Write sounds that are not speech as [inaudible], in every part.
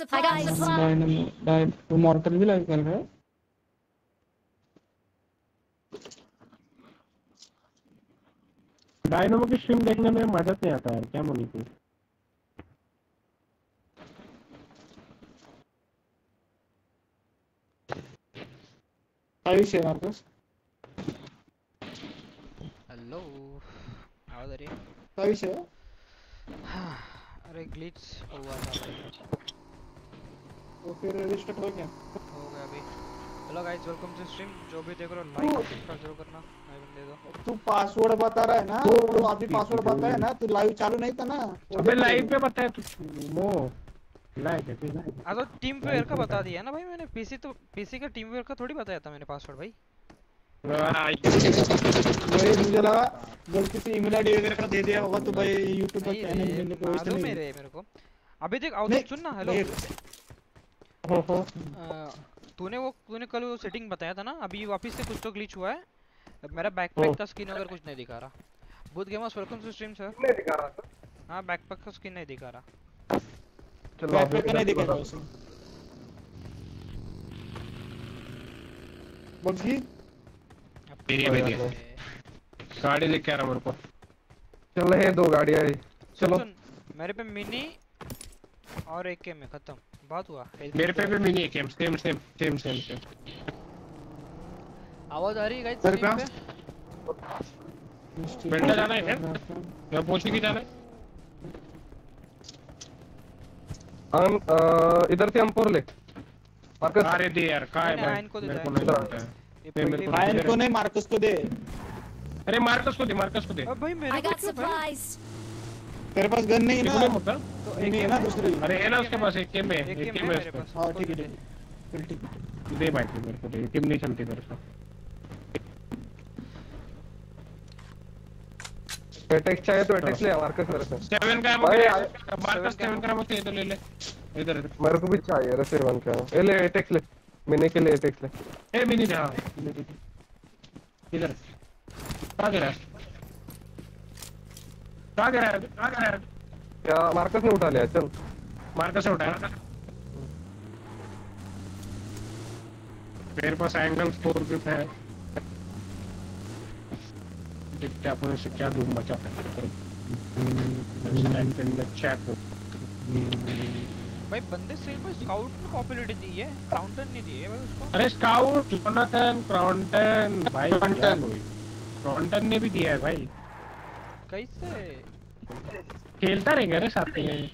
supplies. Dynamo di वो मॉर्टल भी live कर रहा है। डायनामो की स्ट्रीम देखने में मज़ा नहीं आता है क्या मोनी की हेलो आवाज़ आ रही है? काय विषय हाँ, अरे ग्लिच हुआ था। भाई तो फिर हो गया। हो गया अभी। Hello guys welcome to stream जो भी देख रहे हो लाइक सब्सक्राइब ज़रूर करना। लाइक दे दो। तू पासवर्ड बता रहा है ना? तो अभी पासवर्ड बताया ना? तू लाइव चालू नहीं था ना? अबे लाइव पे बताया तू। वो लाइव है फिर live आ तो टीम वेयर का बता दिया ना भाई मैंने। पीसी तो पीसी का टीम वेयर का थोड़ी बताया था मैंने पासवर्ड भाई। वही मुझे लगा गलती से ईमेल आईडी वगैरह का दे दिया होगा तो भाई यूट्यूब पर चैनल मिलने को वैसे मालूम नहीं है रे मेरे को। अभी देख आओ तो सुन ना हेलो हो हो तूने वो तूने कल वो सेटिंग बताया था ना अभी वापस से कुछ तो ग्लिच हुआ है। मेरा बैकपैक का स्किन वगैरह कुछ नहीं दिखा रहा। बुध gamers welcome to stream sir नहीं दिखा रहा था। हाँ बैकपैक का स्किन नहीं दिखा रहा। चलो बैक अभी नहीं दिखेगा बताओ। उसे बग्गी मेरी अब भी तो गाड़ी लेके आ रहा मेरे को। चल रहे हैं दो गाड़ियाँ चलो। मेरे पे मिनी और एक के में खत्म। बात हुआ? मेरे पे भी मिनी है same same same same same आवाज़ आ रही है गाइस स्ट्रीम पे? बेटा जाना है क्या मैं पूछी की जाना। है हम इधर से हम फोर ले। मार्कस? अरे दे यार का है भाई? दे मेरे को नहीं को। है। नहीं, मार्कस को दे। अरे मार्कस को दे मार्कस को दे। अब भाई मेरे को got क्यों भाई supplies. तेरे पास गन नहीं है ना? मुद्दा तो नहीं है ना दूसरी अरे है ना उसके पास एक गेम है एक एक के में है उसके। पास। हाँ ठीक है ठीक है। ठीक है दे भाई तू मेरे को दे टीम नहीं चलती मेरे से अटैक चाहिए तो अटैक ले मार्कस मेरे से। सेवन का भाई, मार्कस सेवन का मुझे इधर ले ले। इधर इधर। मेरे को भी चाहिए रे सेवन का। ए ले अटैक ले। मिनी के लिए अटैक ले। ए मिनी जा। इधर। कहाँ गिरा कहाँ गिरा कहाँ गिरा क्या मार्कस ने उठा लिया चल मार्कस से उठाया मेरे पास एंगल फोर ग्रिप है देखते हैं अपन इसे क्या धूम हैं चेक हो भाई बंदे सिर्फ़ स्काउट में पॉपुलैरिटी दी है काउंटर नहीं दी है भाई उसको। अरे स्काउट जोनाथन क्रॉन्टन भाई क्रॉन्टन ने भी दिया है भाई। कैसे? खेलता रहेगा रे साथ में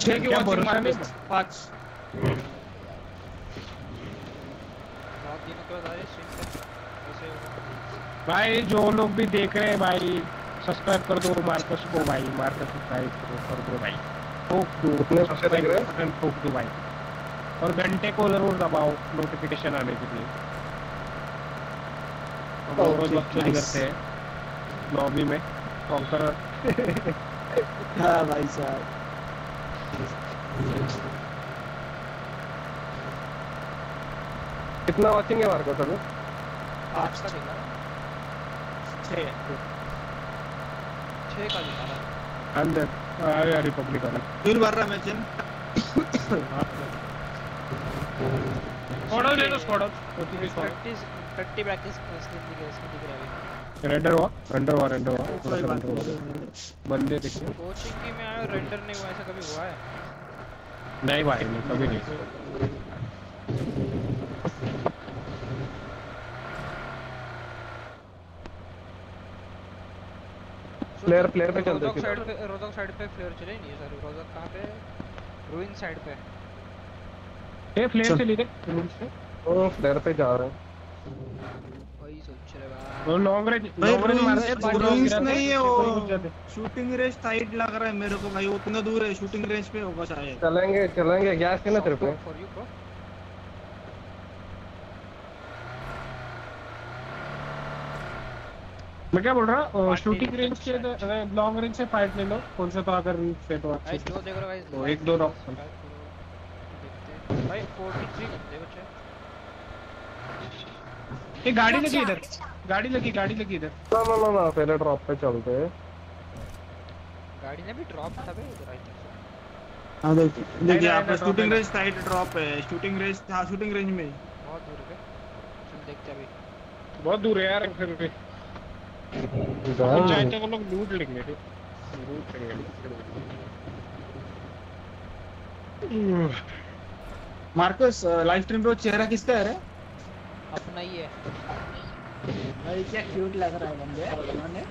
छह की भरोसा मार्कस नहीं? पाँच। भाई जो लोग भी देख रहे हैं भाई सब्सक्राइब कर दो मार्कस को भाई मार्कस सब्सक्राइब कर दो भाई। ठोक दो हैं? ठोक दो भाई और घंटे को ज़रूर दबाओ नोटिफिकेशन आने के लिए। रोज ठीक, करते हैं। लॉबी में कॉन्कर हाँ भाई साहब। कितना वाचिंग है अभी? पाँच का दिखा छह। छः का दिखा रहा अंदर अरे रिपब्लिक वाला। बिल भर रहा मैं चिन [coughs] स्क्वाड ले लो squad practice practice practice skin दिख स्किन दिख रहा है रेंडर हुआ? रेंडर हुआ रेंडर हुआ. थोड़ा सा रेंडर हुआ. बंदे देखिए। कोचिंग की में आया रेंडर नहीं हुआ ऐसा कभी हुआ है? नहीं भाई नहीं कभी नहीं Player- player पे चलते रोजक साइड पे रोजक साइड पे फ्लेयर चले नहीं सर रोजक कहाँ पे रूइन साइड पे ए फ्लेयर से ले दे ओ फ्लेयर पे जा रहे हैं। वही सोच रहे भाई वो लॉन्ग रेंज लॉन्ग रेंज मार दे नहीं है वो। शूटिंग रेंज साइड लग रहा है मेरे को भाई वो उतना दूर है शूटिंग रेंज पे होगा शायद। चलेंगे चलेंगे गैस है ना तेरे पे। मैं क्या बोल रहा हूँ? शूटिंग रेंज के लॉन्ग रेंज से फाइट ले लो। कौन सा तो अगर से तो अच्छे से। दो देख रहे हो तो एक दो हैं भाई 43 बंदे बचे ये गाड़ी लगी इधर गाड़ी लगी गाड़ी लगी इधर। ना ना ना ना पहले ड्रॉप पे चलते। हैं गाड़ी ने भी ड्रॉप था बे उधर आई हाँ देख देखिए आपका शूटिंग रेंज साइड ड्रॉप है। शूटिंग रेंज हाँ शूटिंग रेंज में। बहुत दूर है चल देखते अभी। बहुत दूर है यार फिर भी। चाहे तो वो लोग लूट लेंगे लूट लेंगे। मार्कस लाइव स्ट्रीम पे वो चेहरा किसका है रे? अपना ही है। भाई क्या क्यूट लग रहा है बंदे। उन्होंने।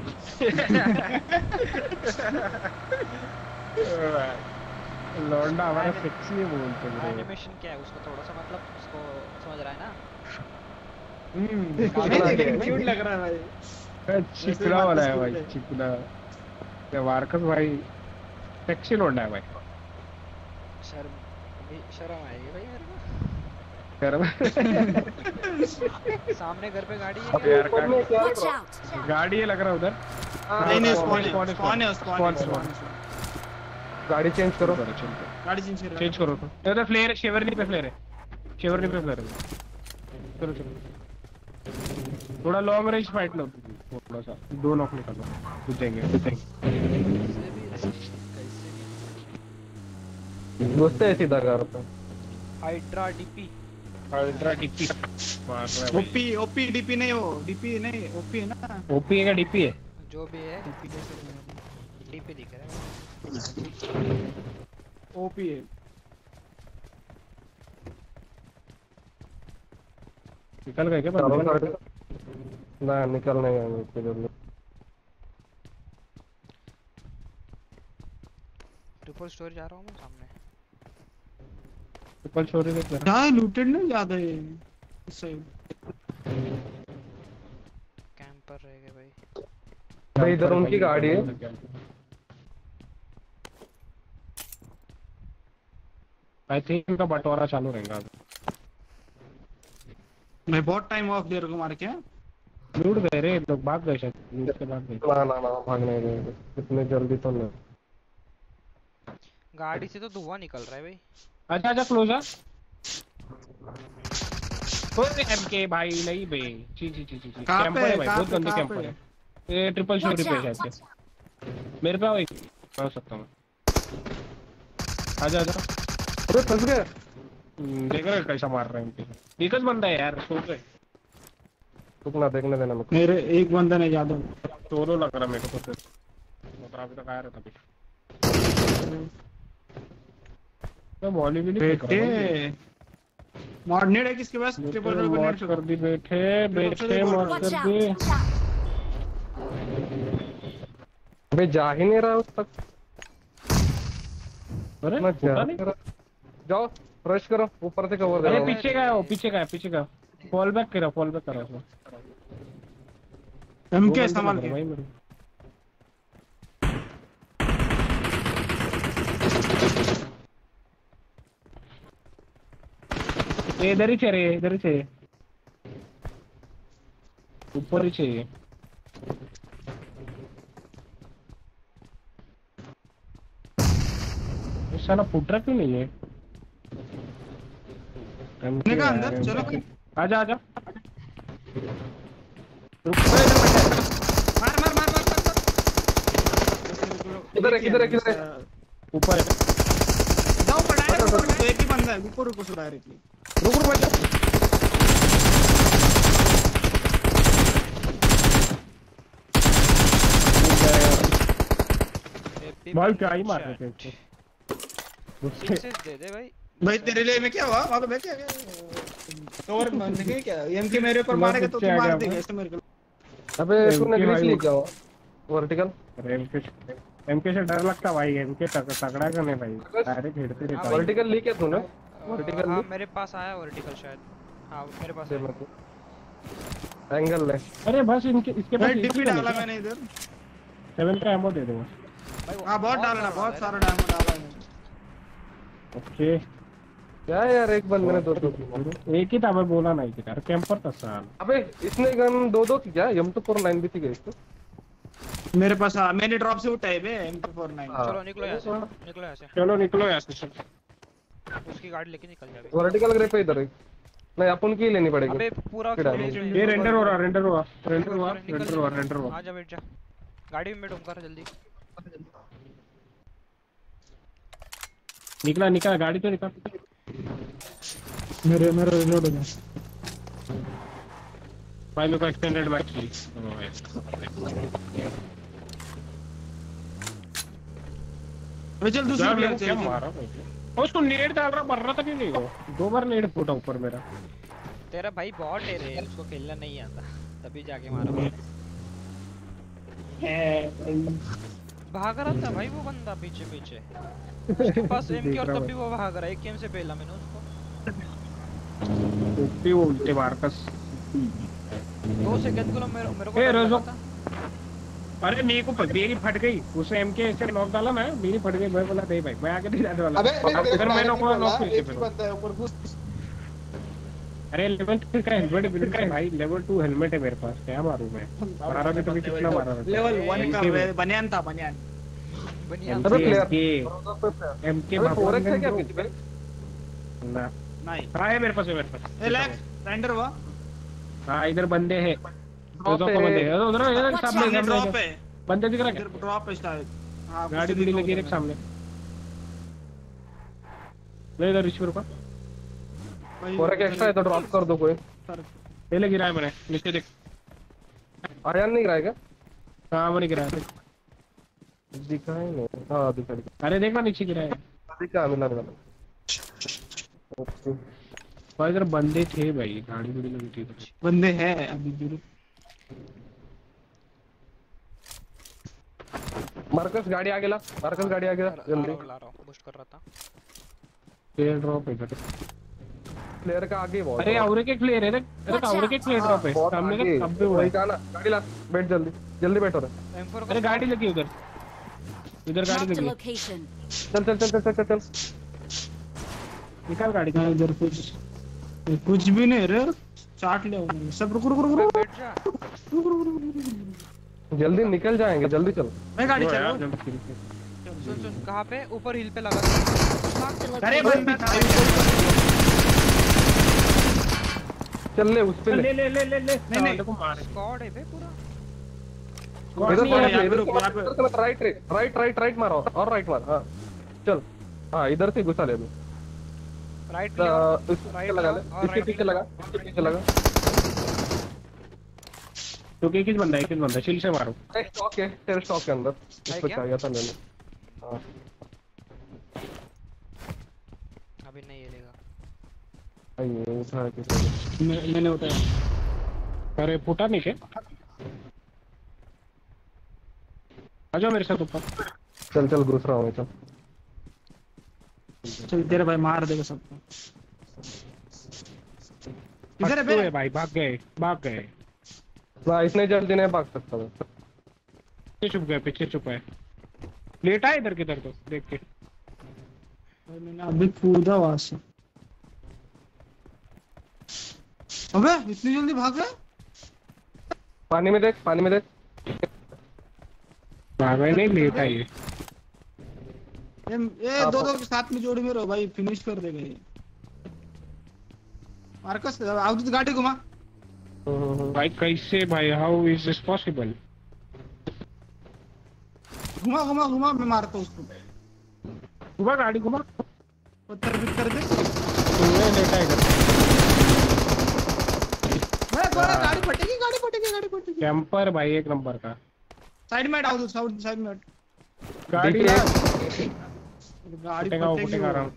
[laughs] लौंडा हमारा सेक्सी है बोलते हैं एनिमेशन क्या है? उसका थोड़ा सा मतलब उसको समझ रहा है ना? हम्म। [laughs] क्यूट लग रहा है भाई। चिकना वाला है भाई चिकना ये मार्कस भाई सेक्सी लौंडा है भाई। शर्म शर्म आएगी। कर। सामने घर पे गाड़ी है यार, है? गाड़ी है लग रहा उधर। नहीं नहीं spawn स्पॉन है, है है, स्पॉन है स्पॉन है। गाड़ी चेंज करो। गाड़ी चेंज कर। चेंज करो तो। ये तो फ्लेयर शेवरनी पे फ्लेयर है। शेवरनी पे फ्लेयर है। चलो चलो। थोड़ा लॉन्ग रेंज फाइट लो। थोड़ा सा। दो नॉक निकालो। कुछ जाएँगे कुछ भी घुसते हैं सीधा घर पे। हाइड्रा डीपी है ओपी ओपी डीपी नहीं वो डीपी नहीं ओपी है ना? ओपी है क्या डीपी है? जो भी है डीपी दिख रहा है। ओपी है। निकल गए क्या ना निकल नहीं आएँगे इतनी जल्दी ट्रिपल स्टोर जा रहा हूँ मैं सामने। ट्रिपल छोरी देख जरा क्या लूटेड नहीं ज़्यादा है इस साइड कैंपर रह गए भाई। भाई इधर उनकी गाड़ी है। आई थिंक इनका बंटवारा चालू रहेगा अभी मैं बहुत टाइम ऑफ़ दे रहा हूँ मार के लूट गए रे लोग भाग गए शायद। लूट के भाग गए। ना ना ना भागने देंगे इतने जल्दी तो नहीं। गाड़ी से तो धुआँ निकल रहा है भाई। आजा आजा क्लोज आ। ओए एमके भाई नहीं बे। जी जी जी जी कैंपर है भाई बहुत गंदे कैंपर है। ये ट्रिपल पे out! शायद से मेरे पे आओ एक। मैं सकता हूँ। आजा आजा। अरे फंस गए। हम्म, देख रहे हो कैसा मार रहे हैं इनके। एकच बंदा है यार सोच रहे। रुकना देखने देना मेरे मेरे एक बंदा नहीं ज़्यादा सोलो लग रहा मेरे को तो। अभी तक आया रहता मैं बॉली भी नहीं फेंक रहा हूँ। बेटे है किसके पास? ट्रिपल डबल कर दी बैठे बैठे मौत कर दी out! जा ही नहीं रहा उस तक। अरे मैं जा नहीं। नहीं रहा। जाओ रश करो ऊपर से कवर अरे पीछे का है वो पीछे का है पीछे का। फॉल बैक करा फॉल बैक करा उसमें एम दो के बंदे संभाल के। भाई मेरे। ये इधर ही चाहिए इधर ही चाहिए ऊपर ही चाहिए ये साला फुटरा क्यों नहीं है ने कहा अंदर, चलो। आजा आजा रुक मार मार मार मार किधर है, किधर है, किधर है? ऊपर है जाओ डायरेक्ट एक ही बंदा है ऊपर रुको सो डायरेक्टली रुक रुक बचा भाई क्या ही मार रहे थे इसको दे दे भाई भाई तेरे लिए मैं क्या हुआ वहाँ पे मैं क्या कवर मारने के क्या एम के मेरे ऊपर मारेगा तो तू मार देगा ऐसे मेरे को अबे एमके तूने ग्लिच ली क्या वर्टिकल। एमके एमके से डर लगता भाई एमके तक तगड़ा का नहीं भाई? डायरेक्ट हिड़ते रहता है वर्टिकल ली क्या तूने वर्टिकल हाँ ली मेरे पास आया वर्टिकल शायद। हाँ मेरे पास है एंगल ले। अरे बस इनके इसके पास भाई डिफी डाला मैंने इधर। सेवन का एमो दे दूँगा। भाई हाँ बहुत डालना बहुत है। सारा डायमंड डाला है ओके क्या यार एक बंदे ने दो दो एक ही था मैं बोला नहीं कि यार कैंपर था साल। अबे इसने गन दो दो की क्या एम टू फोर नाइन भी थी क्या इसको? मेरे पास हाँ मैंने ड्रॉप से उठाए बे M249 हाँ। चलो निकलो यहाँ से निकलो यहाँ से। चलो निकलो यार से उसकी गाड़ी लेके निकल जाए वर्टिकल ग्रिप है इधर। नहीं अपन की लेनी पड़ेगी। अबे पूरा ये रेंडर हो रहा रेंडर हुआ रेंडर हुआ रेंडर हुआ रेंडर हुआ। आ जा बैठ जा। गाड़ी में बैठ ओमकार जल्दी। निकला निकला गाड़ी तो निकल। मेरे मेरे रिलोड हो गया। भाई मेरे को एक्सटेंडेड मैच चाहिए। अबे चल दूसरा क्या मारा भाई? उसको नेट डाल रहा मर रहा था क्यों नहीं वो? दो बार नेट फूटा ऊपर मेरा। तेरा भाई बॉट है रे उसको खेलना नहीं आता। तभी जाके मारा। भाग रहा था भाई वो बंदा पीछे पीछे। उसके पास एमके और तब भी वो भाग रहा है। एक से पहला मैंने उसको। वो उल्टे मार्कस दो सेकंड को मेरे मेरे को ए, रोजो। अरे मेरे को मेरी फट गई। उसे एमके से नॉक डाला मैं मेरी फट गई मैं बोला नहीं भाई मैं आगे नहीं जाने वाला। अबे फिर मैं नॉक हुआ नॉक एक फिर ही बंदा है ऊपर घुस। अरे लेवल टू का हेलमेट बिल्कुल का भाई लेवल टू हेलमेट है मेरे पास क्या मारूं मैं? मारा भी तो भी कितना मारा लेवल 1 का बनियान था बनियान बनिया अबे player- एमके एमके अबे फोर एक्स है क्या पीछे पे ना। नहीं। हाँ है मेरे पास है मेरे पास। ए लैग रेंडर हुआ हाँ इधर बंदे हैं। है। बंदे हैं उधर सामने ड्रॉप सामने है। बंदे दिख रहा क्या ड्रॉप है शायद। हाँ गाड़ी भी लगी है एक सामने। ले इधर ईश्वर का फोर एक्स एक्स्ट्रा है तो ड्रॉप कर दो कोई। ये ले गिरा है मैंने नीचे देख। आयन नहीं गिराएगा हाँ मैंने गिरा है दिखा। ही नहीं। हाँ दिखा दिखा अरे देखना नीचे गिरा है। दिखा मिला मिला ओके भाई इधर बंदे थे भाई गाड़ी बड़ी लगी थी। बंदे हैं अभी भी। मार्कस गाड़ी आ गेला मार्कस गाडी आ गेला ला जल्दी। ला रहा हूँ बूस्ट कर रहा था। प्लेयर ड्रॉप है इधर प्लेयर का आगे बहुत अरे और एक प्लेयर है देख। अरे और एक प्लेयर ड्रॉप है। सामने का कब भी वही है कहा ना गाड़ी ला बैठ जल्दी। जल्दी बैठो रे अरे गाड़ी लगी उधर। इधर गाड़ी लगी। चल चल चल चल चल चल। निकाल गाड़ी। मैं इधर कुछ कुछ भी नहीं रे। चाट ले। सब रुक रुक रुक। बैठ जा। जल्दी निकल जाएँगे जल्दी चलो। मैं गाड़ी चला सुन सुन कहाँ पे? ऊपर हिल पे लगा अरे. बंदा था चल ले उस पे ले। ले ले ले ले ले। नहीं, नहीं। देखो मार स्क्वाड है। बे पूरा। इधर है, यहाँ राइट राइट राइट राइट मारो। और राइट मार हाँ। चल। हाँ इधर से घुसा ले अभी। राइट पीछे लगा ले। इसके पीछे लगा इसके पीछे लगा। तो एक ही? बंदा एक ही? बंदा चिल से मारो। स्टॉक है तेरे स्टॉक के अंदर। है इसको चाहिए था लेने हाँ। अभी नहीं ये उठा के चलो। मैं- मैंने उठाया अरे फूटा नहीं क्या आ जाओ मेरे साथ ऊपर। चल चल घुस रहा हूँ मैं, चल। चल तेरे भाई मार देगा सबको। इधर है भाई भाग गए भाग गए। ना इसने जल्दी नहीं भाग सकता मैं पीछे छुप गए पीछे छुप है। लेटा है इधर किधर तो देख के। भाई मैंने अभी कूदा वहाँ से। अबे इतनी जल्दी भाग गए पानी में देख पानी में देख। भागा ही नहीं लेटा है। ये ये ये दो दो के साथ में जोड़ी में रहो भाई फिनिश कर देगा। ये मार्कस तो गाड़ी घुमा। भाई कैसे भाई? हाउ इज़ दिस पॉसिबल घुमा घुमा घुमा मैं मारता हूँ उसको। घुमा गाड़ी घुमा। पत्थर फिट कर दे तुमने लेटा है मैं बोला गाड़ी फटेगी गाड़ी फटेगी गाड़ी फटेगी। कैंपर भाई एक नंबर का। साइड में हटाओ साइड साइड में गाड़ी गाड़ी फटेगा फटेगी आराम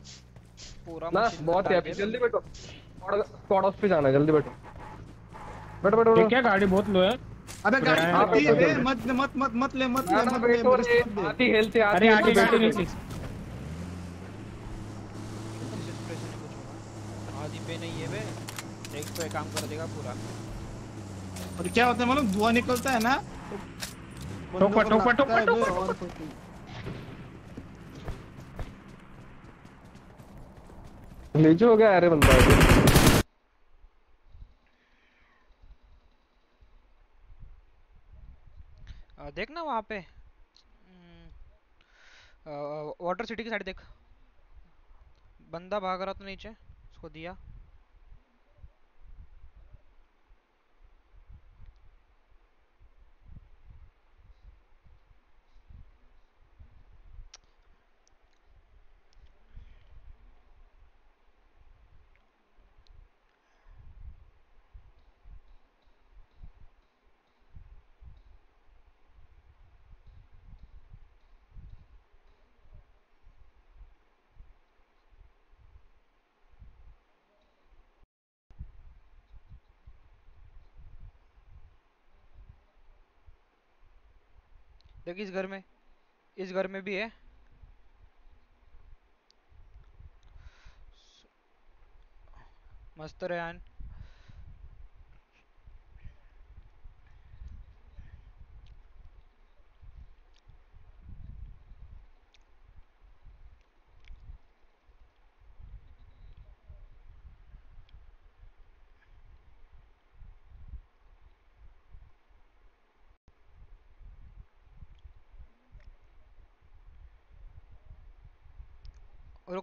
पूरा ना बहुत है जल्दी बैठो। स्क्वाड हाउस पे जाना जल्दी बैठो। बैठो बैठो बैठो क्या गाड़ी बहुत लो है अबे गाड़ी हाँ, फटी है। मत मत मत मत ले मत ले मत ले। आधी हेल्थ है अरे आगे गाड़ी है। नहीं आधी पे नहीं है बे एक पे काम कर देगा पूरा और क्या होता है मालूम धुआँ निकलता है ना ठोका, बे, और फटी। नीचे हो गया अरे बंदा देख ना वहाँ पे। वाटर सिटी की साइड देख। बंदा भाग रहा था नीचे, उसको दिया। देख इस घर में इस घर में भी है। मस्त रेहान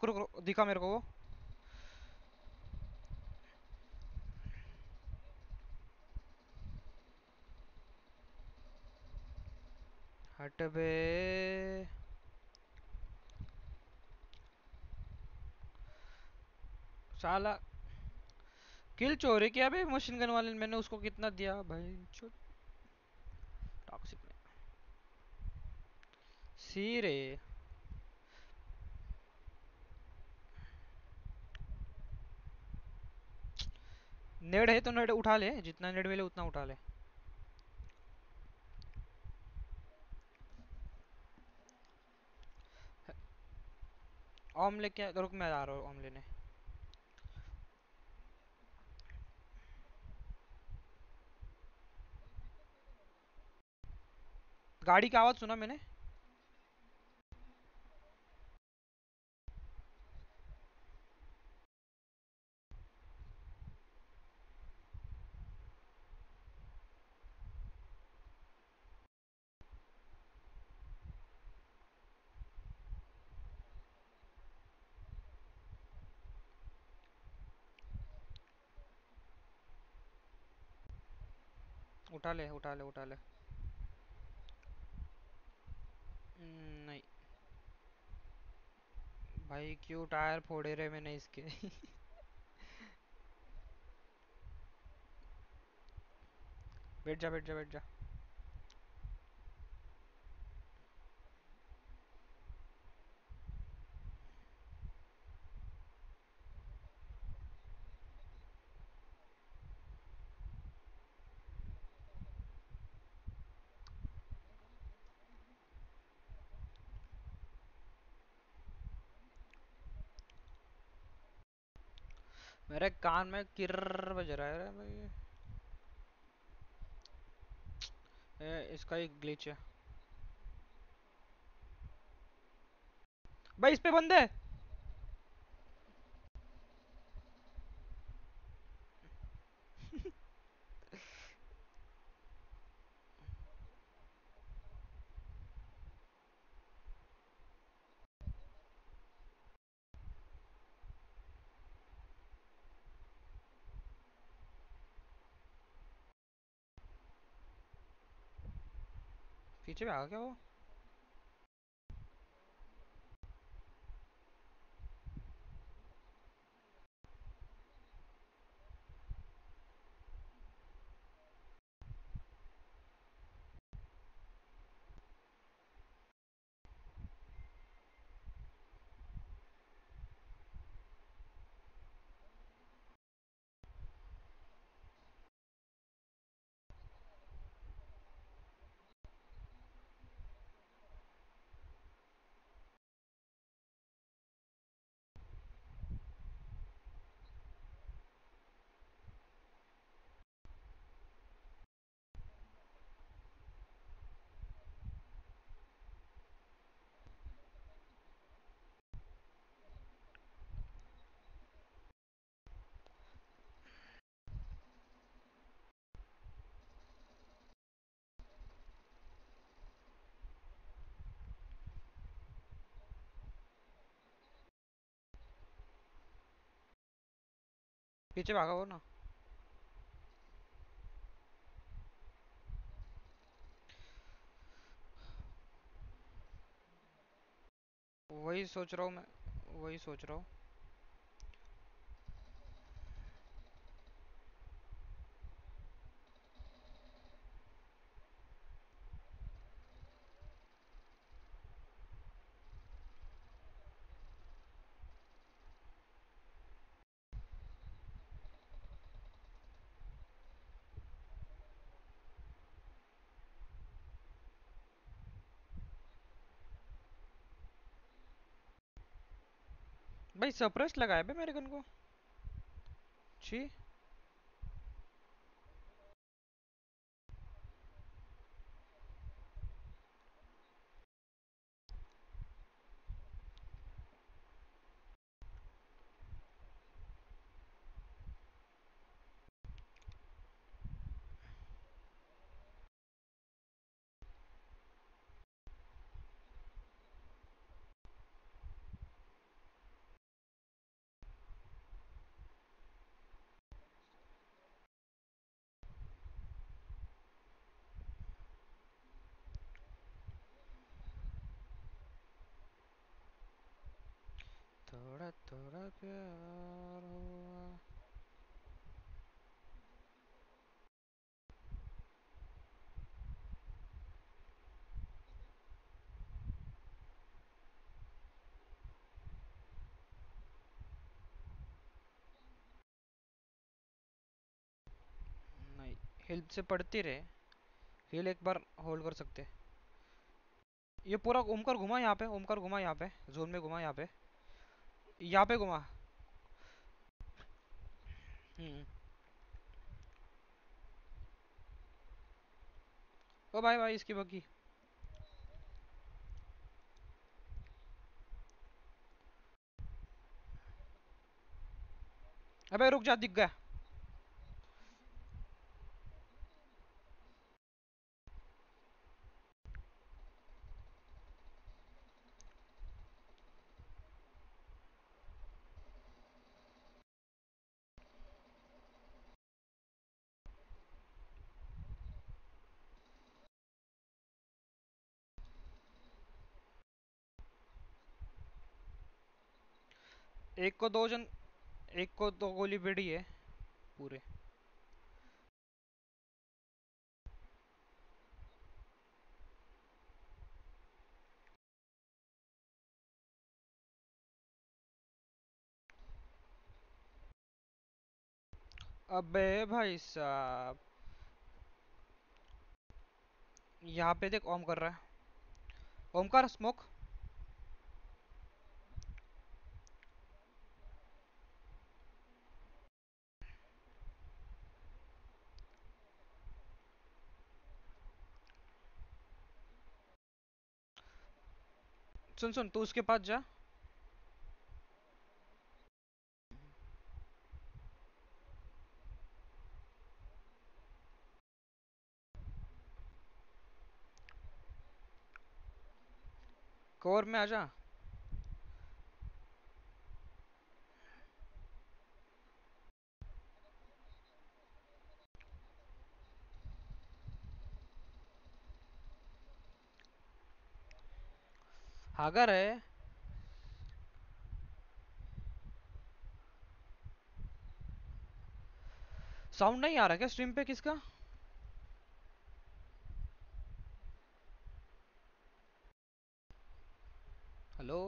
रुक रुक दिखा मेरे को वो। हट बे। साला, किल चोरी किया बे मशीन गन वाले मैंने उसको कितना दिया? भाई टॉक्सिक में सी रे। नेड है तो नेड उठा ले, जितना नेड मिले उतना उठा ले। ओम लेके रुक मैं आ रहा हूँ ओम लेने। गाड़ी की आवाज़ सुना मैंने? उठा ले उठा ले उठा ले। हम्म, नहीं। भाई क्यों टायर फोड़े रहे मैंने इसके? [laughs] बैठ जा बैठ जा बैठ जा। मेरे कान में किर्र बज रहा है भाई। ए, इसका एक ग्लिच है। भाई इस पे बंद है पीछे भी आ गया पीछे भागा वो ना। वही सोच रहा हूँ मैं वही सोच रहा हूँ। भाई सरप्राइज़ लगाया बे मेरे गन को? छी थोड़ा थोड़ा प्यार हुआ हेल्प से पढ़ती रहे। हिल एक बार होल्ड कर सकते। ये पूरा ओमकार घुमा यहाँ पे, ओमकार घुमा यहाँ पे जोन में घुमा यहाँ पे। यहाँ पे घुमा। हम्म। ओ भाई भाई इसकी बग्गी। अबे रुक जा दिख गया। एक को दो जन, एक को दो गोली बेड़ी है, पूरे। अबे भाई साहब। यहाँ पे देख, ओम कर रहा है। ओमकार स्मोक सुन सुन तू उसके पास जा। कोर में आ हागर है। साउंड नहीं आ रहा क्या स्ट्रीम पे किसका? Hello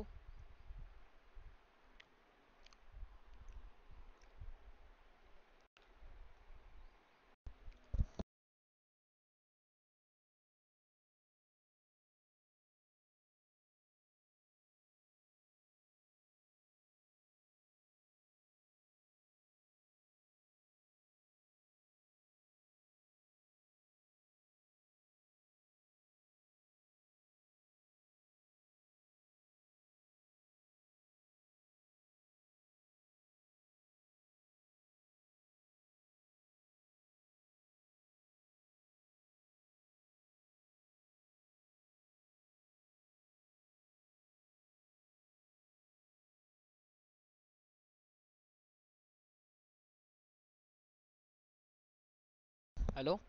hello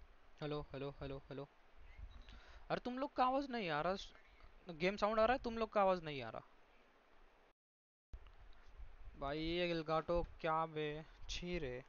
hello hello hello hello अरे तुम लोग का आवाज़ नहीं आ रहा। गेम साउंड आ रहा है? तुम लोग का आवाज़ नहीं आ रहा। भाई ये गिलगाटो क्या बे छी रे।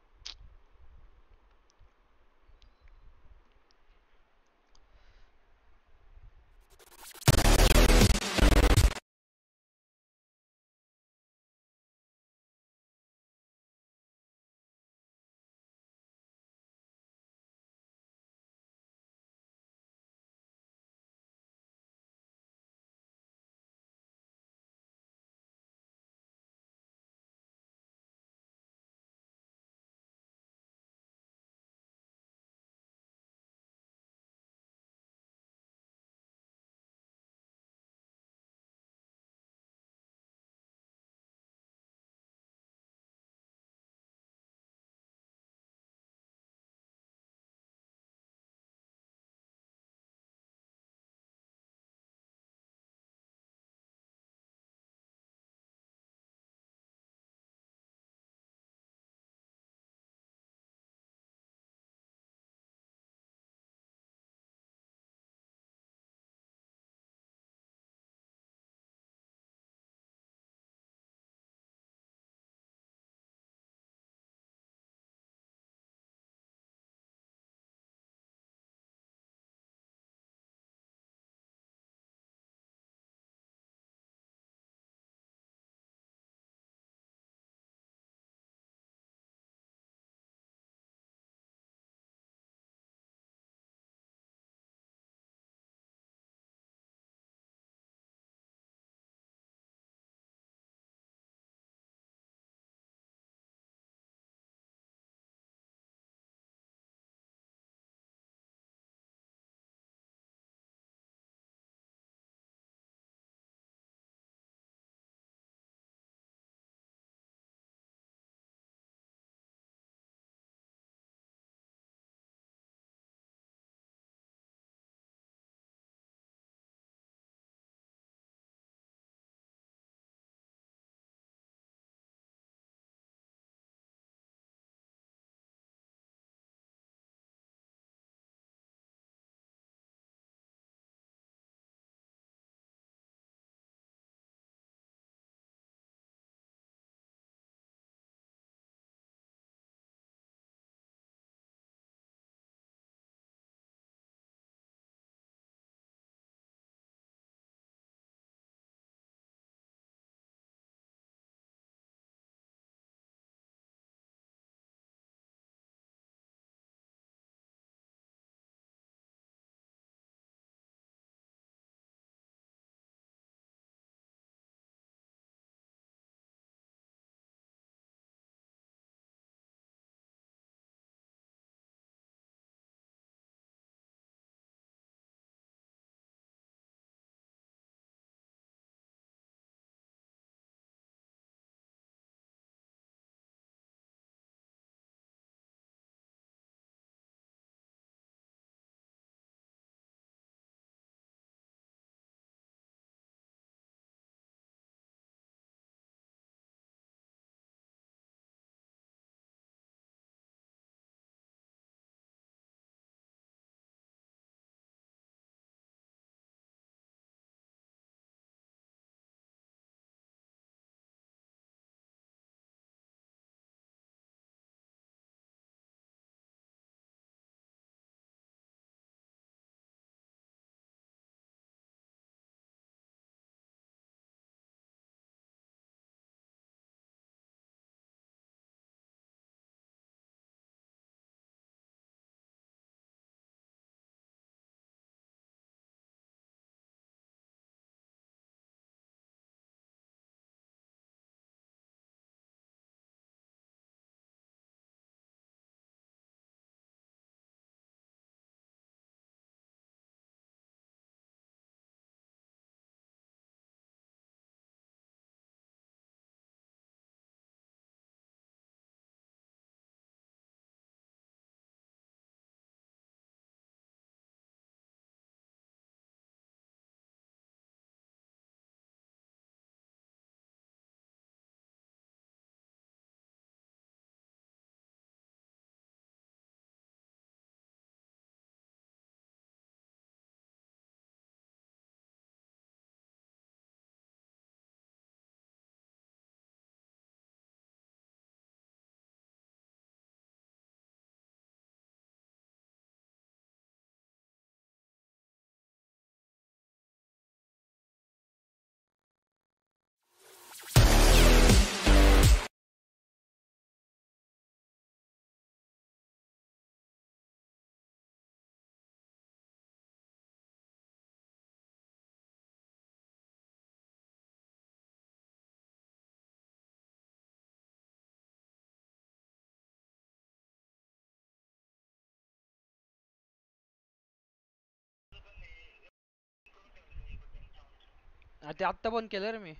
ते आत्ता बंद केलं रे मी.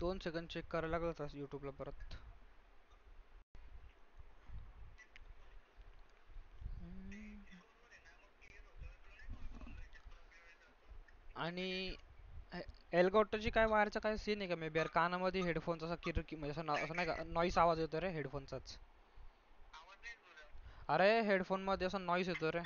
दोन सेकंद चेक करायला लागलं होतं यूट्यूबला परत. आणि एल्गोटची काय वायरचा काय सीन आहे का? मे यार कानामध्ये हेडफोनचा असा किर म्हणजे असं असं नाही का? नॉईस आवाज येतो रे हेडफोनचाच अरे हेडफोनमध्ये असा नॉईस येतो रे.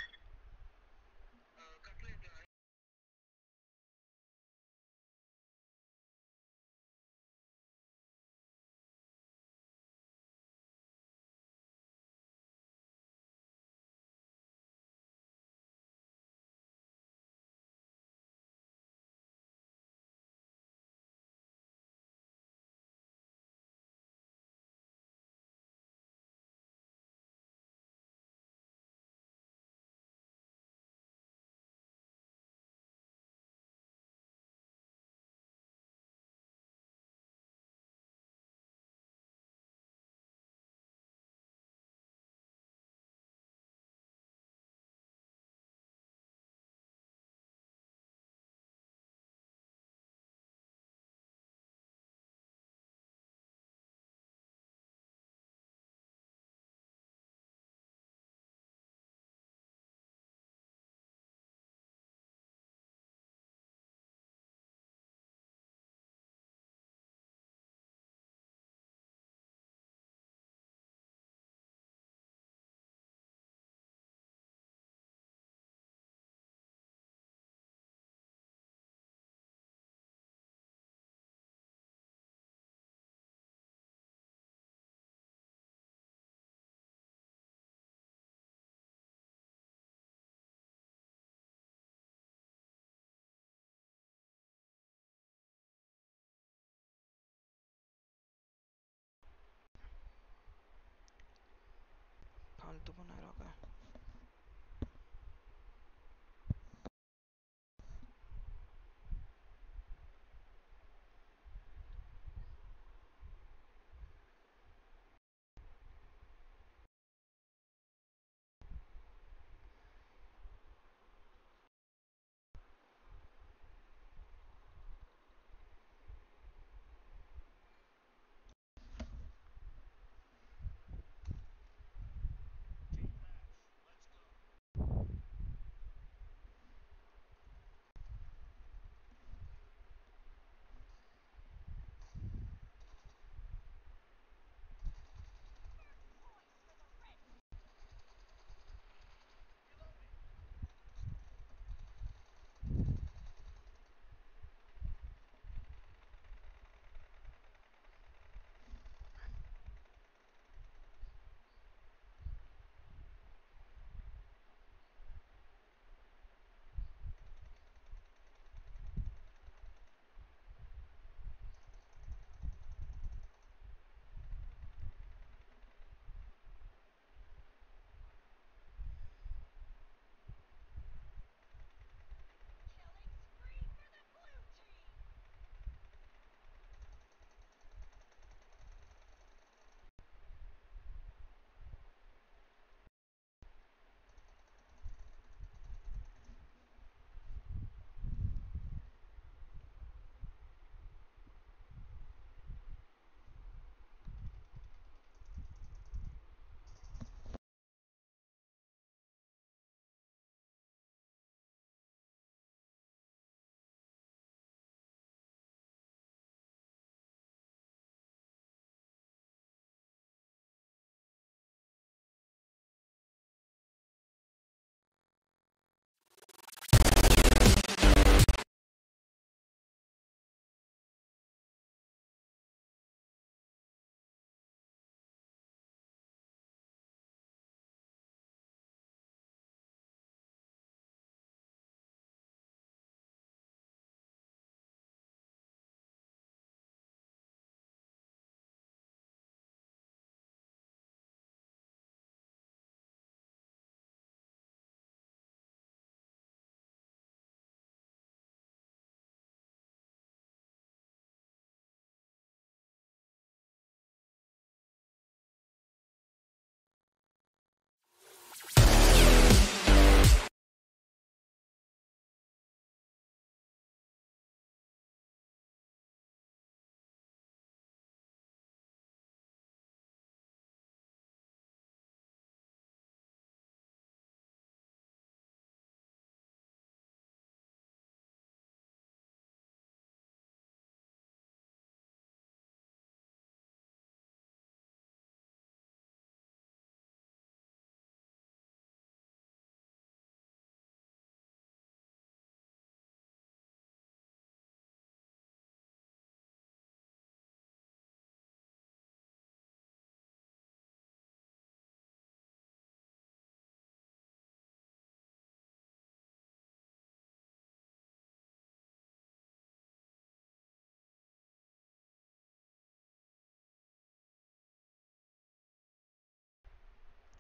फालतू पण आहे राव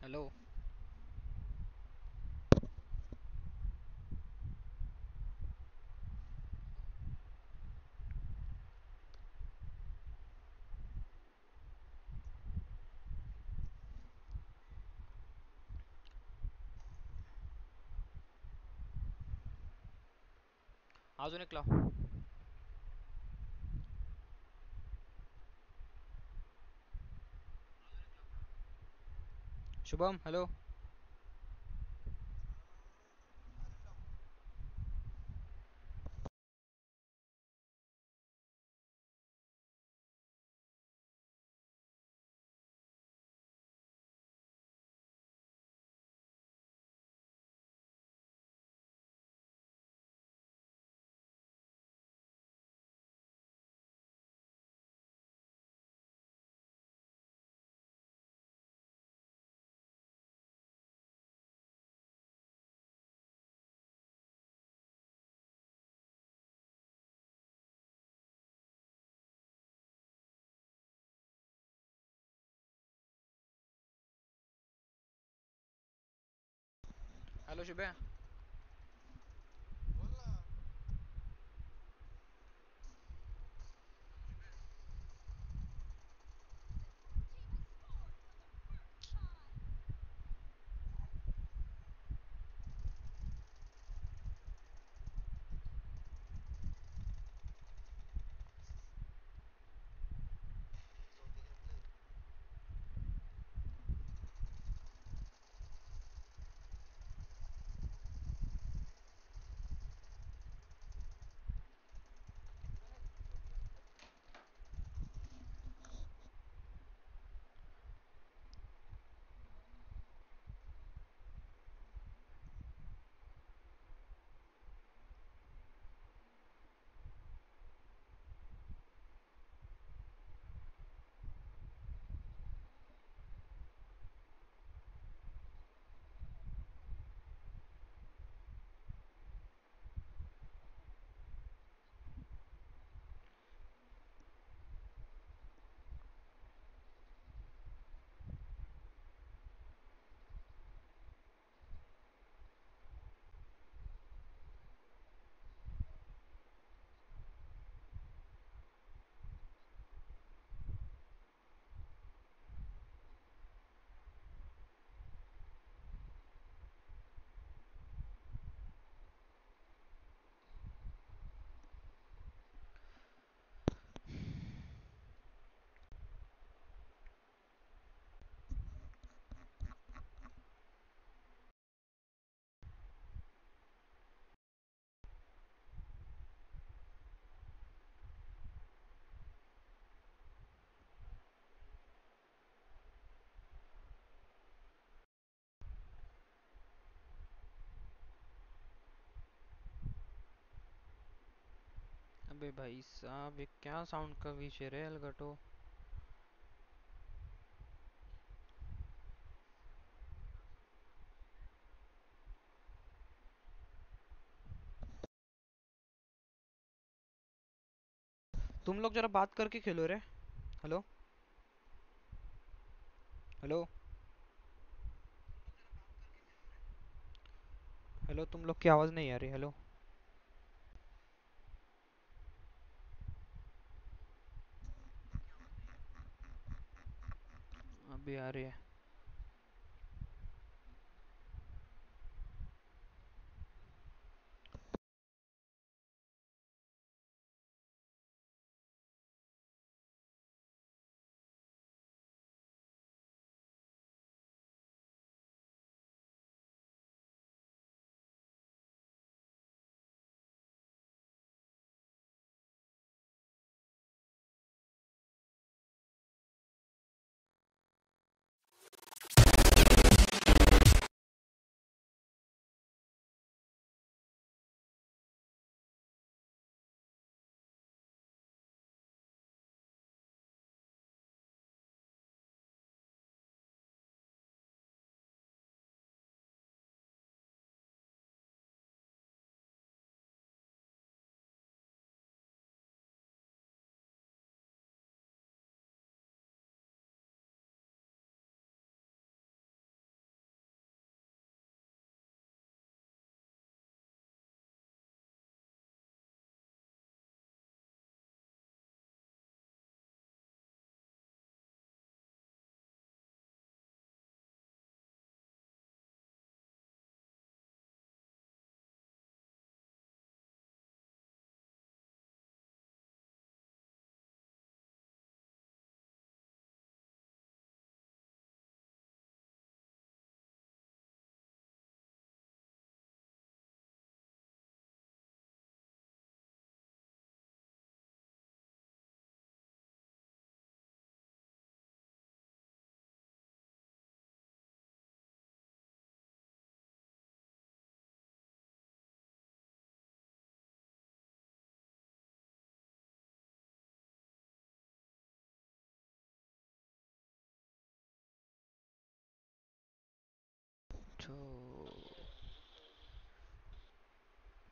काय हेलो अजून एक लाव शुभम हेलो हेलो शुभे अबे भाई साहब, ये क्या साउंड का विषय रे अलगटो? तुम लोग जरा बात करके खेलो रे। हेलो हेलो हेलो तुम लोग की आवाज़ नहीं आ रही। हेलो अभी आ रही है।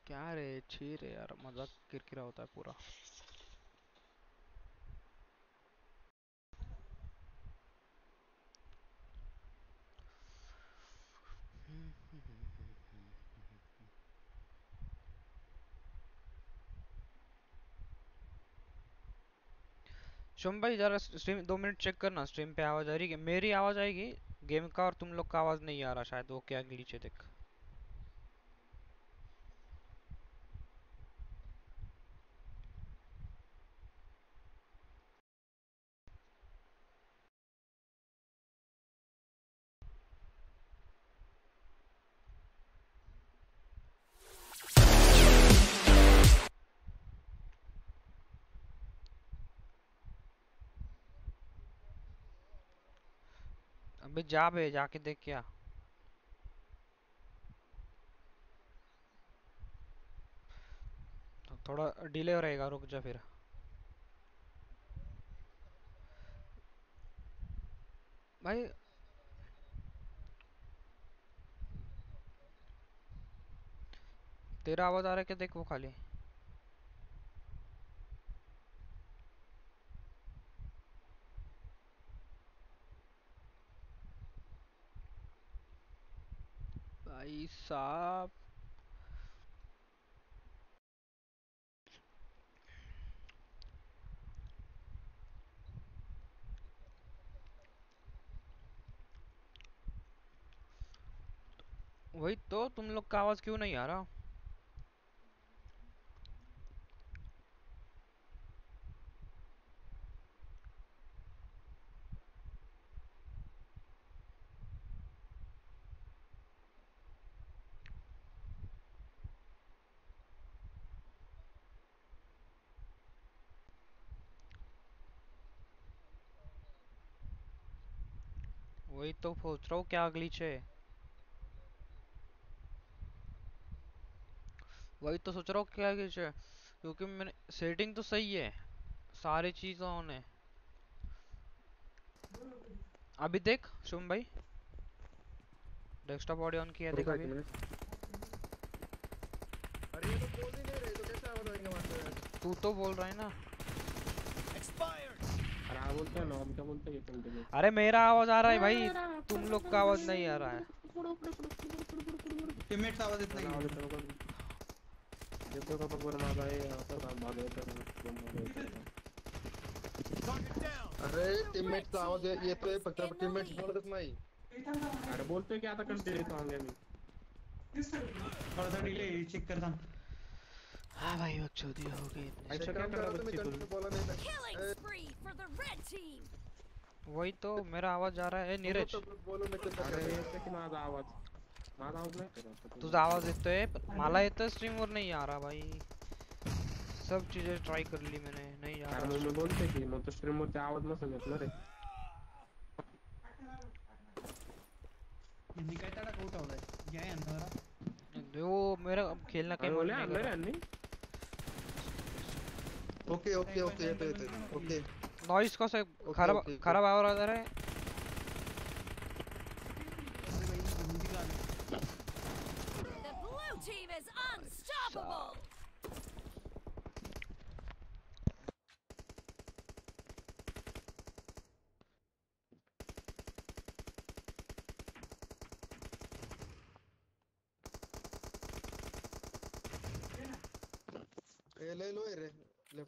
क्या रे छी रे यार, मज़ाक किरकिरा होता है पूरा। शुम भाई, जरा स्ट्रीम दो मिनट चेक करना स्ट्रीम पे आवाज़ आ रही है मेरी आवाज़ आएगी? गेम का और तुम लोग का आवाज़ नहीं आ रहा, शायद वो क्या ग्लीच है, देख। अबे जा बे जाके देख क्या तो थोड़ा डिले रहेगा, रुक जा फिर। भाई, तेरा आवाज़ आ रहा है क्या? देख वो खाली। भाई साहब। वही तो तुम लोग का आवाज़ क्यों नहीं आ रहा? वही तो सोच रहा हूँ क्या ग्लिच है वही तो सोच रहा हूँ क्या ग्लिच है क्योंकि मैंने सेटिंग तो सही है सारी चीज़ ऑन है अभी देख शुभम भाई। डेस्कटॉप ऑडियो ऑन किया देख अभी। अरे ये तो बोल ही नहीं रहे तो कैसे आवाज़ आएँगे तू तो बोल रहा है ना। बोलते हैं ना क्या बोलते हैं अरे मेरा आवाज़ आ रहा है भाई तुम लोग का आवाज़ नहीं आ रहा है टीममेट्स आवाज़ नाही येतो का बरं माझा आहे आता का अरे आवाज़ ये- येतोय फक्त टीममेट बोलतच नाही अरे बोलतोय की आता कंटिन्यू सांगे मी थोड़ा सा डिले चेक कर थांब हाँ भाई बकचोदी हो गई एक क्या कर रहा करा बच्ची कंटिन्यू तुम बोला नाही तर- Killing spree for the red team. वही तो मेरा आवाज़ आ रहा है नीरज। तुम्ही बोलू ते अरे माझा आवाज़? माझा आवाज़ नाही. तुझा आवाज़ येतोय मला येतं स्ट्रीम वर नाही आ रहा भाई। सब चीज़ें ट्राई कर ली मैंने नहीं आ रहा। मी बोलतोय की मग तो स्ट्रीम वरती आवाज़ नसेल येत ना रे यांनी काय तडा उठवलाय या यांना जरा वो मेरा अब खेलना कहीं मन बोले नहीं आणलं कर okay okay okay okay okay noise कसं खराब ओके, ओके. खराब आवाज़ आ रहा है The blue team is unstoppable. ए लय लो आहे रे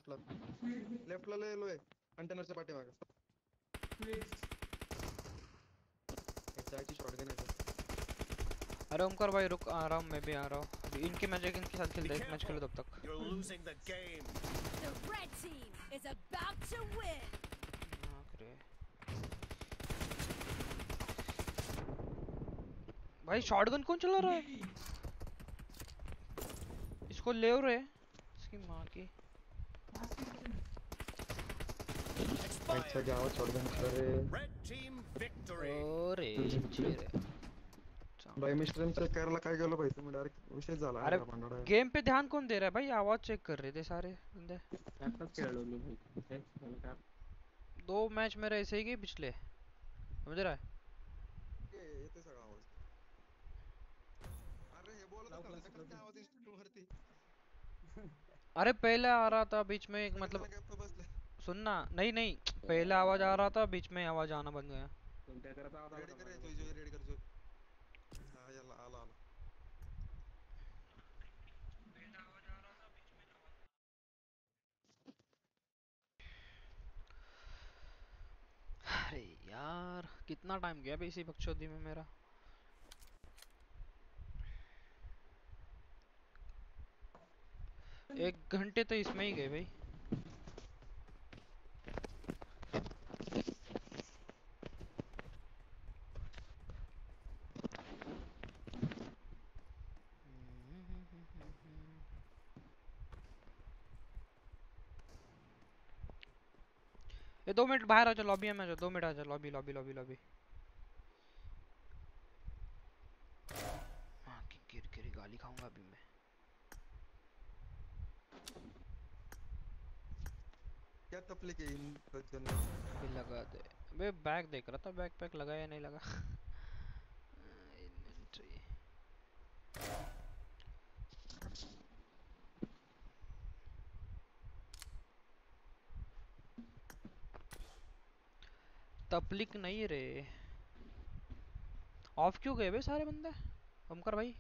लेफ्टला लेफ्टला लय लो आहे कंटेनरच्या पाठीमागे. जायची शॉटगन आहे अरे ओमकार भाई रुक आ रहा हूँ मैं भी आ रहा हूँ. अभी इनके मैच इनके साथ खेलते हैं मैच खेलो तब तक. You're losing the game. The red team is about to win. भाग रे। भाई शॉटगन कौन चला रहा है? इसको ले रे इसकी माँ की अच्छा गावात शॉटगन अरे। भाई मी स्ट्रीम चेक करायला काय गेलो भाई? तुम्ही डायरेक्ट विषय झाला अरे गेम पे ध्यान कौन दे रहा है भाई? आवाज़ चेक कर रहे थे सारे बंदे। दो मैच मेरे ऐसे ही गए पिछले। समझ रहा है? अरे पहले आ रहा था बीच में एक मतलब सुनना। नहीं नहीं पहले आवाज़ आ रहा था बीच में आवाज़ आना बंद गया। रेडी कर कर? हा आला आला अरे यार कितना टाइम गया भाई इसी बकचोदी में मेरा? एक घंटे तो इसमें ही गए भाई ये दो मिनट बाहर आ जाओ लॉबी में आ जाओ दो मिनट आ जाओ लॉबी लॉबी लॉबी लॉबी हाँ कि गिर गिर गाली खाऊँगा अभी मैं। क्या तपलीक है? इन बच्चों ने। भी लगा दे। मैं बैग देख रहा था बैग पैक लगा या नहीं लगा। [laughs] इन्वेंटरी तपलिक नहीं रे ऑफ़ क्यों गए भाई सारे बंदे? ओमकर भाई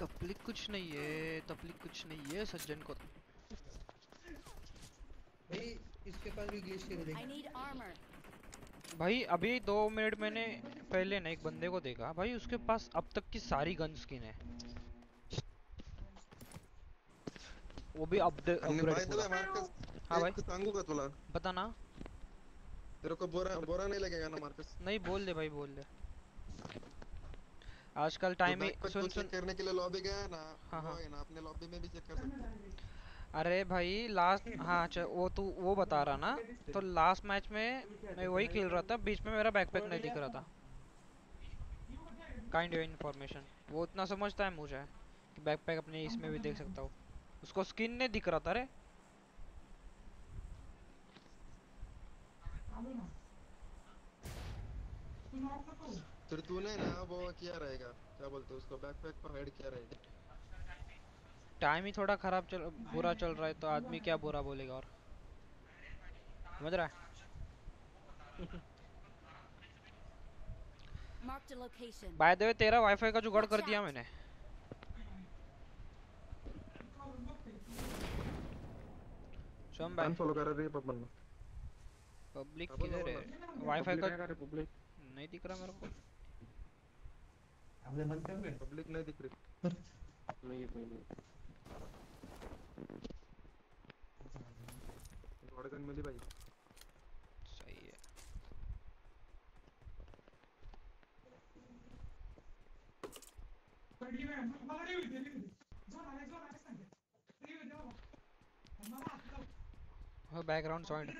तपलिक कुछ नहीं है तपलिक कुछ नहीं है सज्जन को। भाई इसके पास भी ग्लिच. भाई अभी दो मिनट मैंने पहले ना एक बंदे को देखा। भाई उसके पास अब तक की सारी गन स्किन है। वो भी अपडेट आणि अपग्रेड हाँ भाई एक का तुला। बता ना। तेरे को बुरा बुरा नहीं लगेगा ना मार्कस? नहीं बोल दे भाई बोल दे। आजकल टाइम ही सुन सुन करने के लिए लॉबी गया ना? हाँ, हाँ। ना अपने लॉबी में भी चेक कर सकते हैं। अरे भाई लास्ट हाँ च वो तू वो बता रहा ना तो लास्ट मैच में मैं वही खेल रहा था बीच में मेरा बैकपैक नहीं दिख रहा था। काइंड ऑफ़ इन्फॉर्मेशन वो उतना समझता है मुझे कि बैकपैक अपने इसमें भी देख सकता हूँ। उसको स्किन नहीं दिख रहा था रे। फिर तूने ना वो किया रहेगा क्या बोलते उसको बैकपैक को हाइड किया रहेगा। टाइम ही थोड़ा खराब चल बुरा चल रहा है तो आदमी क्या बुरा बोलेगा और? समझ रहा है. बाय द वे तेरा वाईफाई का जुगाड़ कर दिया मैंने। शोम भाई अनफॉलो कर रही है पपन पब्लिक किधर है? वाईफाई का? नहीं दिख रहा मेरे को। आपने बंद कर दे पब्लिक नहीं दिख रही। नाही येत, नाही. थोड़े गन मिली भाई। सही है। हो बैकग्राउंड साउंड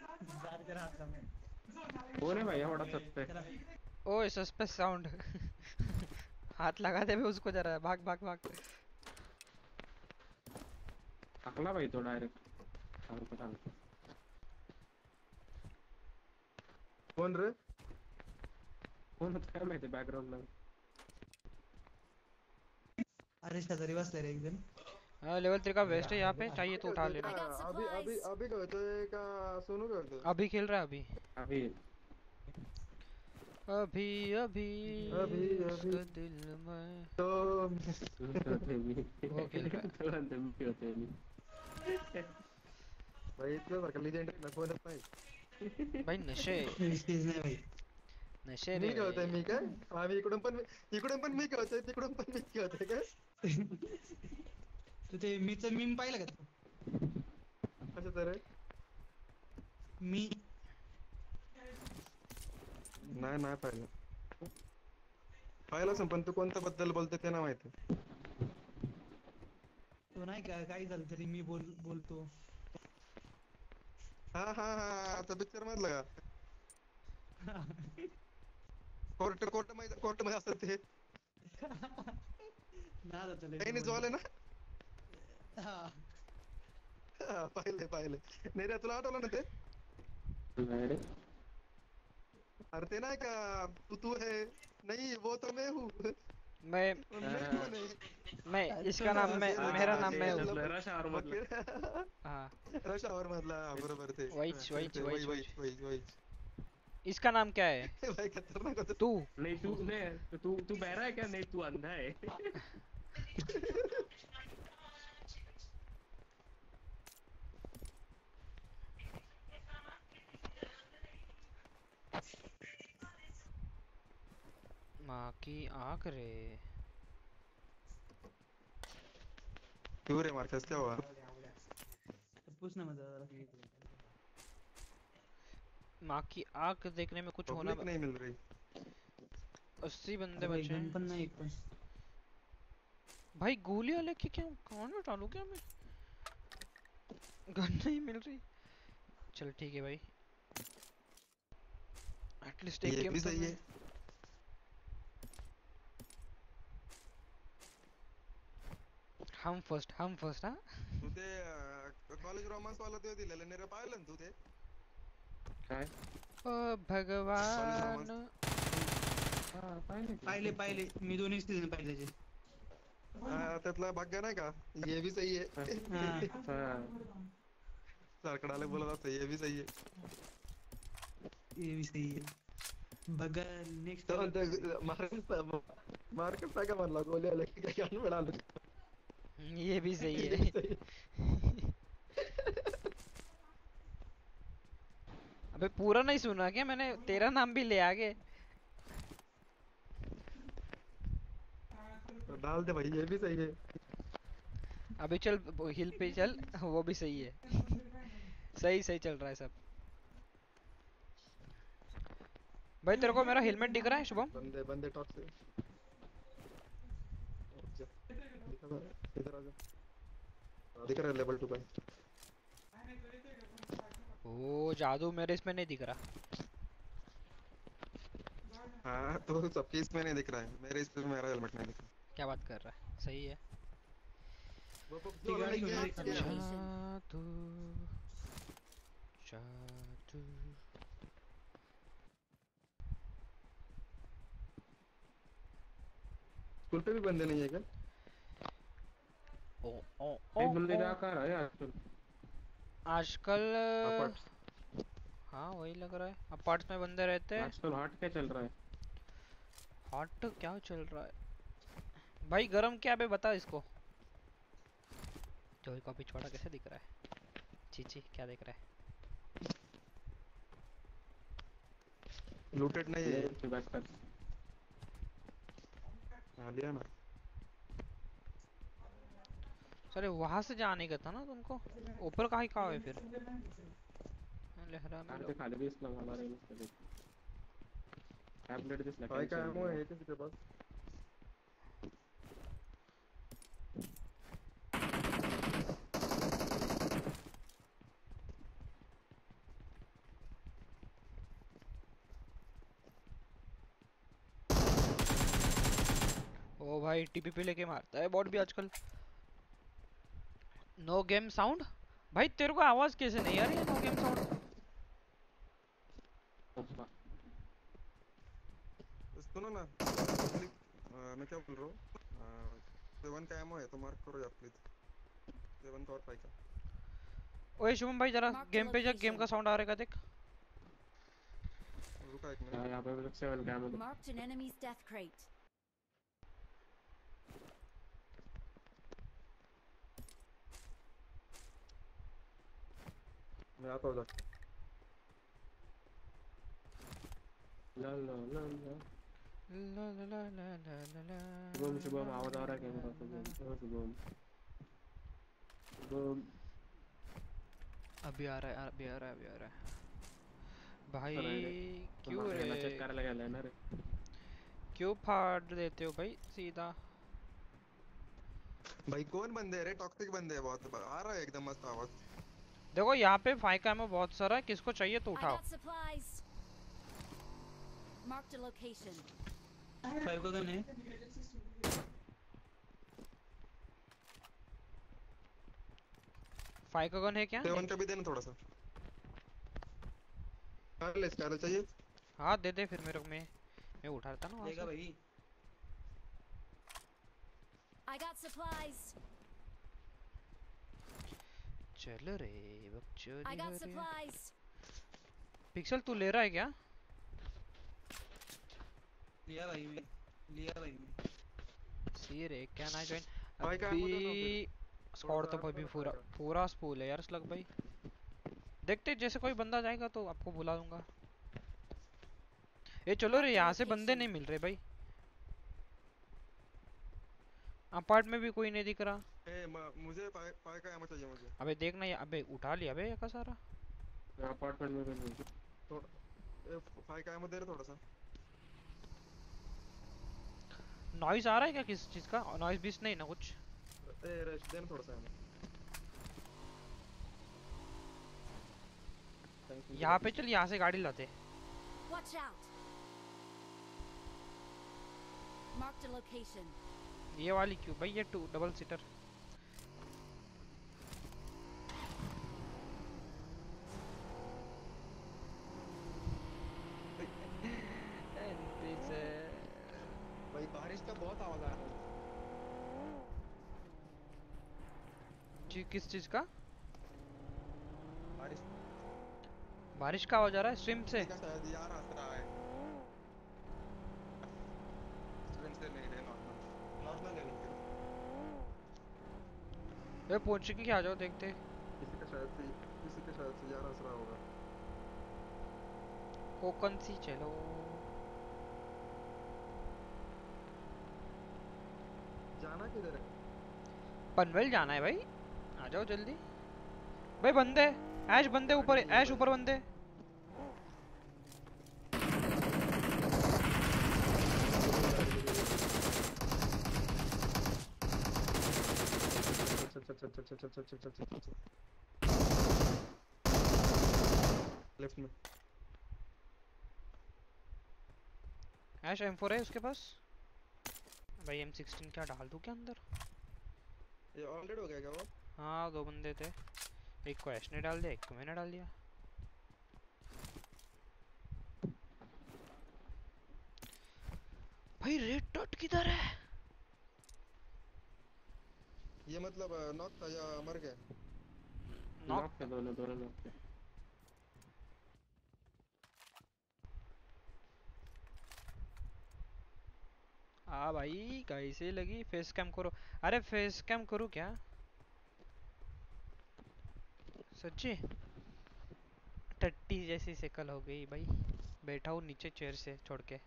कोण आहे भाई एवढा सस्पेक्ट ओए सस्पेंस साउंड [laughs] हाथ लगा दे उसको जरा भाग भाग भाग। टाकला भाई तो डायरेक्ट कौन रे? कोण होतं काय माहिती बॅकग्राऊंड ला अरे शेजारी बसले रे एक जण हाँ लेवल थ्री का वेस्ट है यहाँ पे चाहिए तो उठा लेना। अभी अभी अभी गए थे का सोनू थे अभी खेल रहा है अभी। अभी। अभी अभी अभी, उसका अभी। दिल में। तो वो खेल रहा तुरंत मी होते मी भाई इतकं सारखं लिजेंडरी ना कोणच नाही भाई। नशे। विशेष नाही भाई नशे मी खेळतोय रे मी काय आम्ही इकडून पण इकडून पण मी खेळतोय तिकडून पण मी खेळतोय काय? तू ते मीच मीम पाहिलं का तू? तर? मी नाही नाही पाहिलं. पाहिलं असेल पण तू कोणत्या बद्दल बोलतोय ते नाही माहिती. तो नाही का काही झालं तरी मी बोल बोलतो. हा हा हा आता पिक्चर मधलं का? कोर्ट कोर्ट मध्ये कोर्ट मध्ये असतात ते. [laughs] नाही ना? पाहिलंय पाहिलंय नाही रे तुला आठवलं ना ते? नाही रे अरे ते नाही का तू तू है। नहीं वो तो मैं हूँ। मैं मैं मैं इसका नाम मैं मेरा नाम मैं हूँ। मतलब- रश आवर मधलं हाँ। रशावर मधला हा, बरोबर ते वहीच, हा, वहीच, ते, वहीच, वही, वही, वही, वही. इसका नाम क्या है? [laughs] भाई खतरनाक होतं. तू। नहीं तू नहीं तू तू बहरा है क्या? नहीं तू अंधा है। [laughs] [laughs] माँ की आँख रे। क्यों रे? मार्कस क्या हुआ? पूछ ना मज़ा जरा. माँ की आँख देखने में कुछ होना नहीं मिल रही। अस्सी बंदे भाई बचे गन हैं। पण नाही एक भाई गोलियाँ लेके क्या कौन में डालू क्या मैं? गन नहीं मिल रही। चल ठीक है भाई। एटलीस्ट एक गेम तो सही है। हम फ़र्स्ट हम फ़र्स्ट हाँ? तू ते कॉलेज रोमांस वाला ते दिलेलं नाही रे पाहिलं ना तू ते? काय? ओ भगवान। पाहिले पाहिले मी दोन्ही सीझन पाहिले त्याचे त्यातला भाग्य नाही का? ये भी सही है. हा. हाँ. सारकडाला बोलत असतं ये भी सही है. हे बी सही आहे. बघा नेक्स्ट मार्कस मार्कस काय का म्हणला? गोली आला की काय मिळालं? ये भी सही है. अबे पूरा नहीं सुना क्या? मैंने तेरा नाम भी ले आगे। तो डाल दे भाई ये भी सही है। अबे चल हिल पे चल वो भी सही है। सही सही चल रहा है सब। भाई तेरे को मेरा हेलमेट दिख रहा है शुभम? बंदे बंदे टॉप से। इधर आ जा। दिख रहा है लेवल टू का ओ जादू मेरे इसमें नहीं दिख रहा। हाँ तो सबके इसमें नहीं दिख रहा है। मेरे इसमें मेरा हेलमेट नहीं दिख रहा। क्या बात कर रहा है? सही है? नहीं किया? जादू जादू। स्कूल पे भी बंदे नहीं है क्या? ओ ओ ओ बंदे। जा कर आए आजकल आजकल हाँ वही लग रहा है। अपार्ट्स में बंदे रहते हैं। आजकल हॉट क्या चल रहा है? हॉट क्या चल रहा है? भाई गरम क्या बे बता इसको। जोई का पिछवाड़ा कैसे दिख रहा है? चीची क्या दिख रहा है? लूटेड नहीं है। हाँ लिया ना। अरे वहाँ से जाने का था ना तुमको? ऊपर का ही कहा है फिर? लहरा में कार लो। ते खाली दिसला मला रे नुसतं ते. टॅबलेट दिसला भाई का एमओ है। किसी के पास? ओ भाई टीपीपी लेके मारता है बॉट भी आजकल। नो गेम साउंड भाई तेरे को आवाज़ कैसे नहीं आ रही है नो गेम साउंड सुनो ना मैं क्या बोल रहा हूँ? सेवन का एमओ है तो मार्क करो यार प्लीज़ सेवन का और फाइव का. ओए शुभम भाई जरा गेम पे जा गेम का साउंड आ रहेगा देख। रुका एक मिनट यहाँ पे सेवन क्या मतलब Marked an enemy's death crate. Ne yapalım? La la la la. La la la la la la la. आवाज़ आ रहा है कैमरा से? शुभम शुभम शुभम अभी आ रहा है अभी आ रहा है अभी आ रहा है। भाई क्यों तो रे? चेक कर लगा लेना रे क्यों फाड़ देते हो भाई सीधा? भाई कौन बंदे रे? टॉक्सिक बंदे बहुत। आ रहा है एकदम मस्त आवाज़। देखो यहाँ पे फाइव का बहुत सारा है किसको चाहिए तो उठाओ. फाइव का गन है फाइव का गन है क्या? सेवन का भी देना थोड़ा सा। कार ले स्कार चाहिए। हाँ दे दे फिर मेरे को मैं मैं उठा लेता ना देगा भाई। I got supplies. चल रे बकचोदी. पिक्सल तू ले रहा है क्या? लिया भाई मैं लिया भाई मैं। सी रे कैन आई जॉइन भाई अभी स्क्वाड तो सा पूरा पूरा स्पूल है यार स्लग भाई। देखते जैसे कोई बंदा जाएगा तो आपको बुला दूँगा। ये चलो रे यहाँ से बंदे नहीं मिल रहे भाई। अपार्ट में भी कोई नहीं दिख रहा। ए म- मुझे पाए पाए का एमो चाहिए मुझे। अबे देखना ये अबे उठा लिया अबे का सारा। अपार्टमेंट में भी थोड़ा ए पाए का एमो दे रहे थोड़ा सा। नॉइज़ आ रहा है क्या किस चीज़ का? नॉइज़ बीस नहीं ना कुछ। ए रेश देना थोड़ा सा एमो यहाँ पे चल यहाँ से गाड़ी लाते। Watch out. Marked a location. ये वाली क्यों? भाई ये टू डबल सीटर भाई बारिश का बहुत आवाज़ आ रहा है जी किस चीज़ का? बारिश। बारिश का आवाज़ आ रहा है? स्विम से। का शायद यार हंस रहा है स्विम से नहीं रे नॉर्मल। नॉर्मल लेकिन। वे पहुँच के आ जाओ देखते किसी का शायद से किसी का शायद से यार हंस रहा होगा। कोकन सी चलो। जाना किधर है? पनवेल जाना है भाई। आ जाओ जल्दी। भाई बंदे ऐश बंदे ऊपर ऐश ऊपर बंदे। लेफ़्ट में। ऐश M4 है उसके पास? भाई M16 क्या डाल दू क्या अंदर? ये ऑलरेडी हो गया क्या वो? हाँ दो बंदे थे। एक को ऐश ने डाल दिया एक को मैंने डाल दिया। भाई रेड डॉट किधर है? ये मतलब नॉक था या मर गया? नॉक पे दोनों दोनों नॉक पे आ भाई कैसे लगी? फेस कैम करो। अरे फेस कैम करूँ क्या? सच्ची टट्टी जैसी शक्ल हो गई भाई। बैठा हूँ नीचे चेयर से छोड़ के।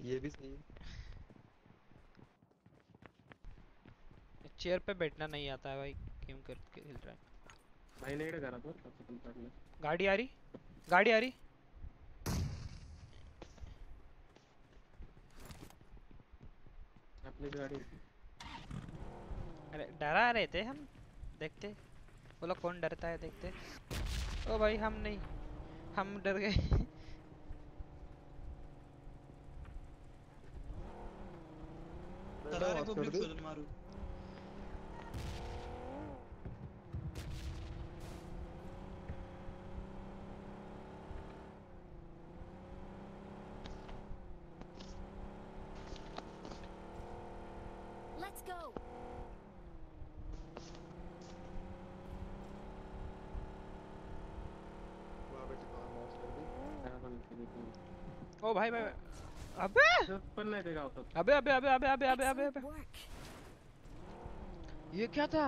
ये भी सही है। चेयर पे बैठना नहीं आता है भाई गेम कर खेल रहा है। भाई नहीं करा तो खत्म गाड़ी आ रही? गाड़ी आ रही? अपनी गाड़ी। अरे डरा रहे थे हम। देखते। बोला कौन डरता है देखते। ओ भाई हम नहीं। हम डर गए। तो मारू Let's go. वाह बेटे कहाँ मौज कर दी बराबर से देखो ओ भाई भाई अबे! जब पर नहीं अबे अबे अबे अबे अबे अबे अबे अबे। ये क्या था?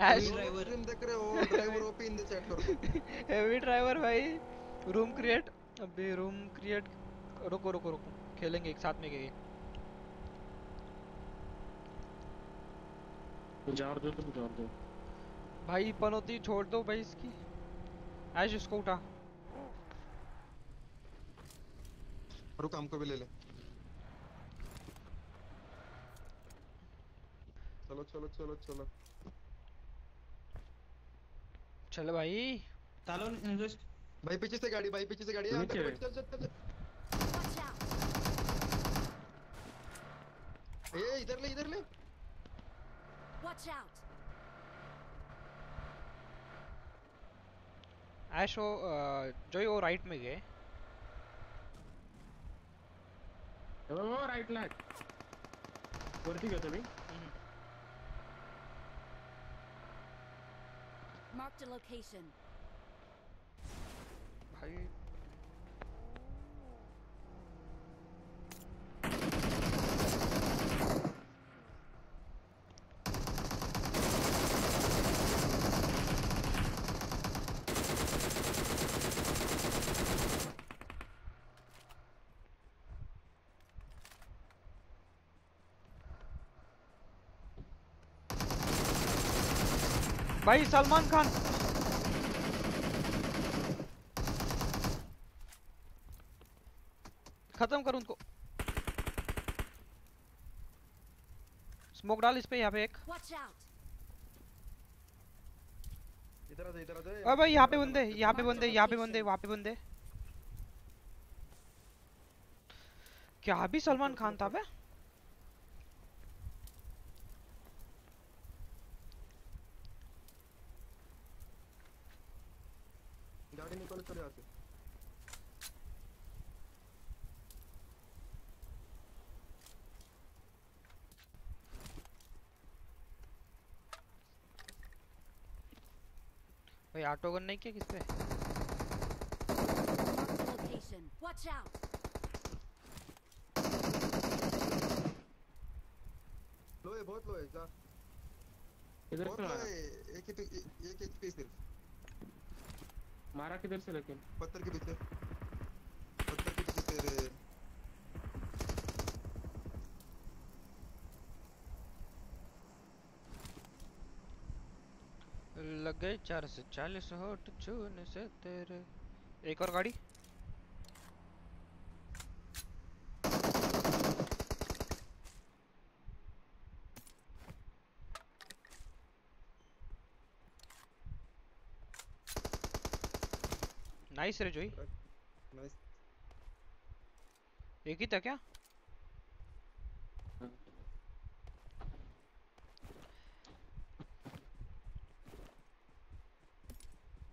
ऐश ड्राइवर देख रहे हो driver OP in the chat कर हेवी ड्राइवर भाई। रूम क्रिएट अभी रूम क्रिएट रुको रुको रुको। खेलेंगे एक साथ में गेम जार दो तो जार दो भाई पनौती छोड़ दो भाई इसकी। ऐश इसको उठा। रुक हमको भी ले ले। चलो चलो चलो चलो। चल भाई। चालो भाई पीछे से गाड़ी भाई पीछे से गाड़ी। है। चल चल चल ए इधर ले इधर ले। Watch out! ऐश वो जो ही वो राइट में गए। ओ राइट लैग वरती क्या तुम्ही Marked a location. भाई भाई सलमान खान। खत्म कर उनको। स्मोक डाल इस पे यहाँ पे एक! इधर अरे भाई यहाँ पे बंदे यहाँ पे बंदे यहाँ पे बंदे वहाँ पे बंदे। क्या भी सलमान खान था बे गाड़ी निकालो चलो यहाँ से भाई ऑटो गन नहीं किया किस पे Marked. Watch out! लो बहुत लो है जा बहुत से मारा। है एक ही एक एक पी सिर्फ़। मारा किधर से लेकिन? पत्थर के पीछे। पत्थर के पीछे तेरे लग गए चार से चालीस होट छूने से तेरे। एक और गाड़ी। नाइस रे जोई। नाइस एक ही था क्या एक और गाड़ी ऑलरेडी उधर ऑलरेडी नहीं यहाँ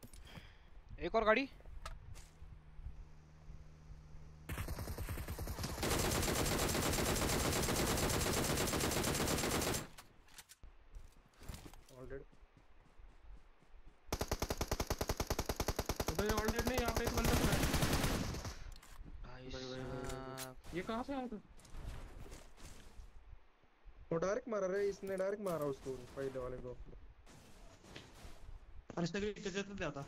पे एक बंदा खड़ा है भाई भाई, भाई, भाई, भाई, भाई। साहब। ये कहाँ से आया था वो डायरेक्ट मारा रे इसने डायरेक्ट मारा उसको पहले वाले को। अरे सगळे त्याच्यातच आहे आता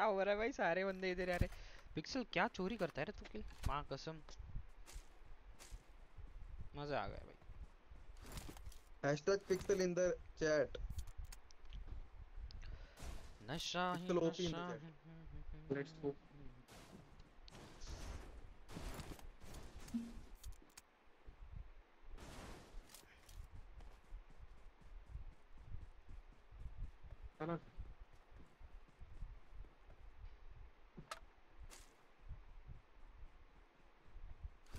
क्या हो रहा है भाई? सारे बंदे इधर आ रहे पिक्सल क्या चोरी करता है रे तू किल माँ कसम। मज़ा आ गया भाई। Hashtag Pixel in the chat नशा ही Pixel in the नशा लेट्स गो चला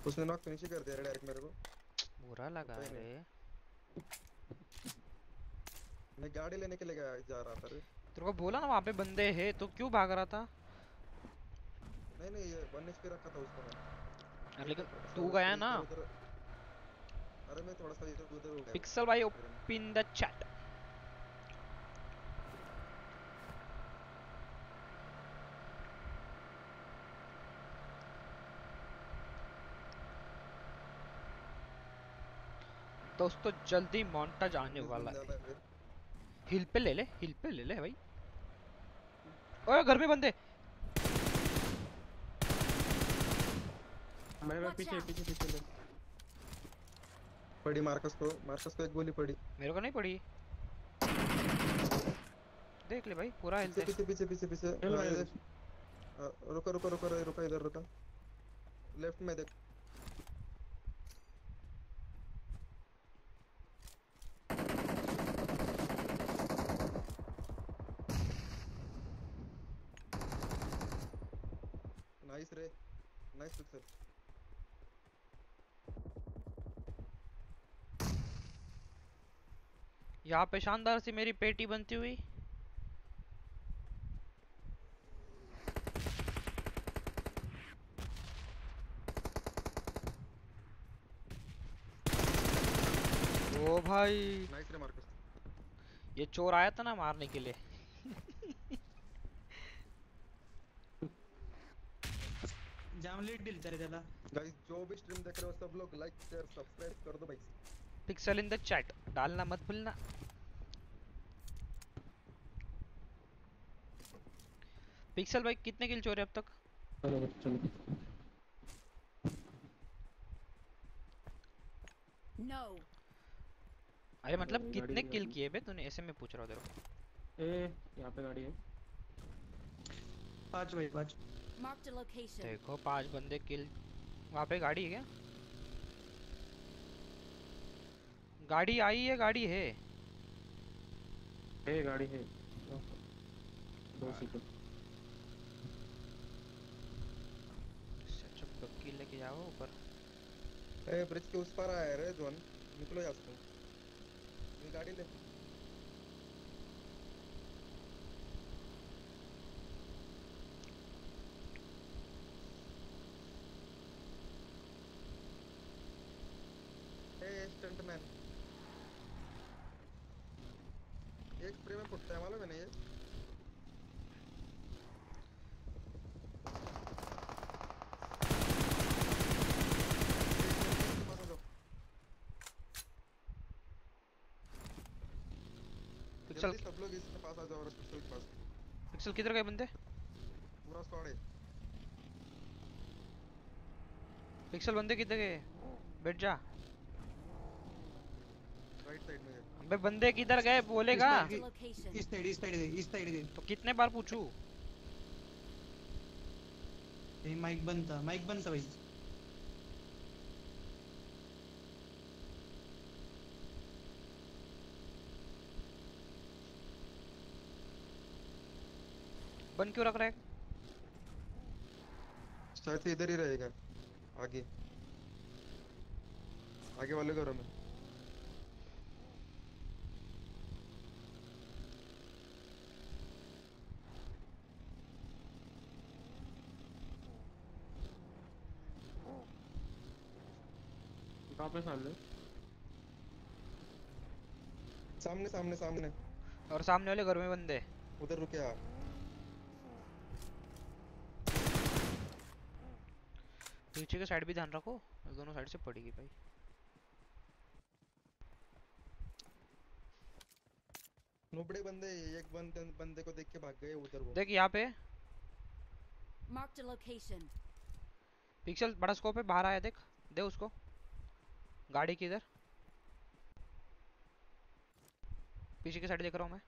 उसने नॉक फिनिश कर दिया डायरेक्ट मेरे को। बुरा लगा रे मैं गाड़ी लेने के लिए गया जा रहा था रे। तेरे को बोला ना वहाँ पे बंदे हैं तो क्यों भाग रहा था? नहीं नहीं ये वन एचपी रखा था उसको मैं अरे लेकिन तू गया ना। अरे मैं थोड़ा सा इधर उधर हो गया। पिक्सल भाई ओपन द चैट दोस्तों जल्दी मोन्टाज आने वाला है। है। हिल पे ले ले हिल पे ले ले भाई। ओए घर में बंदे। मेरे में Watch पीछे पीछे पीछे ले। पड़ी मार्कस को मार्कस को एक गोली पड़ी। मेरे को नहीं पड़ी। देख ले भाई पूरा हिल पीछे पीछे पीछे पीछे हाँ। हाँ, रुको रुको रुको रुको रुको इधर रुको। लेफ़्ट में देख नाइस रे नाइस पिक्सल यहाँ पे शानदार सी मेरी पेटी बनती हुई। ओ भाई। ये चोर आया था ना मारने के लिए। रे त्याला गाइस जो भी स्ट्रीम देख रहे हो सब लोग लाइक शेयर सब्सक्राइब कर दो भाई। पिक्सल इन द चैट डालना मत भूलना। पिक्सल भाई कितने किल चोरे अब तक? चलो चलो। No. अरे मतलब कितने किल किए बे तूने? ऐसे में पूछ रहा हूँ तेरे को ए यहाँ पे गाड़ी है। पाच भाई पाच। Marked a location. देखो पाँच बंदे किल वहाँ पे गाड़ी है क्या? गाड़ी आई है गाड़ी है। ए गाड़ी है। दो सेकंड अच्छा बग्गी लेके जाओ ऊपर। ए ब्रिज के उस पार आया रे जोन। निकलो यहाँ से ये गाड़ी ले ए स्टंटमैन फुटता है मालूम है ना ये। पिक्सल सब लोग इसके पास आ जाओ और पिक्सल के पास। पिक्सल किधर गए बंदे? पूरा स्क्वाड है पिक्सल बंदे किधर गए? बैठ जा। राइट साइड में अबे बंदे किधर गए बोलेगा. इस साइड इस साइड इस साइड तो कितने बार पूछूँ? हे माइक बंद था माइक बंद था भाई। बंद क्यों रख रहा है? शायद इधर ही रहेगा आगे। आगे वाले घरों में। कहाँ पे सामने? सामने सामने सामने। और सामने वाले घर में बंदे। उधर रुके आप पीछे के साइड भी ध्यान रखो दोनों साइड से पड़ेगी भाई। नुबड़े बंदे एक बंदे बंदे को देख के भाग गए उधर वो। देख यहाँ पे। Marked a location. पिक्सल बड़ा स्कोप है बाहर आया देख दे उसको। गाड़ी किधर पीछे की साइड देख रहा हूँ मैं।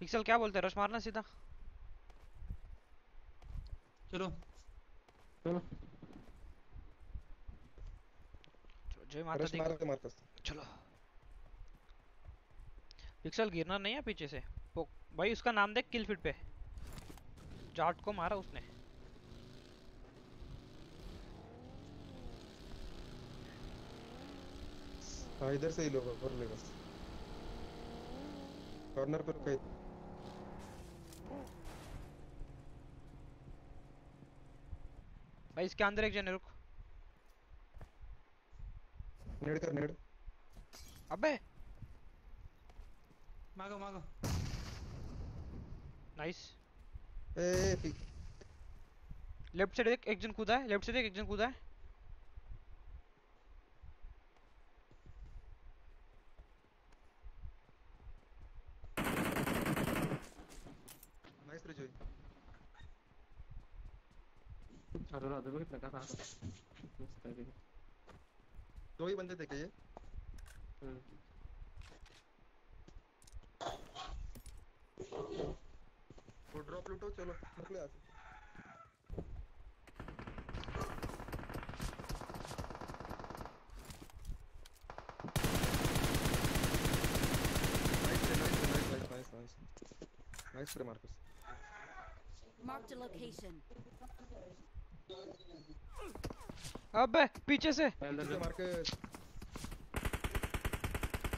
पिक्सल क्या बोलते हैं? रश मारना सीधा। चलो। चलो। चलो, जय माता दी। मार दे। मार्कस चलो। पिक्सल गिरना नहीं है पीछे से। भाई उसका नाम देख किल फिट पे। जाट को मारा उसने। हाँ इधर से ही लोग कर ले बस कॉर्नर पर कहीं भाई इसके अंदर एक जने रुक नेड कर नेड। अबे! मागो मागो। नाइस पी- लेफ़्ट साइड एक एक जन कूदा है लेफ़्ट साइड एक एक जन कूदा है। नाईस रे अरे अजून बघितलं का ते. दो ही बंदे थे क्या ये। हम्म. वो ड्रॉप लूटो चलो निकले यहाँ से Nice nice nice, Marcus. Marked a location. अबे पीछे से.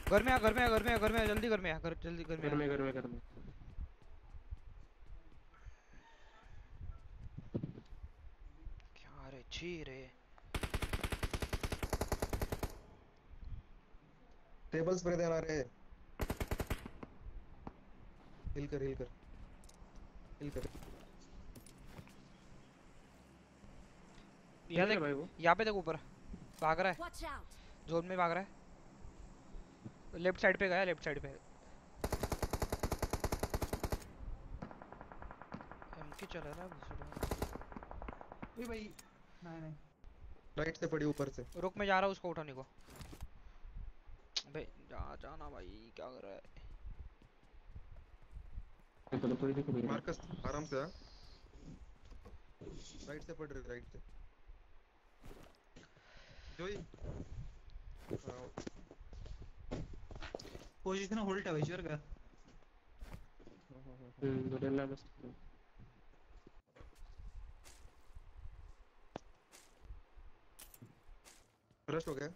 घर में आ घर में आ घर में आ घर में आ जल्दी घर में आ घर जल्दी घर में घर में घर में घर में क्या रे छी रे टेबल स्प्रे देना रे हिल कर हिल कर हिल कर यहाँ है देख भाई वो यहाँ पे देख ऊपर भाग रहा है. जोन में भाग रहा है लेफ़्ट साइड पे गया लेफ़्ट साइड पे एमकी चल रहा है भाई नहीं नहीं। राइट से पड़ी ऊपर से। रुक मैं जा रहा हूँ उसको उठाने को। भाई जा जाना भाई क्या कर रहा है? चलो कोई देखो मेरे मार्कस आराम से हाँ। राइट से पड़ रही राइट से। जोई। हाँ, पोझिशन होल्ड ठेवायची बरं का? हम्म दोन्हीला मस्त रश हो गया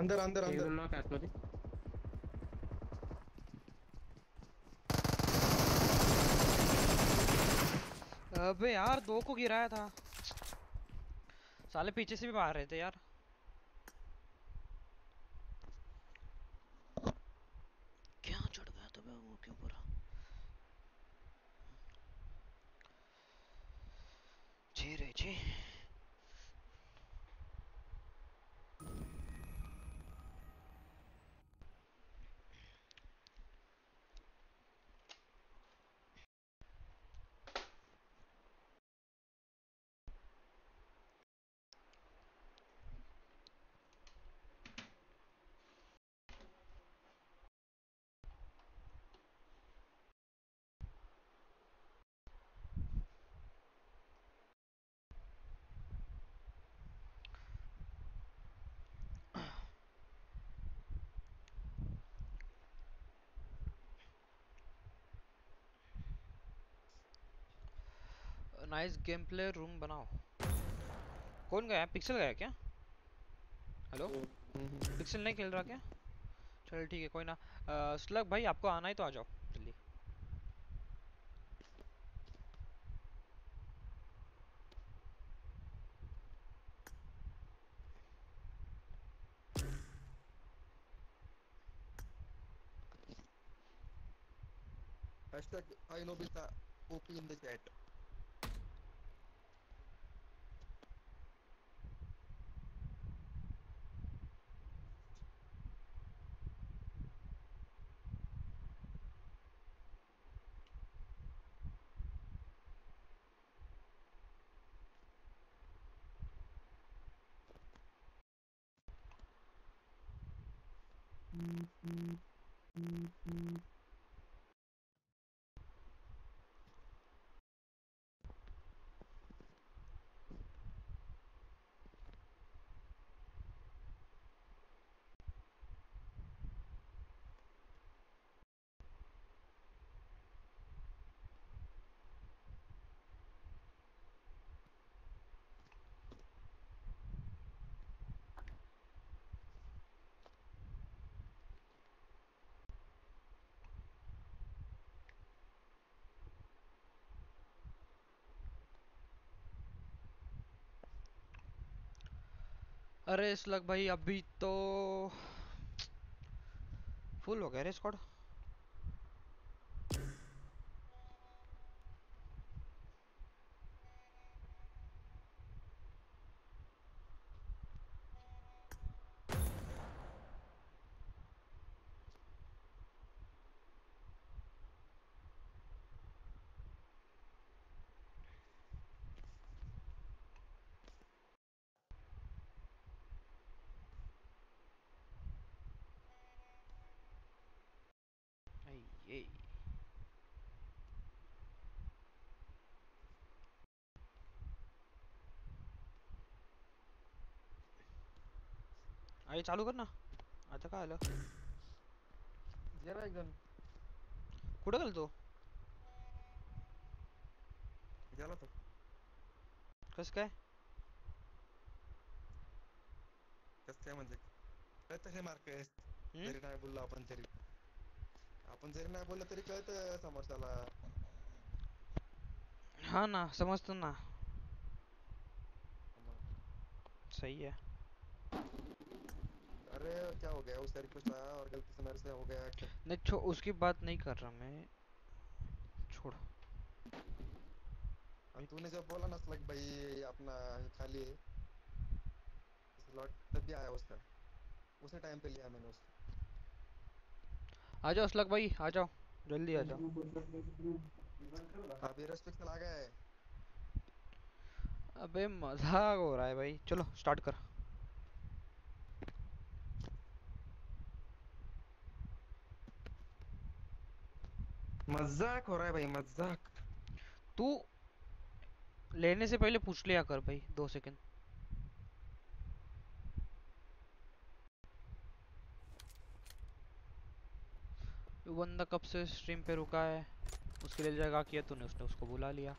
अंदर अंदर अंदर नॉक आतमध्ये अबे यार दो को गिराया था। साले पीछे से भी मार रहे थे यार क्या चढ़ गया था बे वो के ऊपर जी नाइस गेम प्ले रूम बनाओ। कौन गया? पिक्सल गया क्या? हेलो पिक्सल नहीं खेल रहा क्या? चल ठीक है, कोई ना। स्लग भाई, आपको आना है तो आ जाओ, जल्दी। Hashtag OP in the chat. Mm-hmm. Mm-hmm. अरे स्लग भाई अभी तो फुल हो गया रे स्क्वाड आई चालू कर ना. आता काय आलं? गेला एक जण कुठं गेला तो? गेला तो. कसं काय? कसं काय म्हणजे? कळतं हे मार्क? जरी नाही बोललो आपण तरी. आपण जरी नाही बोललो तरी कळतं समोरच्याला. हाँ ना समझता ना. सही है अरे क्या हो गया? उस रिक्वेस्ट आया और गलती से मेरे से हो गया क्या नहीं छो उसकी बात नहीं कर रहा मैं। छोड़। तूने जब बोला ना स्लग भाई अपना खाली स्लॉट तभी आया उसका। उसी टाइम पे लिया मैंने उसको। आ जाओ असलक भाई आ जाओ। जल्दी आ जाओ। अभी आ गया है। अबे मज़ाक हो रहा है भाई। चलो स्टार्ट कर। मज़ाक हो रहा है भाई, मज़ाक। तू लेने से पहले पूछ लिया कर भाई, दो सेकंड। बंदा कब से स्ट्रीम पे रुका है? उसके लिए जगह किया तूने, उसने उसको बुला लिया।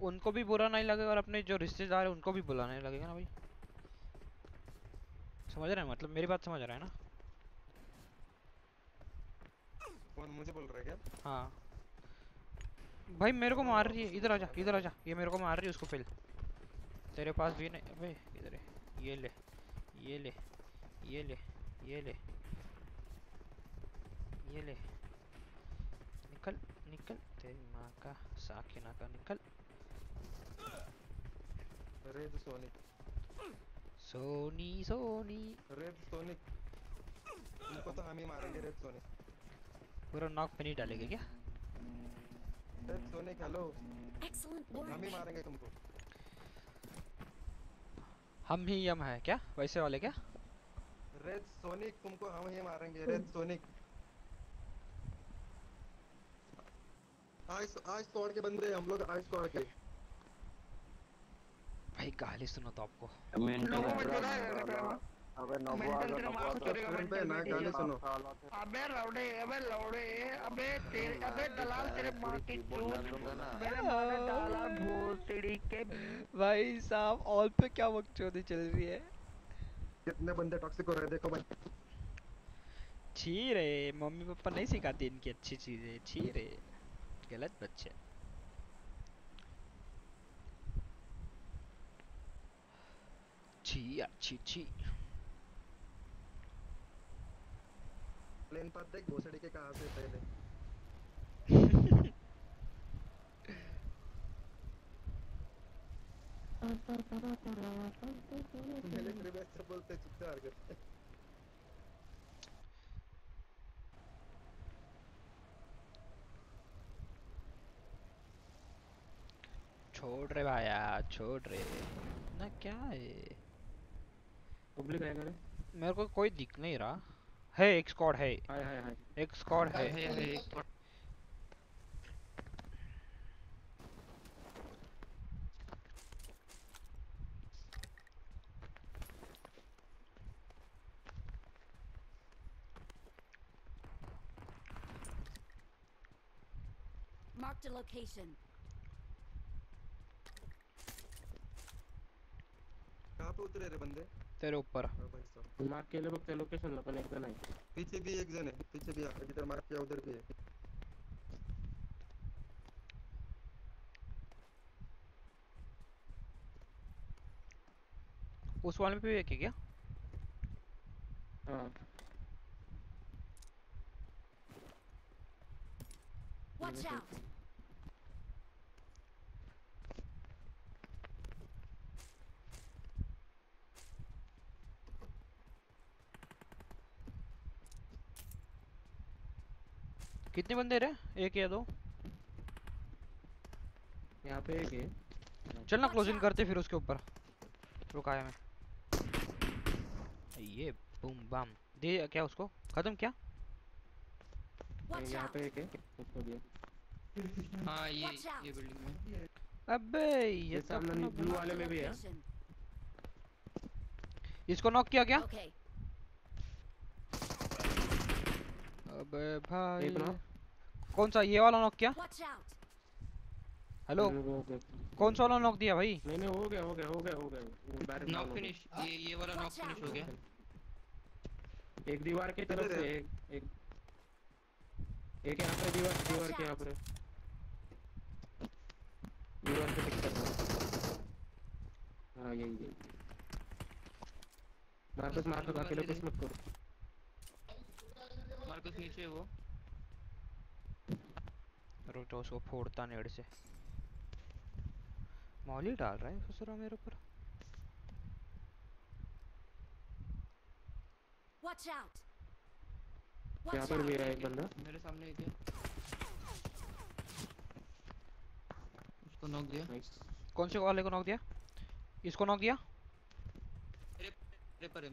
उनको भी बुरा नहीं लगेगा और अपने जो रिश्तेदार है, उनको भी बुलाने लगेगा ना भाई। समझ रहे हैं? मतलब मेरी बात समझ रहा है ना? कौन मुझे बोल रहा है क्या? हाँ। भाई मेरे को मार रही है। इधर आजा इधर आजा ये मेरे को मार रही है उसको फेल। तेरे पास भी नहीं अबे इधर है। ये ले ये ले ये ले ये ले ये ले। निकल निकल। तेरी माँ का साकिना का निकल। Red Sonic Sony. Sony red Sonic तुमको तो हम ही मारेंगे रेड सोनिक पूरा नॉक पे नहीं डालेगा क्या? Red sonic hello. Excellent हम ही मारेंगे तुमको। हम ही यम है क्या? वैसे वाले क्या? रेड सोनिक तुमको हम ही मारेंगे। रेड सोनिक आज आज स्क्वाड के बंदे हम लोग आज स्क्वाड के। भाई गाली सुनो तो आपको। रेस्टोरेंट पे ना गाने सुनो। अबे लौड़े अबे लौड़े अबे तेरे अबे दलाल तेरे माँ की चूत मेरे माँ ने डाला भोसड़ी के भाई साहब ऑल पे क्या बकचोदी चल रही है? कितने बंदे टॉक्सिक हो रहे हैं देखो भाई। छी रे मम्मी पापा नहीं सिखाते इनकी अच्छी चीज़ें छी रे गलत बच्चे। छी यार छी। प्लेन पाथ देख भोसड़ी के कहाँ से पहले। [laughs] बोलते चुपचाप हार गए छोड़ रे भाया छोड़ रे। ना क्या है? पब्लिक मेरे को कोई दिख नहीं रहा। है एक स्क्वाड है। हाय हाय हाय। एक स्क्वाड है। Marked a location. कहाँ पे उतरे रे बंदे? तेरे ऊपर. हाँ भाई साहब मार्क केलं बघ त्या लोकेशनला पण एकदा नाही पीछे भी एक जन है पीछे भी आपने जिधर मार्क किया उधर भी है उस वाले पे भी एक है क्या? हाँ. Watch out! कितने बंदे रहे? एक या दो? यहाँ पे एक है। चल ना क्लोजिंग करते फिर उसके ऊपर। रुकाया मैं। ये बूम बम दे क्या उसको? खत्म क्या? यहाँ पे एक है। उसको दिया। हाँ ये ये बिल्डिंग में। अबे ये ये तो सामने ब्लू वाले में भी है। इसको नॉक किया क्या? Okay. अबे भाई। कौन सा ये वाला नॉक किया? हेलो कौन सा वाला नॉक दिया भाई? नहीं नहीं हो गया हो गया हो गया हो गया। नॉक फिनिश ये ये वाला नॉक फिनिश हो गया। एक दीवार की तरफ़ से एक एक। एक यहाँ पे दीवार दीवार के यहाँ पर दीवार पे टिक कर हाँ यही यही। मार्कस मार्कस अकेले कुछ मत करो। मार्कस नीचे है वो। रुक जाओ उसको फोड़ता नेड़ से। मौली डाल रहा है ससुरा मेरे ऊपर। Watch out! यहाँ पर भी! है एक बंदा। मेरे सामने एक है। उसको नॉक दिया। नाइस कौन से वाले को नॉक दिया? इसको नॉक दिया? मेरे पर है!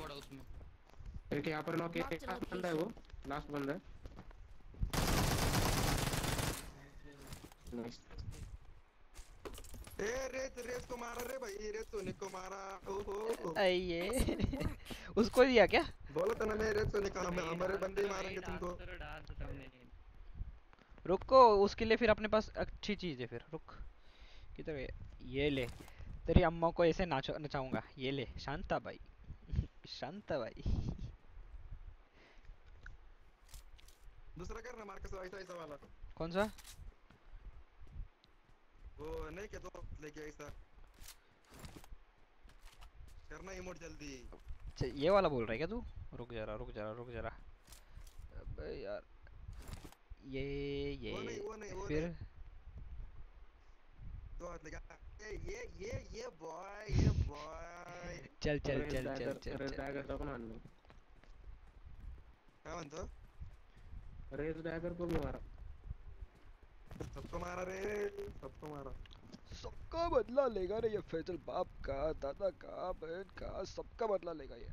पड़ा उसमें एक यहाँ पर नॉक एक बंदा है वो। लास्ट बंदा है नाइस ए रेत रेत को मारा रे भाई रेत सोनिक को मारा। ओहो। ये [laughs] उसको दिया क्या? बोला था ना मैं रेत सोनिक का हमारे बंदे मारेंगे तुमको। रुको उसके लिए फिर अपने पास अच्छी चीज़ है फिर रुक। किधर है? ये ले। तेरी अम्मा को ऐसे नाच नचाऊँगा। ये ले शांता भाई। [laughs] शांता भाई। दूसरा करना मार्कस ऐसा ऐसा वाला कौन सा? वो नहीं क्या तो लेके ऐसा करना इमोट जल्दी। अच्छा, ये वाला बोल रहा है क्या तू? रुक जरा रुक जरा रुक जरा अबे यार ये ये वो नहीं वो नहीं वो फिर? दो हाथ लगा। ये ये ये ये बॉय ये बॉय चल चल चल चल डैगर चल। डैगर को मारना क्या म्हणतो रेड डैगर को भी मारा। सबको मारा रे सबको मारा। सबका बदला लेगा रे ये फैजल बाप का दादा का बहन का सबका बदला लेगा ये।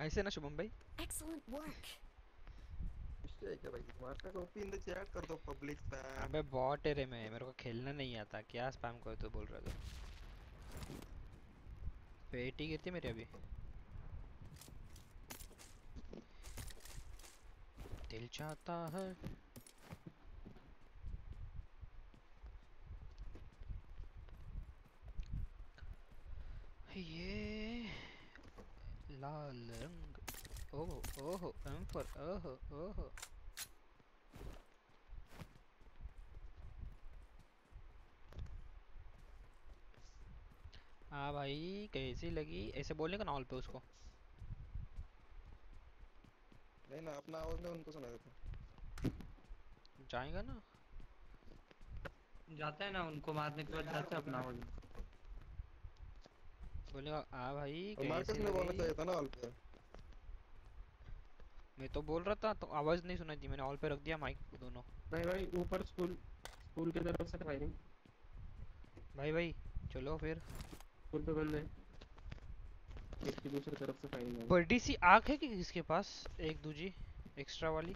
ऐसे ना शुभम भाई? पब्लिक स्पैम अबे बॉट है रे मैं मेरे को खेलना नहीं आता। क्या स्पैम कर तो बोल रहा था? पेटी गिरती मेरी अभी? दिल चाहता है। ये लाल रंग। Oh oh M four oh oh. हाँ भाई कैसी लगी? ऐसे बोलने का नॉल पे उसको। नहीं ना अपना आवाज़ में उनको सुना देता जाएगा ना? जाता है ना उनको मारने के बाद जाता है अपना आवाज़ बोलेगा हाँ भाई मार्कस कैसी ने बोलना चाहिए था ना ऑल पे। मैं तो बोल रहा था तो आवाज़ नहीं सुनाई थी मैंने ऑल पे रख दिया माइक दोनों। नहीं भाई ऊपर स्कूल स्कूल की तरफ़ से फायरिंग भाई भाई चलो फिर। स्कूल पे बंदे। एक की दूसरी तरफ़ से फायरिंग है बड़ी सी आग है कि किसके पास? एक दूजी एक्स्ट्रा वाली।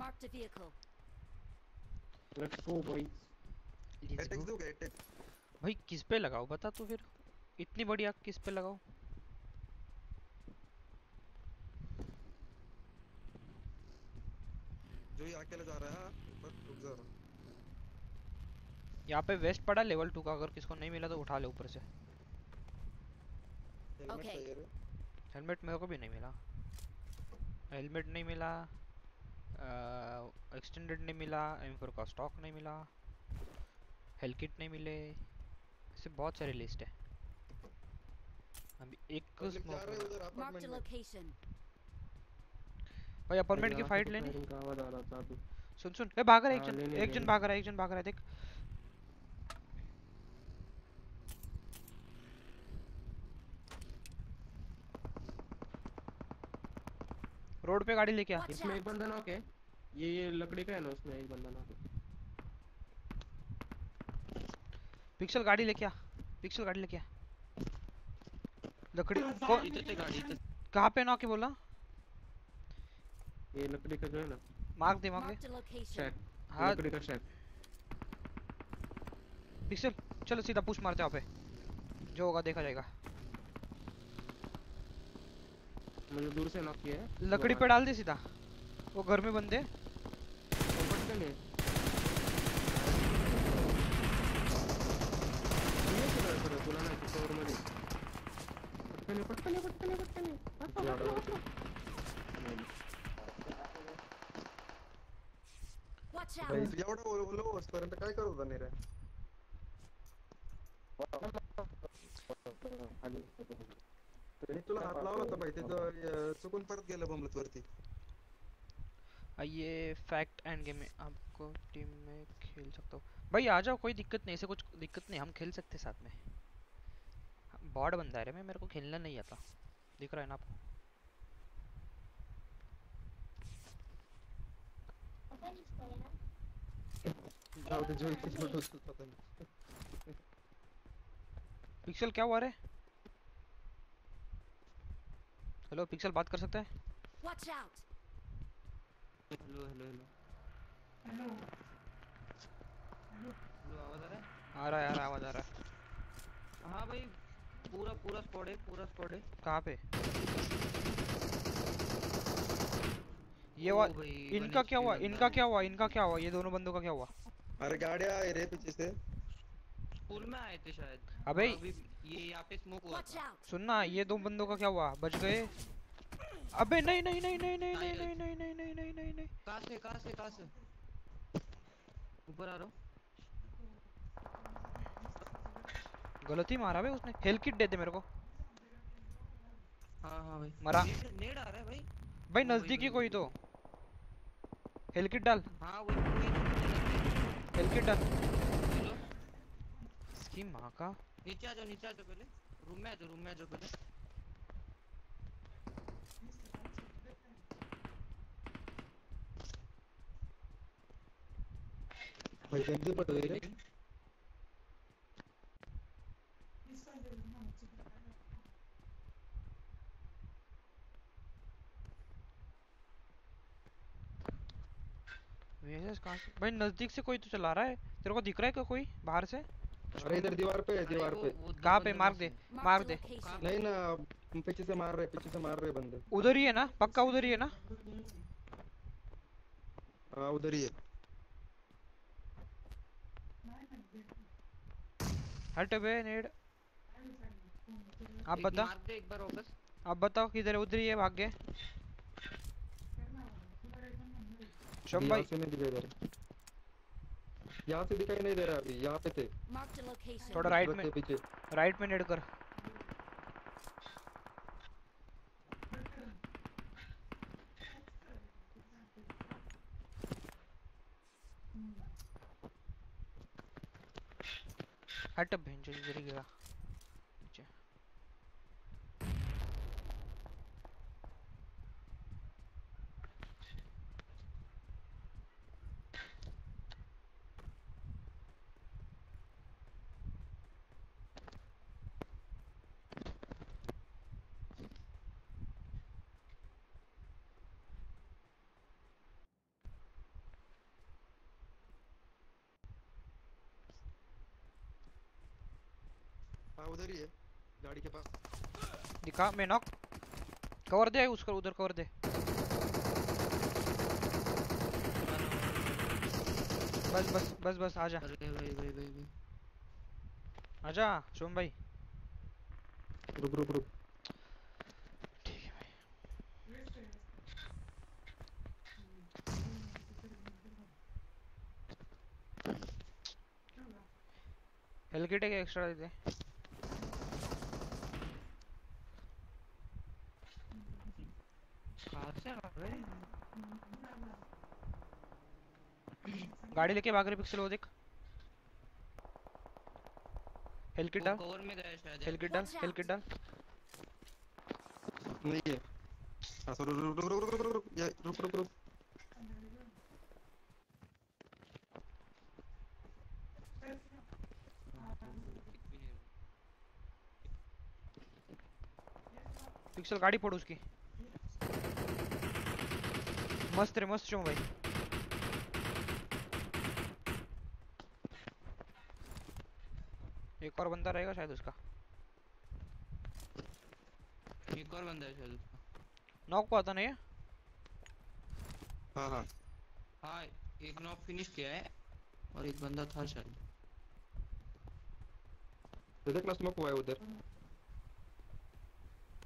Marked a vehicle. Let's go boys Let's attacks go. दोगे अटैक भाई किस पे लगाओ? बता तू फिर। इतनी बड़ी आग किस पे लगाओ? जो ये अकेले जा रहा है ऊपर रुक जा। रहा यहाँ पे वेस्ट पड़ा लेवल टू का अगर किसको नहीं मिला तो उठा ले ऊपर से। हेलमेट मेरे को भी नहीं मिला। हेलमेट नहीं मिला एक्सटेंडेड नहीं मिला एम फोर का स्टॉक नहीं मिला हेल किट नहीं मिले। से बहुत सारी लिस्ट है। अभी एक है. भाई अपार्टमेंट की फाइट तो लेनी। आवाज़ आ रहा था अभी। सुन सुन। ए भाग रहा है एक हाँ, जन एक जन भाग रहा है एक जन भाग रहा है देख। रोड पे गाड़ी लेके आ। इसमें एक बंदा नॉक है। ये ये लकड़ी का है ना उसमें एक बंदा नॉक है। पिक्सल गाड़ी लेके आ पिक्सल गाड़ी लेके आ। लकड़ी कौन इधर गाड़ी इधर। पे नॉक है बोला? ये लकड़ी का जो है ना। मार्क दे मार्क Marked दे। शेड हाँ। लकड़ी का शेड पिक्सल चलो सीधा पुश मारते हैं पे। जो होगा देखा जाएगा। मुझे दूर से नॉक किया है। लकड़ी पे डाल दे सीधा। वो घर में बंदे पटकन है ये सुधार करो तुला नाही त्याच्यावर मध्ये पटकन आहे, पटकन आहे, पटकन आहे, पटकन आहे. वाचवा, वाचवा, वाचवा. एवढं ओलो काय करत होता रे खाली. मी तुला हात लावला होता भाई त्याचं चुकून परत गेलं बमलत वरती आइए फैक्ट एंड गेम में आपको टीम में खेल सकता हूँ। भाई आ जाओ कोई दिक्कत नहीं ऐसे कुछ दिक्कत नहीं हम खेल सकते साथ में। बॉड बंदा है रे मैं मेरे को खेलना नहीं आता। दिख रहा है ना आपको? ते पिक्सल क्या हुआ रे? हेलो पिक्सल बात कर सकता है? Hello hello. हेलो। हेलो आवाज़ आ रहा है? आ रहा है आ रहा है आवाज़ आ रहा है। हाँ भाई। पूरा पूरा स्क्वाड है पूरा स्क्वाड है कहाँ पे ये वा इनका क्या हुआ इनका क्या हुआ इनका क्या हुआ ये दोनों बंदों का क्या हुआ अरे गाड्या आहे रे पीछे से स्कूल में आए थे शायद अबे ये यहाँ पे स्मोक हुआ सुनना ये दो बंदों का क्या हुआ बच गए अबे नहीं नहीं नहीं नहीं नहीं नहीं नहीं नहीं नहीं नहीं नहीं नहीं नहीं कहाँ से कहाँ से कहाँ से ऊपर आ रहा हूँ गलती मारा भाई उसने। हेल किट दे दे मेरे को। हाँ हाँ भाई। मरा। नेड आ रहा है भाई। भाई नज़दीक ही कोई तो। हेल किट डाल। हाँ वही हेल किट डाल। इसकी माँ का। नीचे आ जाओ नीचे आ जाओ पहले। रूम में आ जाओ रूम में आ जाओ पहले। भाई जल्दी पड़ गई रे VSS कहाँ से भाई नज़दीक से कोई तो चला रहा है। तेरे को दिख रहा है क्या को कोई बाहर से? अरे इधर दीवार पे दीवार पे। कहाँ पे? बंदों मार्क में दे। मार दे। नहीं ना पीछे से मार रहे पीछे से मार रहे बंदे। उधर ही है ना? पक्का उधर ही है ना? हाँ उधर ही है। हट बे नेड। आप बता। मार्क दे एक बार वापस। आप बताओ किधर है उधर ही है भाग गए। शम भाई से नहीं दिखाई दे रहा यहाँ से दिखाई नहीं दे रहा अभी यहाँ पे थे. थोड़ा राइट में पीछे राइट में नेड कर हट बहन जो गिर गया नीचे हाँ उधर ही है गाड़ी के पास। दिखा मैं नॉक कवर दे उसका उधर कवर दे। बस बस बस बस आजा। अरे भाई भाई भाई भाई। आजा शोम भाई। रुक रुक रुक। ठीक है भाई। हेल्थ किट है एक्स्ट्रा दे दे कहाँ से आ रहे हैं? गाड़ी लेके भाग रहे पिक्सल वो देख। हेल्थ किट डाल कवर में गया शायद। हेल्थ किट डाल हेल्थ किट डाल नहीं है हाँ रुक रुक रुक रुक रुक रुक ये रुक रुक रुक। पिक्सल गाड़ी फोड़ उसकी। रे मस्त चो भाई एक और बंदा रहेगा शायद उसका एक और बंदा है शायद उसका नॉक को आता नहीं है हाँ हाँ हाँ एक नॉक फिनिश किया है और एक बंदा था शायद तो देख ना स्मोक हुआ है उधर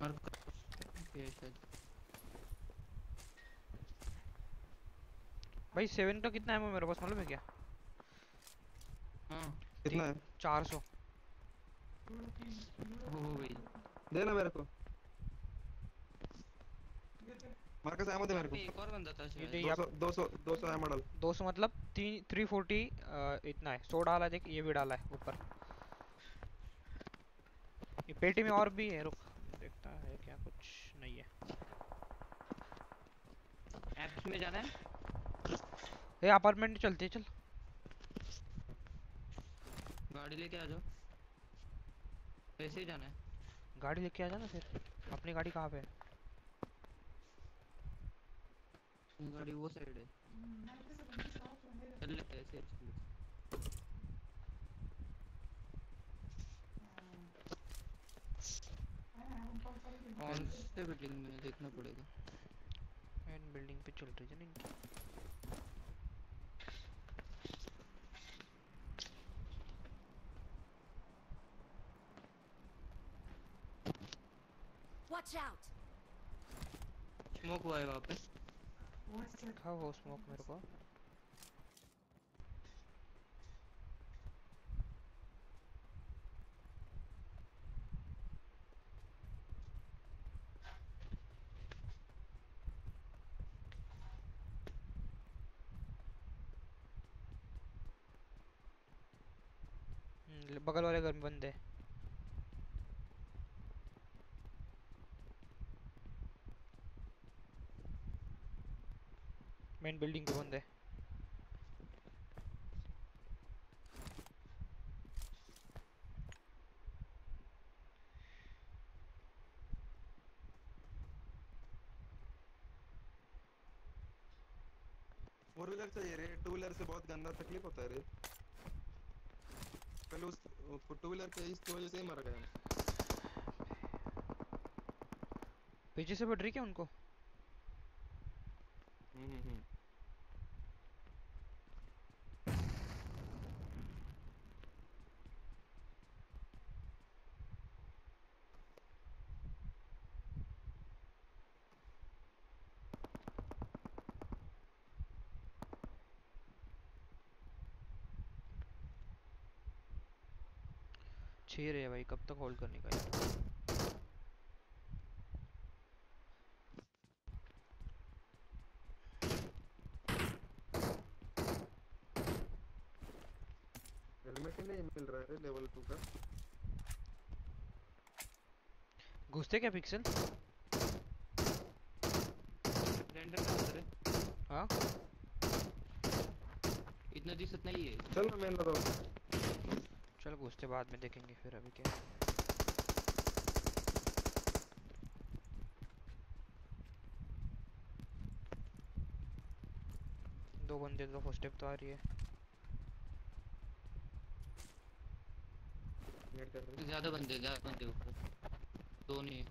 और शायद भाई सेवन का कितना है मेरे पास? मालूम है क्या? हाँ। कितना है? चार सौ। देना मेरे को। मार्कस एमो दे मेरे को। एक और बंदा था ये शायद दे- 200 200 200 एमो डाल। दो सौ मतलब तीन थ्री फोर्टी इतना है। सौ डाला है देख ये भी डाला है ऊपर। ये पेटी में और भी है रुक। देखता है क्या कुछ नहीं है। एप्स में जाना है? ये अपार्टमेंट चलते चल। गाड़ी लेके आ जाओ। कैसे ही जाना है। गाड़ी लेके आ जाना फिर। अपनी गाड़ी कहाँ पे है? गाड़ी वो साइड है। चल ले ऐसे कौन से बिल्डिंग में देखना पड़ेगा? मेन बिल्डिंग पे चल रही है ना Watch out! स्मोक हुआ है वहाँ पे था वो स्मोक मेरे को हम्म, बगल वाले घर में बंद है। मेन बिल्डिंग पे बंद है फोर व्हीलर चाहिए रे टू व्हीलर से बहुत गंदा तकलीफ़ होता है रे। कल उस टू व्हीलर के इस वजह से ही मर गया। पीछे से बढ़ रही क्या उनको? हम्म हम्म। छह रहे भाई कब तक होल्ड करने का हेलमेट ही नहीं मिल रहा है लेवल टू का। घुसते क्या पिक्सल रेंडर का अंदर है हाँ? इतना दिसत नहीं है। चल ना मेन रोड चल घुसते बाद में देखेंगे फिर अभी क्या दो बंदे तो फ़र्स्ट स्टेप तो आ रही है। ज़्यादा बंदे ज़्यादा बंदे ऊपर। दो नहीं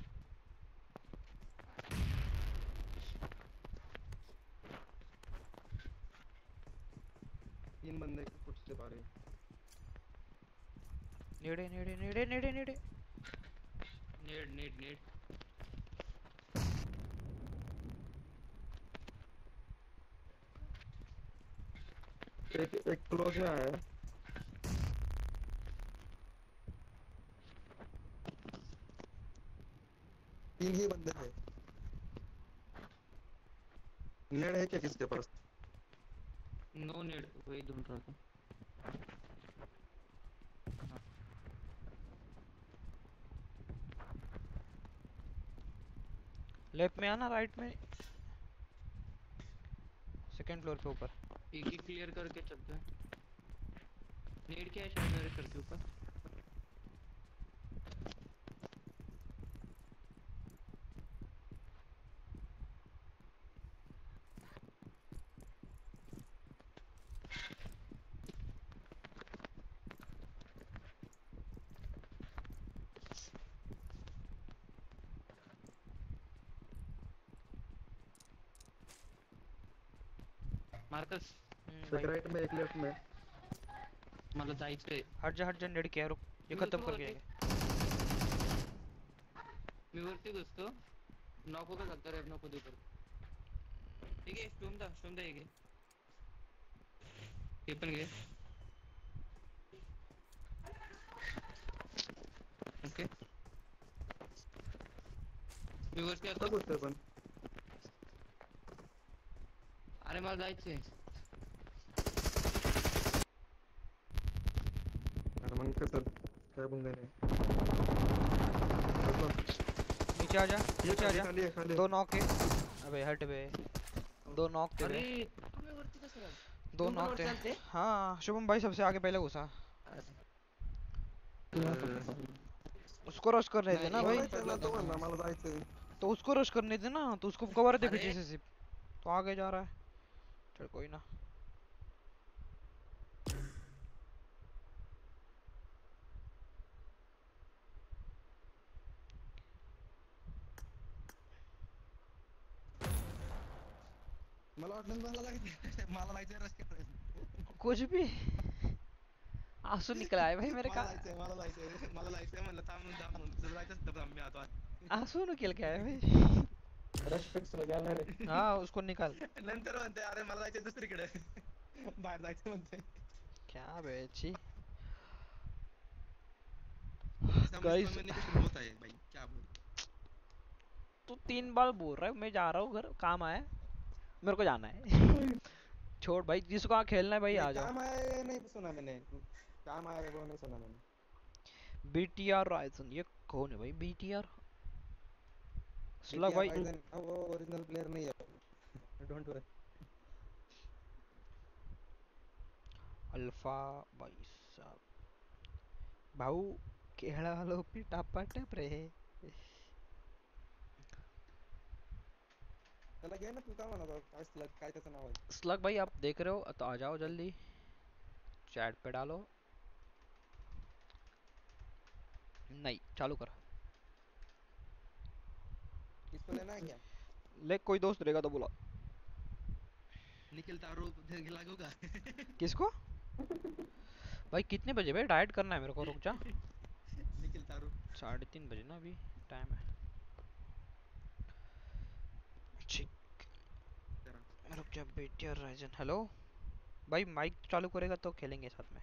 नेड़े नेड़े नेड़े नेड़े नेड़े नेड़ नेड़ नेड़ एक एक क्लोज है आया तीन ही बंदे हैं नेड़ है क्या किसके पास नो नेड़ वही ढूंढ रहा था लेफ़्ट में आना, राइट में? सेकंड फ्लोर पे ऊपर। एक ही क्लियर करके चलते हैं। नीड क्या है शायद मेरे सर ऊपर मार्कस एक राइट में एक लेफ़्ट में मला जायचंय हट जा हट जा नेड किया रुक। ये खत्म करके वरती. जाएँगे मी वरती घुसतो नॉक होगा सकता रेप नको देऊ ठीक आहे स्टोन दा स्टोन दा घे हे पण घे ओके। मी वरती कुठं आता घुसतोय पण अरे मला जायचंय अरे कसं काय बंद नाही नीचे आ जा नीचे आ जा। खाली आहे खाली दो नॉक है। अबे हट बे। दो नॉक थे अरे तुम्ही वरती कसं काय? दो नॉक थे आलते? हाँ शुभम भाई सबसे आगे पहले घुसा। उसको रश करने थे ना भाई? तो तो उसको रश करने थे ना तो उसको कवर दे पीछे से सिर्फ़। तो आगे जा रहा है। चल कोई ना। मला वाटलं मला जायचं मला जायचंय रस्त्यात कुछ भी. आँसू निकला है भाई मेरे का मला मला म्हणलं जायचं थांब मी आता आँसू निकल के आया भाई. रश फिक्स हो रे हाँ उसको निकाल. नंतर म्हणते अरे मला जायचंय दुसरीकडे. बाहेर जायचं म्हणते क्या बेची. होता है भाई? क्या बोल तू तीन बार बोल रहा है मैं जा रहा हूँ घर काम आया है। मेरे को जाना है। [laughs] छोड़ भाई जिसको वहाँ खेलना है भाई आ जाओ। काम आया नहीं सुना मैंने। काम आया वो नहीं सुना मैंने। बी टी आर राइसन ये कौन है भाई? बी टी आर स्लग भाई। वो ओरिजिनल प्लेयर नहीं है। [laughs] डोंट वरी अल्फ़ा भाई साहब। भाऊ खेळालो पिटापाट रे त्याला घे ना तू काय म्हणत होता? काय स्लग काय त्याचं नाव आहे स्लग भाई आप देख रहे हो तो आ जाओ जल्दी। चैट पे डालो। नहीं चालू कर। किसको लेना है क्या? ले कोई दोस्त रहेगा तो बोला। निखिल तारू उधर लागोगा [laughs] किसको? भाई कितने बजे भाई? डाइट करना है मेरे को रुक जा। [laughs] निखिल तारू। साढ़े तीन बजे ना अभी टाइम है ठीक रुक जा बेटी और राइजन हेलो भाई माइक चालू करेगा तो खेलेंगे साथ में।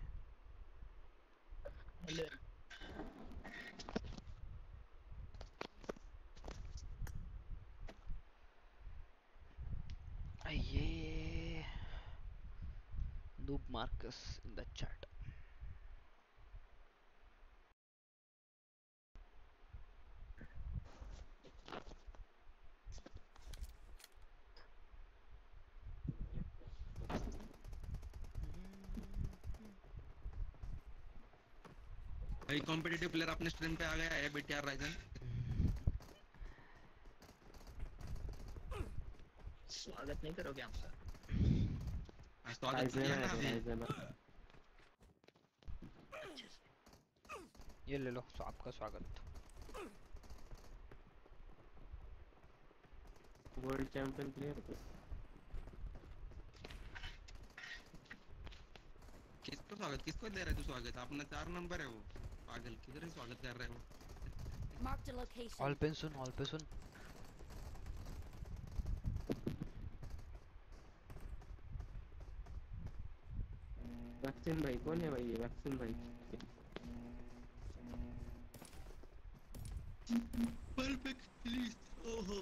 ये noob Marcus in the chat भाई कॉम्पिटिटिव प्लेयर अपने स्ट्रीम पे आ गया है बीटीआर राइजन स्वागत नहीं करोगे आपका स्वागत किया ना अभी ये ले लो आपका स्वागत। वर्ल्ड चैंपियन प्लेयर किसको स्वागत? किसको दे रहा है तू स्वागत? अपना चार नंबर है वो। पागल किधर ही स्वागत कर रहे हो। Marked a location. ऑल पे सुन ऑल पे सुन वैक्सीन भाई कौन है भाई ये वैक्सीन भाई? परफेक्ट प्लीज़ ओहो।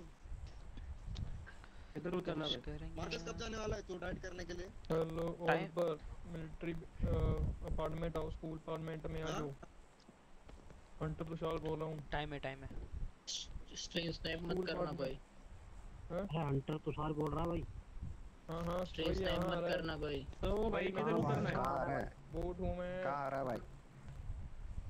इधर उतरना भाई। मार्कस कब जाने वाला है तू डाइट करने के लिए? Hello over military apartment house school apartment में आ हाँ? जाओ। हंटर तुषार बोल रहा हूँ। टाइम है टाइम है। स्ट्रेन स्नैप मत करना भाई। हंटर तुषार बोल रहा भाई। हाँ हाँ स्ट्रेन स्नैप मत है। करना भाई। तो वो भाई किधर उतरना है। है? बोट हूँ मैं। कहाँ आ रहा है भाई?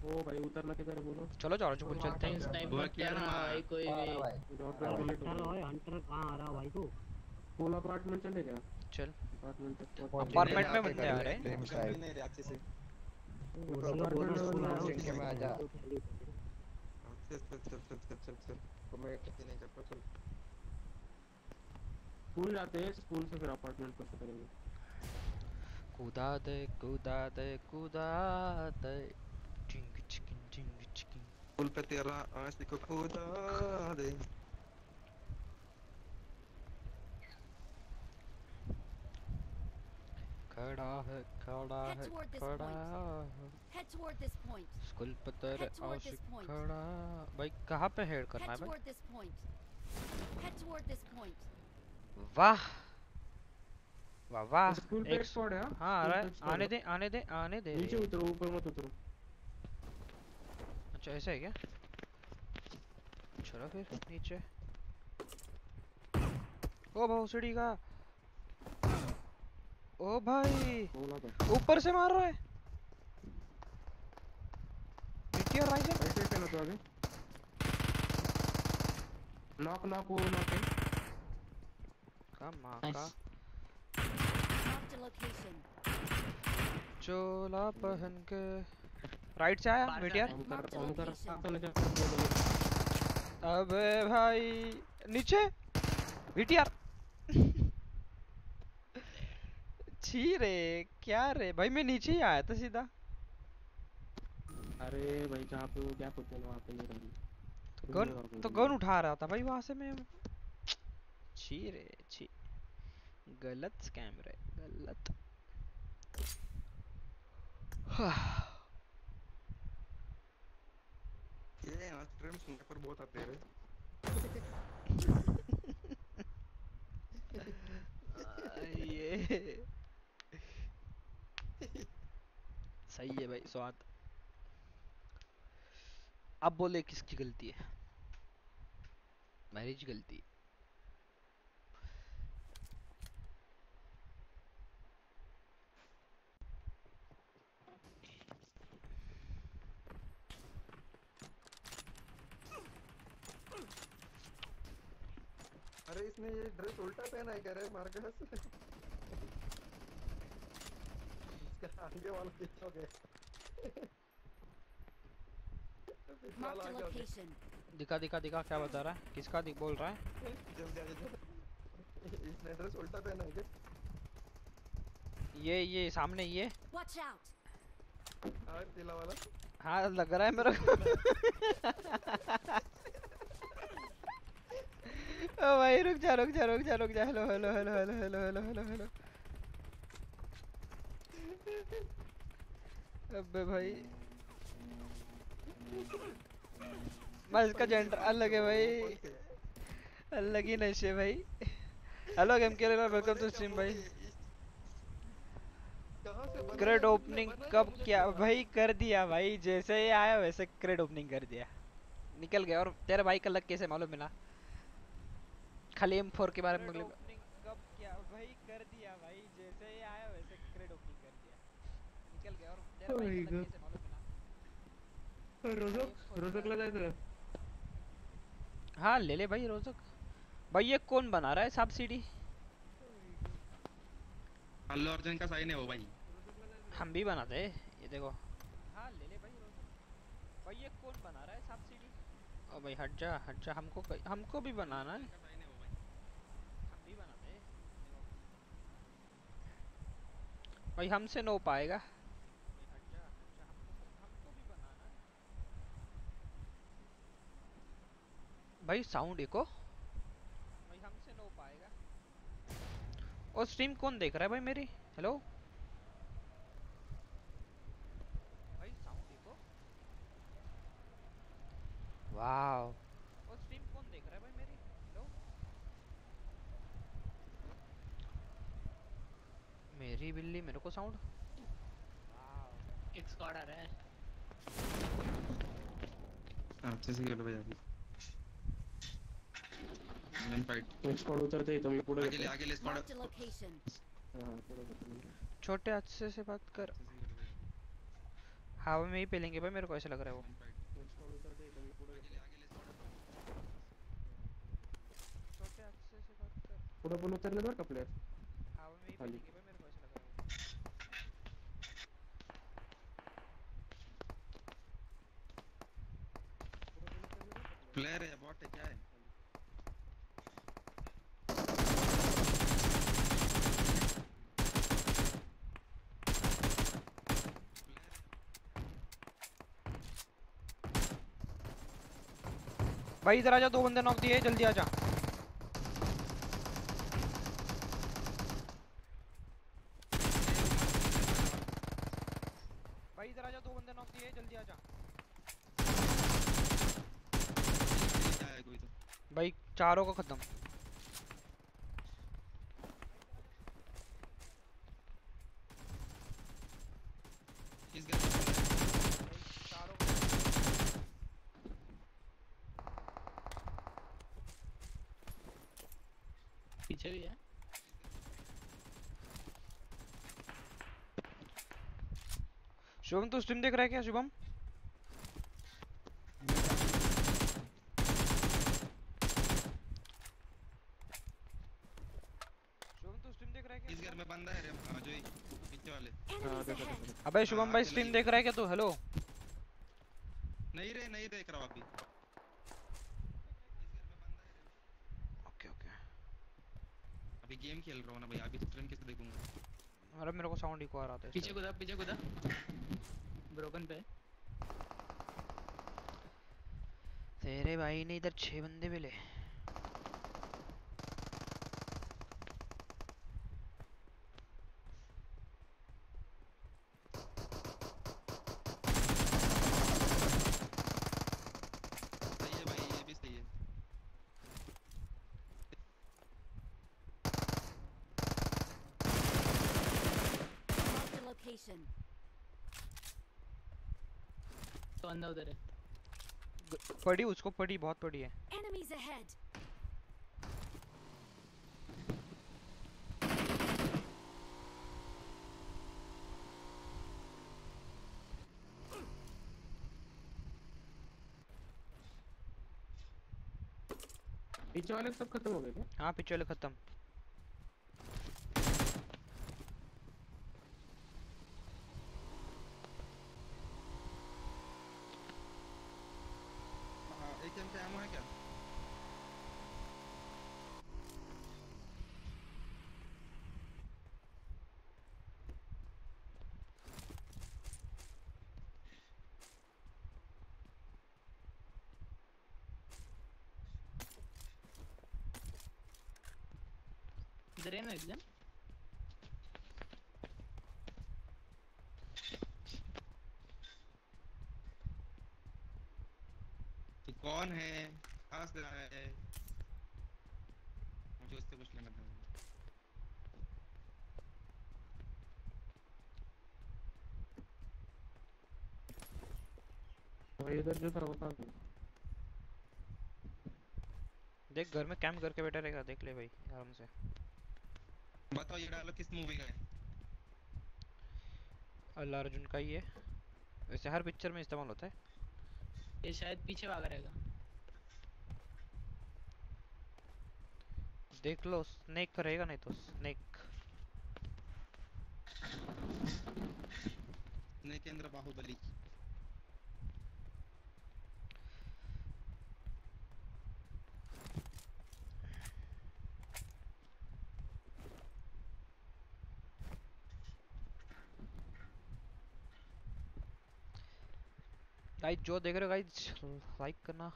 वो भाई उतरना किधर है बोलो। चलो चलो चलो चलते हैं। स्नैप मत क्या करना ना- भाई कोई भी है भाई? डॉक्टर हंटर है। हंटर कहाँ आ रहा भाई तू? फुल अपार्टमेंट चले क्या चल। अपार्टमेंट अपार्टमेंट में बंदे आ रहे हैं। नहीं रहे अच्छे से स्कूल जाते हैं स्कूल से फिर अपार्टमेंट पर करेंगे कूदा दे कूदा दे कूदा दे। चिंग चिकिन चिंग चिकिन पुल पे तेरा आशिक खुदा दे। खड़ा है खड़ा है खड़ा head toward this point school पतर आवश्यक खड़ा। भाई कहाँ पे हेड करना है भाई? हेड टुवर्ड दिस पॉइंट वाह। वाह वाह। तो स्कूल पे स्पॉट है हाँ? आ रहा है आने दे आने दे आने दे। नीचे उतरो ऊपर मत उतरो। अच्छा ऐसा है क्या? चलो फिर नीचे। ओ भाई सीढ़ी का। ओ भाई। ऊपर से मार रहा है। मिट्टी और राइजर। ऐसे ऐसे ना तो अभी नॉक नॉक वो नॉक है। कमा का चोला पहन के। राइट से आया मीटियर अबे भाई नीचे? मीटियर छी रे क्या रे? भाई मैं नीचे ही आया था सीधा। अरे भाई जहाँ पे वो गैप होते हैं वहाँ पे नहीं रही तो गन तो गन उठा रहा था भाई वहाँ से मैं? छी रे छी। गलत स्कैम रे गलत। ये ट्रेन सुनने पर बहुत आते हैं ये [laughs] सही है भाई, स्वाद। अब बोले किसकी गलती है? मैरिज गलती। अरे इसने ये ड्रेस उल्टा पहना है क्या रे? मार्कस इसका आगे वाला दिखा दिखा दिखा क्या बता रहा है? किसका दिख बोल रहा है? जल्दी जल्दी इसने ड्रेस उल्टा पहना है ये ये सामने ये। वॉच आउट हाँ वाला। हाँ लग रहा है मेरे को। ओ भाई रुक जा रुक जा रुक जा रुक जा। Hello hello hello hello hello hello hello. अबे भाई। बस इसका जेंडर अलग है भाई। अलग ही नशे भाई। हेलो गेम के लिए वेलकम टू स्ट्रीम भाई। क्रेड ओपनिंग कब किया? भाई कर दिया भाई। जैसे ही आया वैसे क्रेड ओपनिंग कर दिया। निकल गया और तेरे भाई का लग कैसे मालूम मिला? खाली एम फोर के बारे में मालूम कब किया भाई कर दिया भाई जैसे ही आया वैसे क्रेड ओपनिंग कर दिया निकल गया और तेरे भाई का लग कैसे मालूम मिला रोजक हाँ ले ले भाई रोजक भाई ये कौन बना रहा है सब्सिडी अल्लू अर्जुन का साइन है वो भाई। हम भी बनाते हैं ये देखो। हाँ ले ले भाई रोजक भाई ये कौन बना रहा है सब्सिडी ओ भाई हट जा हट जा हमको हमको भी बनाना है। हम भी बनाते हैं। भाई हमसे नो पाएगा भाई हट जा हट जा हमको हमको भी बनाना है भाई साउंड एको भाई हमसे नो पाएगा। और स्ट्रीम कौन देख रहा है भाई मेरी? हेलो भाई साउंड देखो। वाओ और स्ट्रीम कौन देख रहा है भाई मेरी? हेलो मेरी बिल्ली मेरे को साउंड वाओ एक स्क्वाड आ रहा। है अच्छे से खेलो भाई अभी मेन फाइट एक स्क्वाड उतरते ही आगे ले आगे ले स्क्वाड. छोटे अच्छे से बात कर। हवा में ही पेलेंगे भाई मेरे को ऐसा लग रहा है वो। पुढे पण उतरले बरं का प्लेयर हवा में ही पेलेंगे भाई मेरे को ऐसा लग रहा है वो। प्लेयर है बॉट है क्या है? भाई इधर आजा दो बंदे नॉक दिए जल्दी आजा भाई इधर आजा दो बंदे नॉक दिए जल्दी आजा तो। भाई चारों का खत्म किस गन चारों का पीछे भी है शुभम तू स्ट्रीम देख रहा है क्या शुभम? शुभम देख रहा क्या? घर में बंदा है रे हाँ, जो ही पीछे वाले। Enemies ahead. अबे शुभम भाई स्ट्रीम देख रहा है क्या तू? हेलो नहीं रे नहीं देख रहा हूँ अभी ओके ओके अभी गेम खेल रहा हूँ ना भाई अभी स्ट्रीम कैसे देखूँगा अरे मेरे को रहा था पीछे कूदा पीछे कूदा। ब्रोकन पे। तेरे भाई ने इधर छह बंदे मिले सही है भाई ये भी सही है Marked a location. अंदर उधर है। पड़ी उसको पड़ी बहुत पड़ी है। Enemies ahead. पीछे वाले सब खत्म हो गए क्या? हाँ पीछे वाले खत्म हाँ एक एम का एमो है क्या है कौन है कहाँ से आया है मुझे उससे कुछ लेना था भाई इधर जो था बता दो देख घर में कैंप करके बैठा रहेगा देख ले भाई आराम से। बताओ ये डायलॉग किस मूवी का है? अल्लाह अर्जुन का ही है। वैसे हर पिक्चर में इस्तेमाल होता है। ये शायद पीछे भागा रहेगा। देख लो स्नेक रहेगा नहीं तो स्नेक स्नेक केंद्र बाहुबली। गाइस जो देख रहे हो गाइस लाइक करना।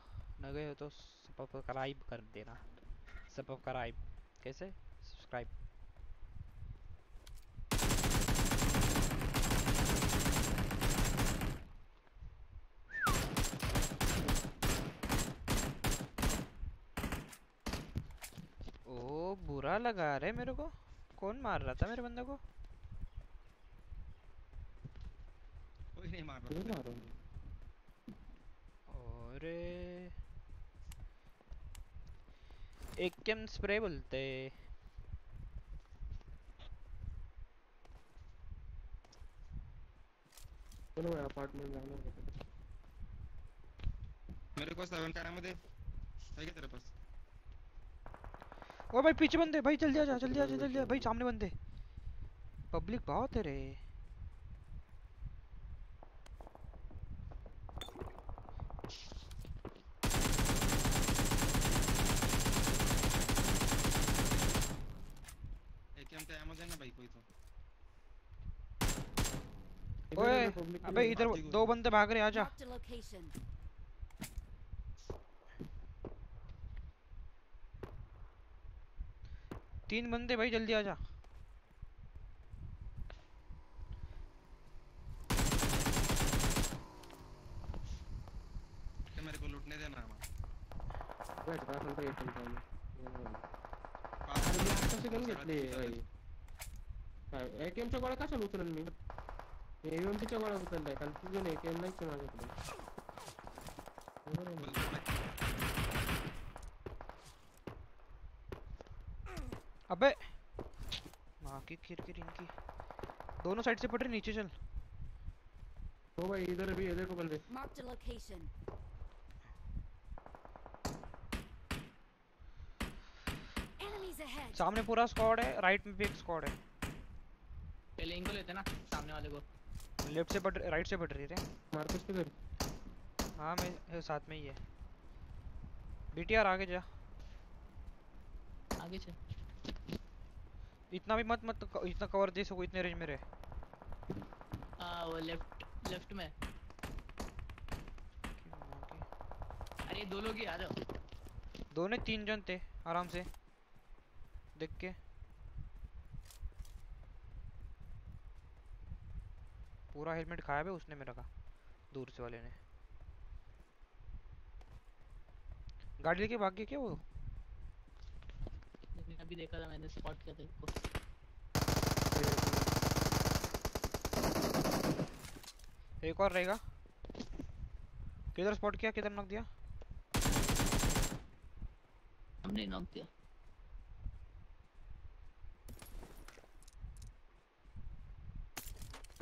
न गए हो तो सब्सक्राइब कर देना। सब्सक्राइब कैसे? सब्सक्राइब ओ बुरा लगा रहे मेरे को। कौन मार रहा था मेरे बंदे को? कोई नहीं मार रहा। अरे। एक केम स्प्रे बोलते। चलो भाई अपार्टमेंट जाना है। मेरे को सेवन कैरा में दे है क्या तेरे पास? ओ भाई पीछे बंदे भाई जल्दी आ जा जल्दी आ जा जल्दी आ भाई सामने बंदे। पब्लिक बहुत है रे एकेएम का एमो देना भाई कोई तो। ओए अबे इधर दो बंदे भाग रहे आजा. तीन बंदे भाई जल्दी आजा। मेरे को लूटने देना है वेट कॉन्संट्रेशन टाइम अरे मी आता सेकंड घेतली भाई। काय एकेमच्या गोळ्या कशाला उचलन मी एएमपीच्या गोळ्या उचललाय कन्फ्युजन एकेएम नाहीच माझ्याकडे अबे माँ की किरकिर इनकी दोनों साइड से पड़ रही नीचे चल हो भाई इधर भी है देखो बंदे location. Enemies ahead. सामने पूरा स्क्वाड है राइट में भी एक स्क्वाड है पहले इनको लेते ना सामने वाले को। लेफ़्ट से पड़ राइट से पड़ रही है मार्कस किधर हाँ मैं साथ में ही है। बीटीआर आगे जा। आगे चल। इतना भी मत मत इतना कवर दे सको इतने रेंज में रहे। हाँ वो लेफ़्ट लेफ़्ट में। अरे दो लोग ही आ जाओ। दो ने तीन जन थे आराम से। देख के। पूरा हेलमेट खाया बे उसने मेरा का दूर से वाले ने। गाड़ी लेके भाग गया क्या वो? अभी देखा था मैंने स्पॉट किया था इसको एक और रहेगा। किधर स्पॉट किया किधर नॉक दिया? हमने नॉक दिया।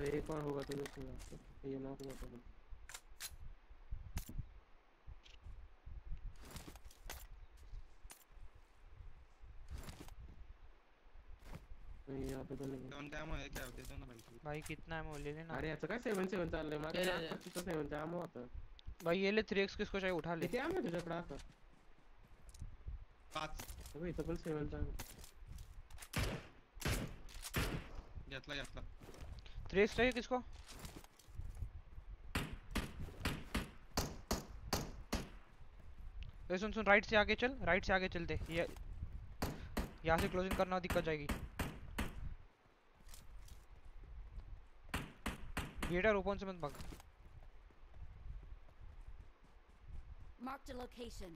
एक और होगा तो ये नॉक हुआ तो यहाँ पे तो नहीं सेवन का एमो है क्या? दे दो ना भाई। भाई कितना है ले लेना। अरे काय होता भाई ये ले थ्री एक्स किसको चाहिए उठा ले। पाच। सेवन चा घेतला घेतला थ्री चाहिए किसको? ए, सुन सुन राइट से आगे चल राइट से आगे चलते ये यहाँ से क्लोजिंग करना दिक्कत जाएगी। गेटर ओपन से मत भाग। Marked a location.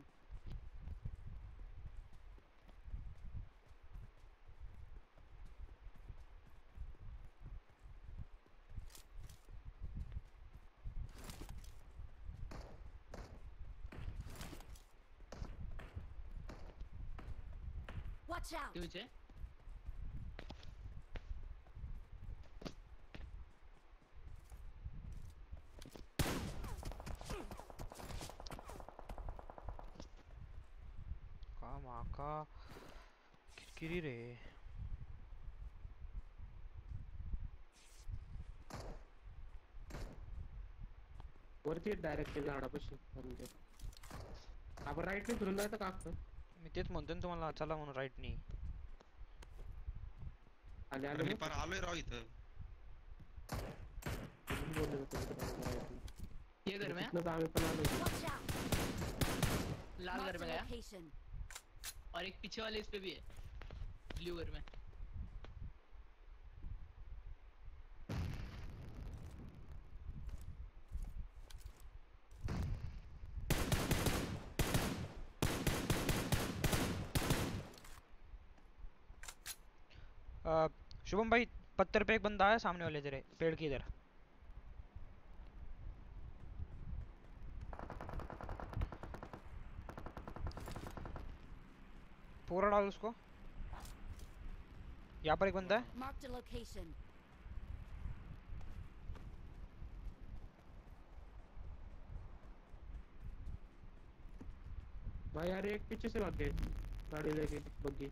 Watch out. का माँ का किरकिरी रे वरती डायरेक्ट ते झाडापाशी आपण राईट ने फिरून जायचं का मी तेच म्हणतो ना तुम्हाला चला म्हणून राईट नी. आले आले मी पर आलोय राव इथं. बोलले होते ये घर में? तिथनंच आम्ही पण आलो लाल घर में गया? और एक पीछे वाले इस पे भी है ब्लू घर में। शुभम भाई पत्थर पे एक बंदा आया सामने वाले तेरे पेड़ की इधर। पूरा डाल उसको। यहाँ पर एक बंदा है। भाई यार एक पीछे से भाग गए। गाड़ी लेके बग्गी।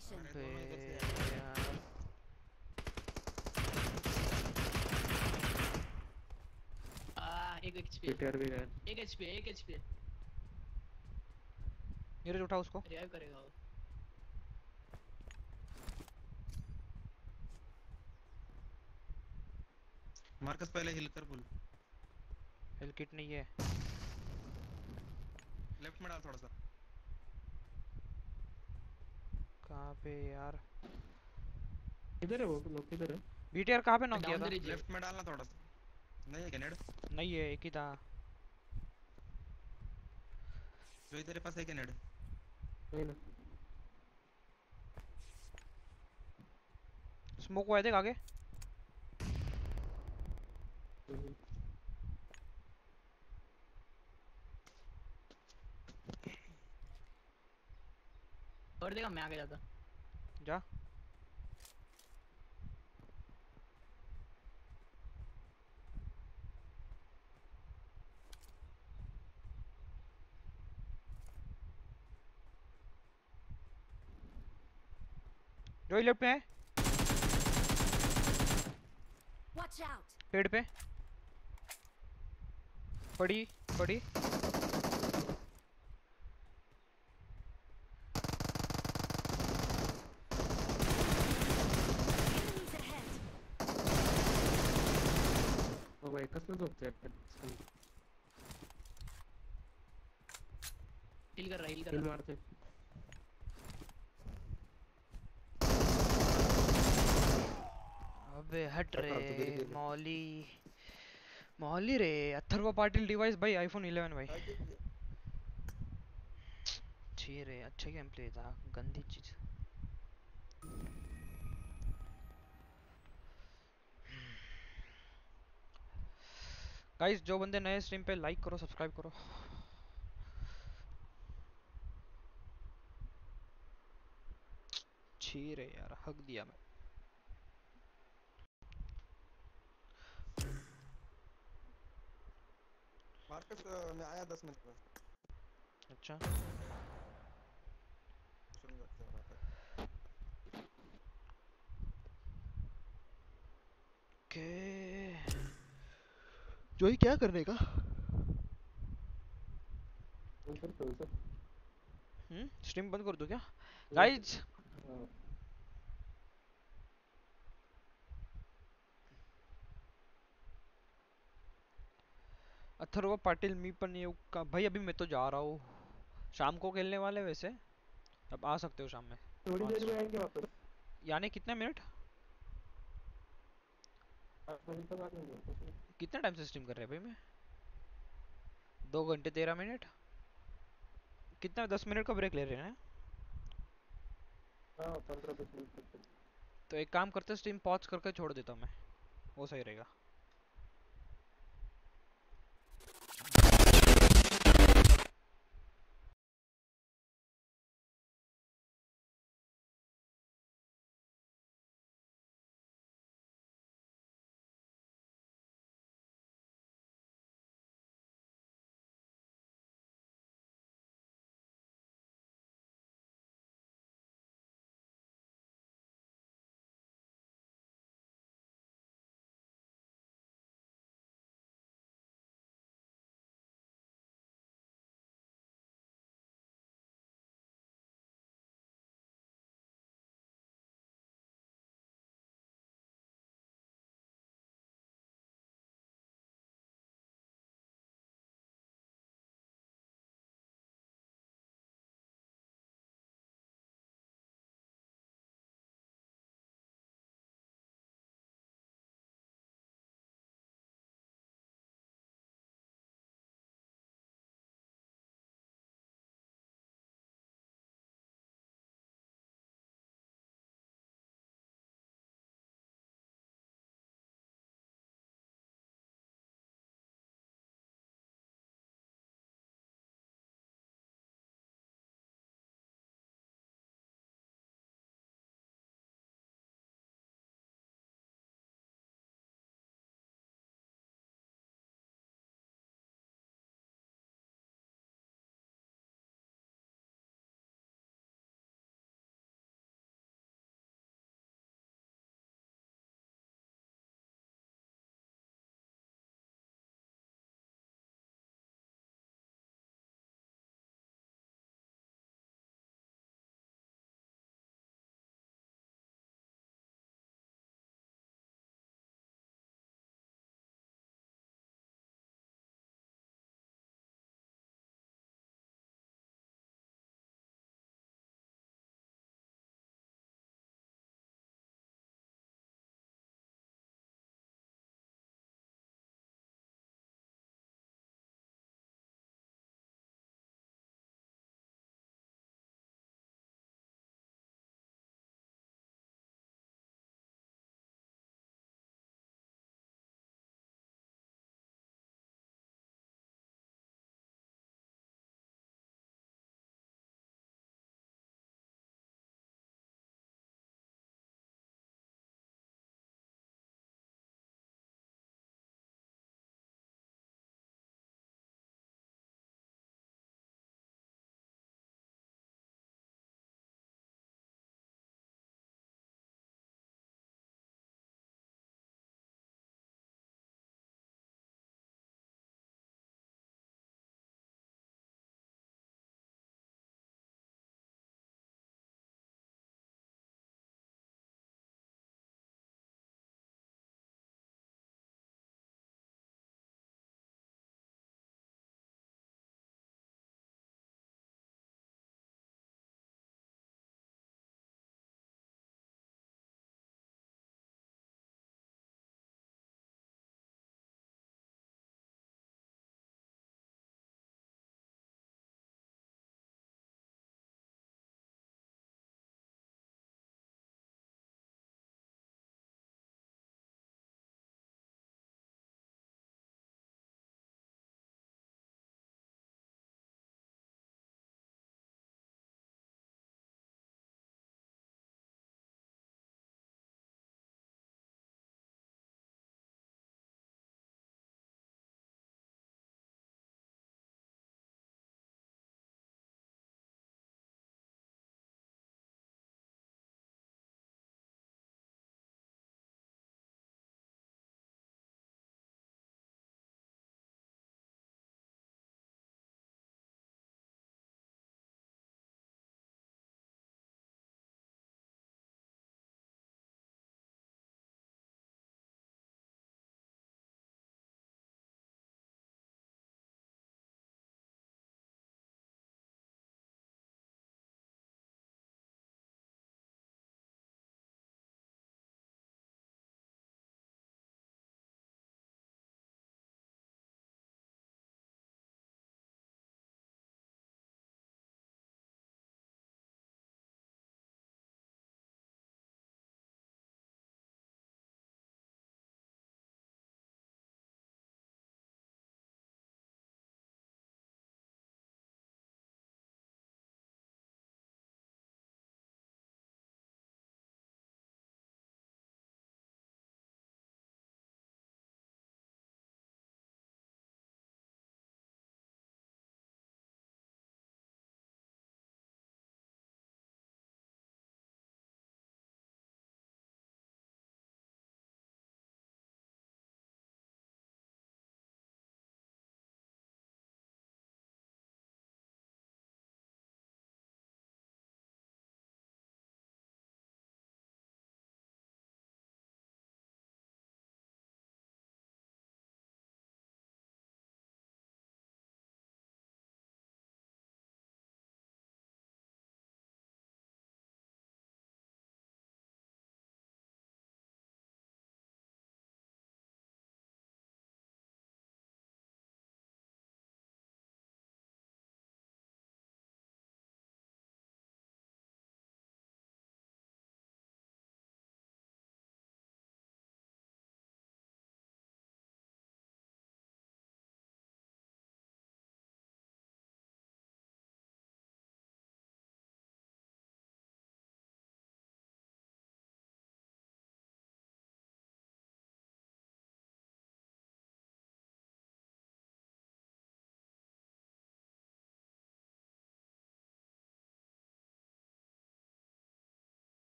Location. आ, एक एचपी एक एचपी एक एचपी नीरज उठा उसको। रिवाइव करेगा वो। मार्कस पहले हिल कर बोल। हेल किट नहीं है। लेफ़्ट में डाल थोड़ा सा। कहाँ पे यार? किधर है वो लोग किधर है। बीटीआर कहाँ पे नॉक किया था। लेफ़्ट में डालना थोड़ा सा। नहीं है कैनेड नहीं है एक ही था। जो तेरे पास है कैनेड नहीं ना। स्मोक हुआ है देख आगे। और देखा मैं आगे जाता। जा। जो लेफ़्ट में है। पेड़ पे। पड़ी पड़ी Enemies ahead. ओ भाई कसम झोपते हैं हिल कर रहा हिल कर हिल रहा मारते अबे हट तो रे गई। मौली। मौली रे अथर्व पाटिल डिवाइस भाई आईफोन 11 भाई। छी रे अच्छा गेम प्ले था गंदी चीज़। गाइस जो बंदे नए स्ट्रीम पे लाइक करो सब्सक्राइब करो। छी रे यार हक दिया मैं। मार्कस मैं आया दस मिनट में। अच्छा। सुन सकते हैं क्या करने का? हम्म स्ट्रीम बंद कर दो क्या? गाइस हाँ अथर्व पाटिल मी पर नहीं का भाई अभी मैं तो जा रहा हूँ। शाम को खेलने वाले वैसे। अब आ सकते हो शाम में। थोड़ी देर में आएँगे वापस। यानी कितने मिनट? कितने टाइम से स्ट्रीम कर रहे हैं भाई मैं? दो घंटे तेरह मिनट कितना दस मिनट का ब्रेक ले रहे हैं हाँ तो एक काम करते स्ट्रीम पॉज करके छोड़ देता हूँ मैं। वो सही रहेगा।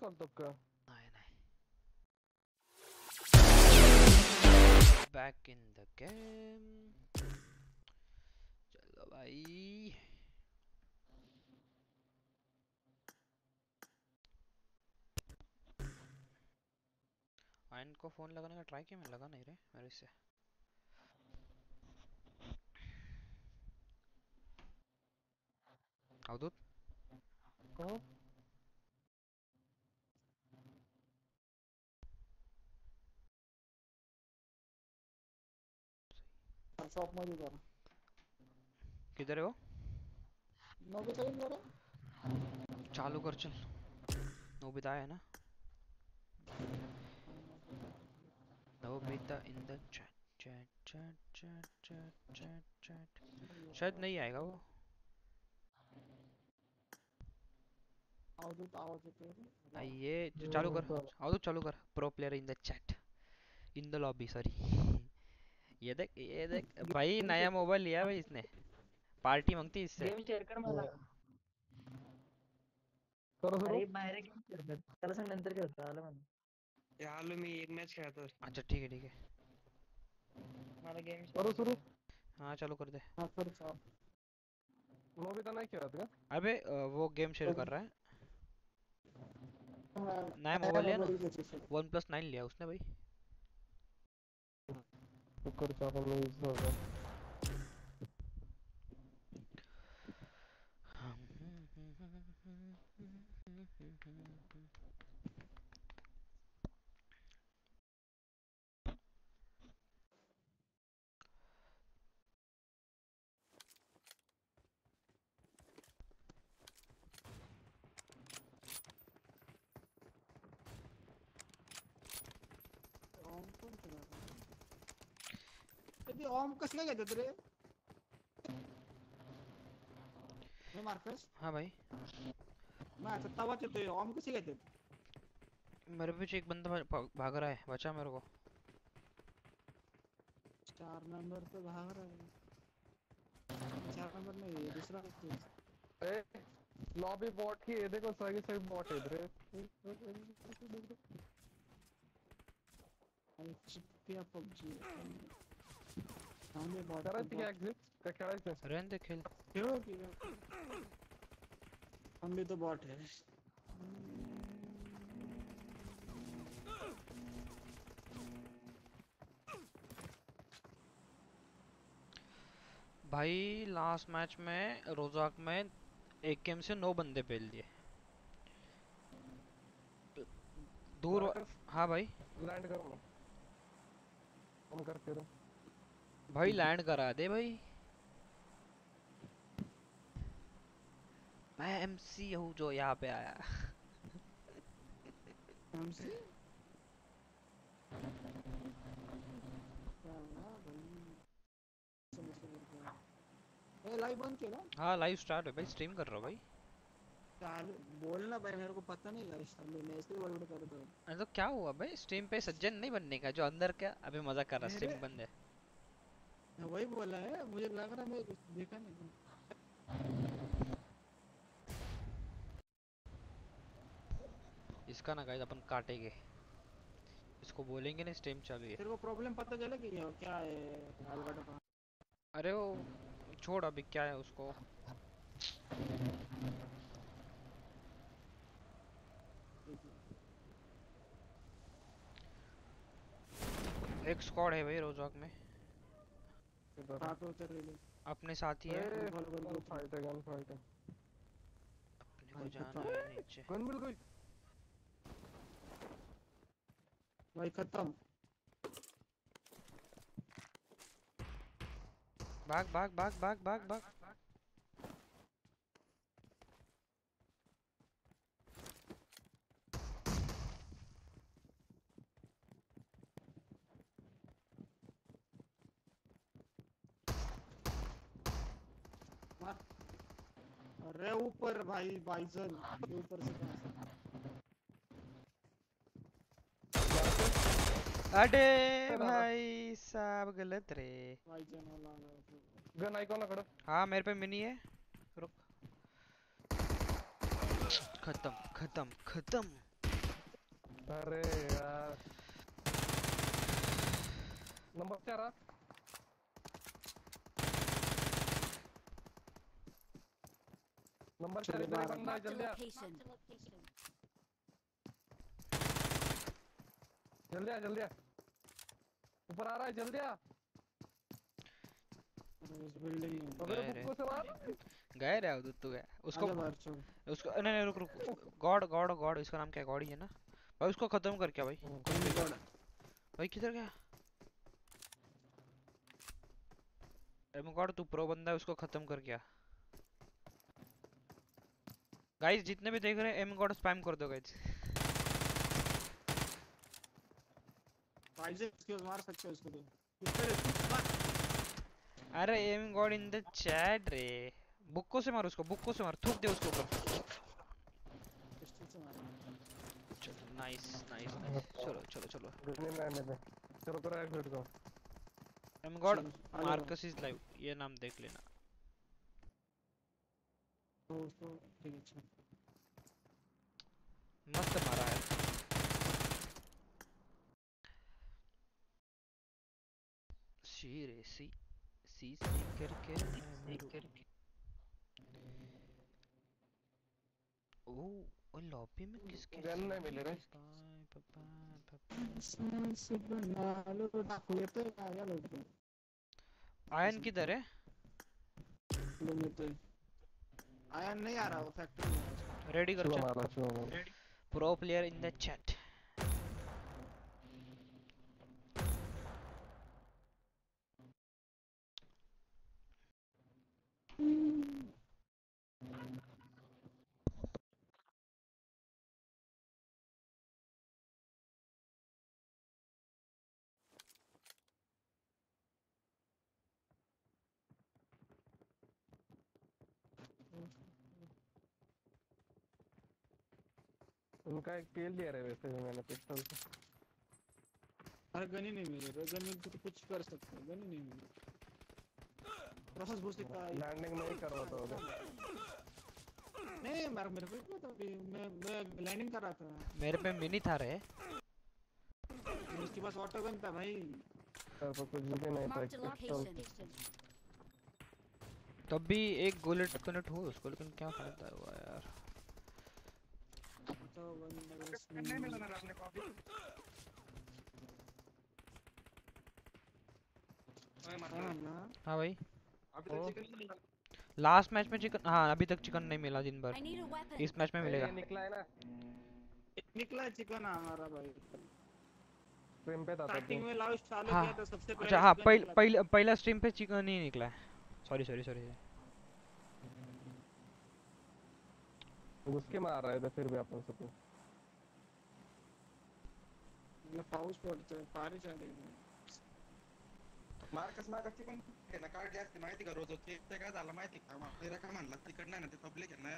का नाही नाही बैक इन द गेम चलो भाई आयन को फ़ोन लगाने का ट्राई किया? मैं लगा नहीं रे मेरे से। अवधूत कहो शॉप में मध्ये जरा किधर है वो? नको चल जरा चालू कर चल। नोबिता है ना? Nobita in the chat chat chat chat chat chat chat. शायद नहीं आएगा वो। आवाज़ येतोय रे. आइए च- चालू कर आओ तो चालू कर। Pro player in the chat in the lobby sorry ये देख ये देख [laughs] भाई नया मोबाइल लिया भाई इसने। पार्टी मांगती इससे। गेम शेअर कर मला। करो अरे बाहेर गेम शेअर कर। त्याला सांग नंतर खेळतो आलं म्हणून। आलो मी एक मॅच खेळतो. अच्छा ठीक है ठीक है मला गेम करो सुरू। हाँ चालू कर दे. हा कर चाल. नोबिता नाही खेळत का अबे वो गेम शेयर कर रहा है। नया मोबाइल लिया ना? मोबाईल घ्यायचे वन प्लस नाइन लिया उसने भाई। तो कर आपण यूज़ होता ऑम कोण केलं? कधी ऑम कसले घेतात रे हे मार्कस। हाँ भाई। मैं आता तवाच येतोय ऑम कसे घेतात मेरे पीछे एक बंदा भाग रहा है बचा मेरे को। चार नंबर तो भाग रहा है। चार नंबर नहीं दूसरा व्यक्ती ए लॉबी बॉट ही है देखो सही सही बॉट है इधर आणि चिप्पिया पबजी हम भी तो बॉट है भाई लास्ट मैच में रोजाक में एक गेम से नौ बंदे पेल दिए। दूर हाँ भाई। लैंड करो। हम करते रहो। भाई लैंड करा दे भाई। मैं एमसी हूँ जो यहाँ पे आया। एमसी लाइव बंद केला हाँ लाइव स्टार्ट है भाई स्ट्रीम कर रहा हूँ भाई। चालू बोल ना भाई मेरे को पता नहीं लाइव चालू मैं इसलिए बड़बड़ कर रहा हूँ अरे तो क्या हुआ भाई? स्ट्रीम पे सज्जन नहीं बनने का जो अंदर क्या? अभी मज़ा कर रहा स्ट्रीम बंद है। वही बोला है मुझे लग रहा है मैं कुछ देखा नहीं इसका ना गाइस अपन काटेंगे। इसको बोलेंगे ना स्ट्रीम चालू है। तेरे को प्रॉब्लम पता चला कि क्या है अरे वो छोड़ अभी क्या है उसको? एक स्क्वाड है भाई रोजाक में। अपने साथी है। फाइट है गन फाइट है। अपने को जाना है नीचे। गन बिल्कुल भाई खत्म। भाग भाग भाग भाग भाग भाग। रे ऊपर भाई बाइजन। ऊपर से अरे भाई साहब गलत रे। गन आई गन आइकॉन लगा हाँ मेरे पे मिनी है। रुक। खत्म खत्म खत्म। अरे यार। नंबर क्या रहा नंबर चार ही बंदा है जल्दी आ जल्दी आ जल्दी आ। ऊपर आ रहा है जल्दी आ। गए रे। उधर तो गए उसको उसको नहीं नहीं रुक रुक। गॉड गॉड गॉड इसका नाम क्या? है गॉड ही है ना? भाई उसको खत्म कर क्या भाई? भाई किधर गया? एम गॉड तू प्रो बंदा है उसको खत्म कर क्या? गाइस जितने भी देख रहे हैं एम गॉड स्पैम कर दो गाइस फाइव इसके मार सकते हो उसको तो। अरे M God in the chat रे. बुक्को से मार उसको बुक्को से मार. थूक दे उसके ऊपर. से चलो नाइस नाइस चलो चलो चलो. चलो करो एक मिनट को M God. Marcus is live ये नाम देख लेना तो उसको ठीक है अच्छा मस्त मारा है सी रे सी सी करके है मेरे ओ ओ लॉबी में किसके गन नहीं मिले रे पाय पापा पापा से बना लो डाक लेते आ गया लोग आयन किधर है लोग आयन नहीं आ रहा वो फैक्ट्री में। रेडी करो चलो pro player in the chat उनका एक पेल दिया रे वैसे भी मैंने पिस्टल से अरे गन ही नहीं मिले रे गन तो कुछ कर सकते हैं गन ही नहीं मिली। प्रोसेस बूस्ट का लैंडिंग नहीं कर रहा था उधर नहीं मार मेरे को क्या था अभी मैं मैं लैंडिंग कर रहा था। मेरे पे मिनी था रे। उसके पास ऑटो गन था भाई। सर को कुछ भी नहीं था पिस्टल तब भी एक गोलेट कनेक्ट हुआ उसको लेकिन क्या फ़ायदा हुआ यार। ऑटो गन नहीं मिला ना आपने को अभी ओए मार हाँ हाँ भाई। अभी तक चिकन नहीं मिला। लास्ट मैच में चिकन हाँ अभी तक चिकन नहीं मिला दिन भर. इस मैच में मिलेगा। निकला है ना। निकला है चिकन हमारा भाई। स्ट्रीम पे था स्टार्टिंग में लाउंच चालू हाँ। किया था सबसे पहले अच्छा हाँ पहले पहला स्ट्रीम पे चिकन ही निकला है। सॉरी सॉरी सॉरी घुस के मार रहे थे फिर भी अपन सबको। मतलब पाऊस पडतोय मार्कस मार्कस ना काढली असते माहिती का रोज ते ते काय झालं माहिती का मा- तेरा काय म्हणला तिकड नाही ना ते पब्लिक आहे ना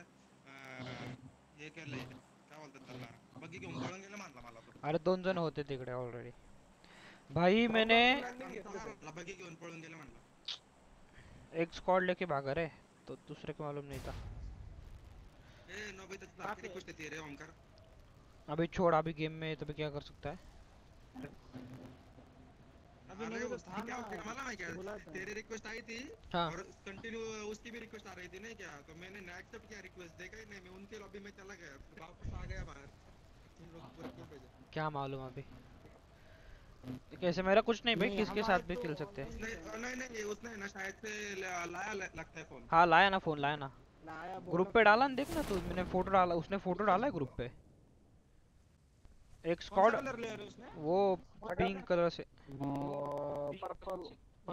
हे। केलंय काय बोलतात त्याला बघी घेऊन पळून गेलं म्हणला मला तो. अरे दोन जण होते तिकडे ऑलरेडी भाई मैंने मला घेऊन पळून गेलं म्हणला एक स्क्वाड लेके भागा रे तो दूसरे को मालूम नहीं था ए नोबी त्याची सारखी रिक्वेस्ट येते रे ओमकार अभी छोड़ अभी गेम में तो भी क्या कर सकता है? अभी अरे मेरे था। क्या ना, है, मला माहिती बोला है था। तेरी रिक्वेस्ट आई थी हाँ। और कंटिन्यू उसकी भी रिक्वेस्ट आ रही थी नहीं क्या? तो मैंने एक्सेप्ट किया रिक्वेस्ट देखा ही नहीं। मैं उनके लॉबी में चला गया वापस आ गया बाहर। तुम लोग पूरे क्यों भेजे क्या मालूम अभी। कैसे मेरा कुछ नहीं भाई किसके साथ भी तो खेल सकते हैं? नहीं नहीं उसने ना शायद से लाया लगता है फ़ोन हाँ लाया ना फ़ोन लाया ना। ग्रुप पे डाला ना देख ना तू मैंने फ़ोटो डाला उसने फ़ोटो डाला है ग्रुप पे। एक स्क्वाड सा कलर ले रहे उसने? वो पिंक कलर से। पर्पल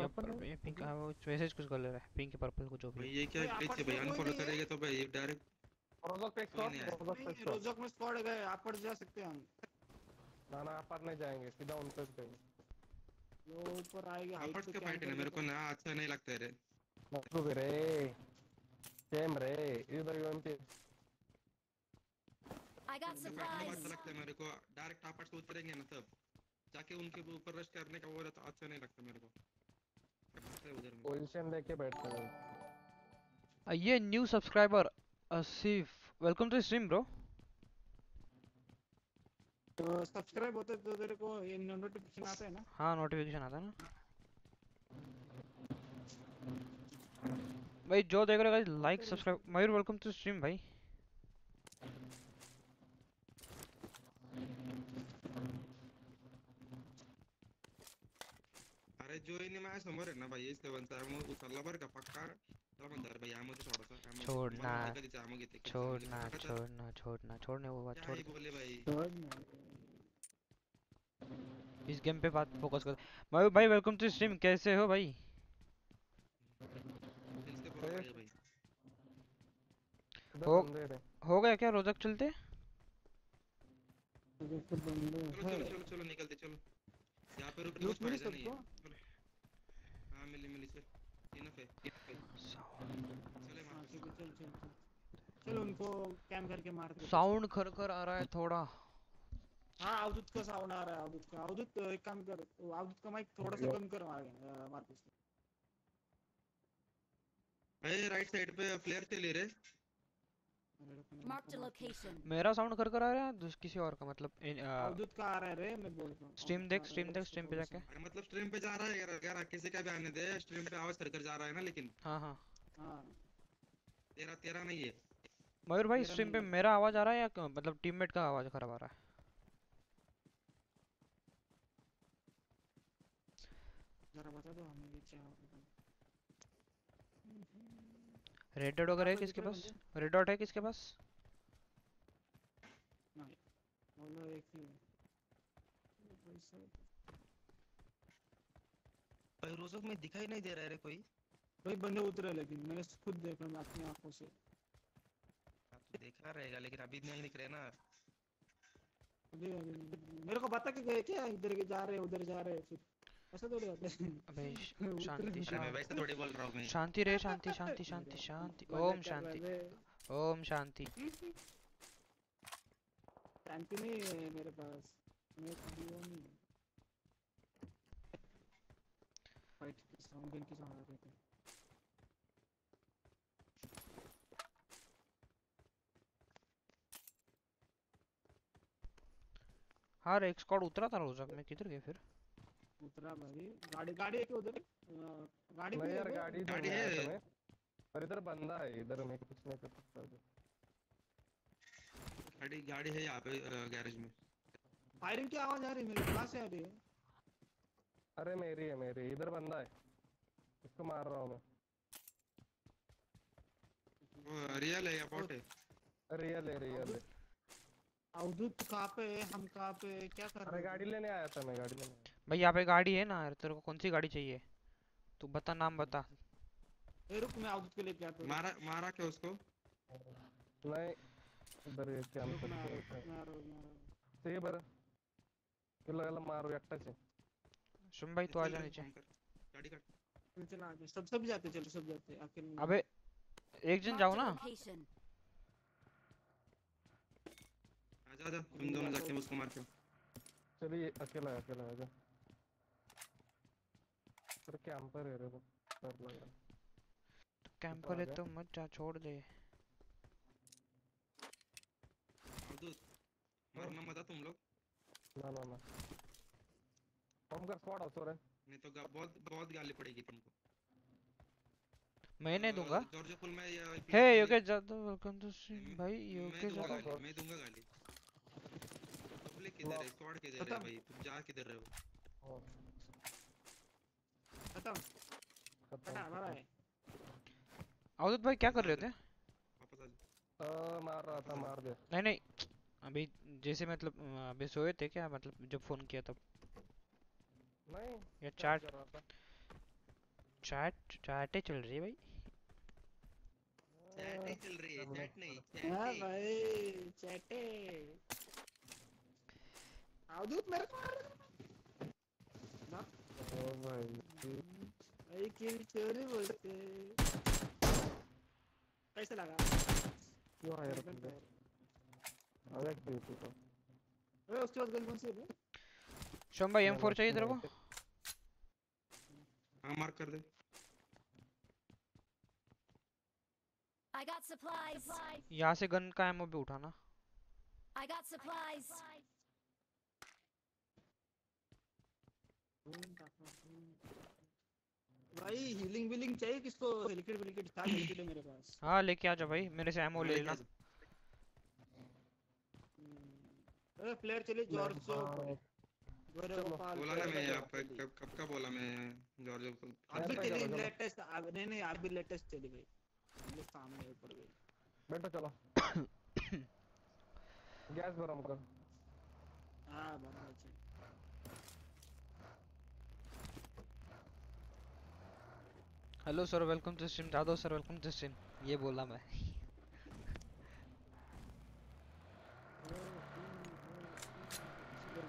या पर ये पिंक हाँ वो वैसे कुछ कलर है पिंक पर्पल कुछ जो भी। ये क्या भाई, पेज आपस से भाई? अनफॉलो है। करेंगे तो भाई डायरेक्ट रोजक पे है। रोजक में स्क्वाड गए आप पर जा सकते हैं हम। ना ना आप पर नहीं जाएँगे सीधा उन पे जाएँगे वो ऊपर आएँगे हाइट का फाइट है मेरे को ना अच्छा नहीं लगता है रे। मतलब रे। सेम रे इधर यूएमपी I got supplies. लगता है मेरे को डायरेक्ट आपस से उतरेंगे ना तब जाके उनके ऊपर रश करने का वो रहता अच्छा नहीं लगता मेरे को पोजीशन लेके बैठते हैं ये new subscriber Asif welcome to stream bro तो सब्सक्राइब होते तो तेरे को ये नोटिफिकेशन आता है ना हाँ नोटिफिकेशन आता है ना भाई जो देख रहे हो like subscribe Mayur welcome to stream भाई। अरे जो ही माझ्या समोर आहे ना भाई सेवनचा मग उचलला बरं का पक्का त्याला म्हणतो अरे भाई यामध्ये थोडासा ammo- छोड़ मला ना माहिती कधीच ammo घेते, कधीच छोड़ ammo ना घेते. छोड़ ना छोड़ ना छोड़ने वो बात छोड़ बोले भाई। इस गेम पे बात फोकस कर मयूर भाई वेलकम टू स्ट्रीम कैसे हो भाई दिल से बोल रहा है भाई हो हो गया क्या रोजक चलते? चलो चलो चलो चलो निकलते चलो। यहाँ पे रुकने का फ़ायदा नहीं है हाँ मिली मिली चल। इनफ है। चले हाँ मार ठीक है चल चल चल चलो उनको कैम करके मार दे। साउंड खर खर आ रहा है थोड़ा। हाँ अवधूत का साउंड आ रहा है अवधूत का। अवधूत एक काम कर अवधूत का माइक थोड़ा सा कम कर मार मार्कस अरे राइट साइड पे फ्लेयर चली रे Marked a location. मेरा साउंड खर खर आ रहा है दूस- किसी और का मतलब इन- आ, अवधूत का आ रहा है रे मैं बोल रहा हूँ। स्ट्रीम देख स्ट्रीम देख स्ट्रीम पे जाके। मतलब स्ट्रीम पे जा रहा है यार यार किसी का भी आने दे स्ट्रीम पे आवाज़ कर कर जा रहा है ना लेकिन। हाँ हाँ। हाँ। तेरा तेरा नहीं है। मयूर भाई स्ट्रीम पे मेरा आवाज़ आ रहा है या क- मतलब टीममेट का आवाज़ खराब आ रहा है? जरा बता दो हमें ये क्या रेड डॉट वगैरह है किसके पास? रेड डॉट है किसके पास? नहीं बोलो एक। पैसा भाई रोजक में दिखाई नहीं दे रहा है रे कोई। कोई बंदे उतरे लेकिन मैंने खुद देखा मैं अपनी आँखों से। तो देखा रहेगा लेकिन अभी नहीं दिख रहे ना। अभी अभी मेरे को बता के गए क्या? इधर के जा रहे हैं उधर जा रहे हैं फिर। ऐसा थोड़ी होता है। अबे शांति नहीं। अरे मैं शांति वैसे थोड़ी बोल रहा हूँ मैं। शांति रे शांति शांति शांति शांति। [laughs] ओम शांति। ओम शांति। शांति नहीं है मेरे पास। मेरे पास वो नहीं। है फाइट साउंड गन की साउंड आ रही थी हाँ रे एक स्क्वाड उतरा था रोजक में किधर गए फिर? उतरा भाई गाड़ी गाड़ी है क्या उधर गाड़ी भी नहीं यार गाड़ी गाड़ी है। पर इधर बंदा है इधर मैं कुछ नहीं कर सकता। गाड़ी गाड़ी है यहाँ पे गैरेज में। फायरिंग की आवाज़ आ रही है मेरे कहाँ से आ रही है अरे मेरी है मेरी इधर बंदा है। इसको मार रहा हूँ मैं। रियल है या बॉट है? रियल है रियल है। अवधूत कहाँ पे हम कहाँ पे क्या कर अरे रहे गाड़ी लेने आया था मैं गाड़ी लेने आया भाई यहाँ पे गाड़ी है ना तेरे को कौन सी गाड़ी चाहिए? तू बता नाम बता। रुक मैं आउट के लेके आता हूँ मारा मारा क्या उसको? मैं इधर ये क्या हम मारो मारो सही बरं। तुला याला मारो एकटाच आहे सुन भाई तू आ जा नीचे। गाड़ी काट नीचे ना सब सब जाते चलो सब जाते आखिर अबे एक जन जाओ ना। आजा आजा तुम दोनों जाके उसको मार के। चलिए अकेला अकेला आजा पर कैंपर है रे वो डर लग रहा तो कैंपर है तो मत जा छोड़ दे। अवधूत मरना मत तुम लोग। ना ना ना। हम कर स्क्वाड ऑफ़ रे नहीं तो गा- बहुत बहुत गाली पड़ेगी तुमको। मैं नहीं दूँगा। जॉर्ज पुल में hey Yogesh Jadhav welcome to stream भाई योगेश गाली मैं दूँगा गाली। पब्लिक किधर है? स्क्वाड किधर है भाई? तुम जा किधर रहे हो? खत्म। हटा हमारा है। अवधूत भाई क्या कर रहे थे? वापस आ मार रहा था मार दे। नहीं नहीं। अभी जैसे मतलब अभी सोए थे क्या? मतलब जब फ़ोन किया तब। नहीं या चैट कर चैट चैटे चल रही है भाई। चैट नहीं चल रही है चैट नहीं हाँ भाई चैटे अवधूत मेरे को मार रहा है। ना ओ भाई भाई की चोरी बोलते कैसे लगा क्यों आया रे तुझे अबे क्यों तू तो ओए उसके बाद गन कौन सी है? शोम भाई एम फोर चाहिए तेरे को हाँ मार्क कर दे I got supplies. यहाँ से गन का एमओ भी उठाना I got supplies. भाई हीलिंग विलिंग चाहिए किसको? हेलिकेट विलिकेट था हेलिकेट है मेरे पास। हाँ लेके आ जा भाई मेरे से एमओ ले लेना। अरे प्लेयर चले जॉर्ज से बोला ना मैं आप कब कब का बोला मैं जॉर्ज को? अभी चली लेटेस्ट नहीं नहीं अभी लेटेस्ट चली गई हम लोग सामने ऊपर गए बैठो चलो। [coughs] गैस गरम कर। हाँ बराबर છે hello sir welcome to stream Jadhav sir welcome to stream ये बोला मैं।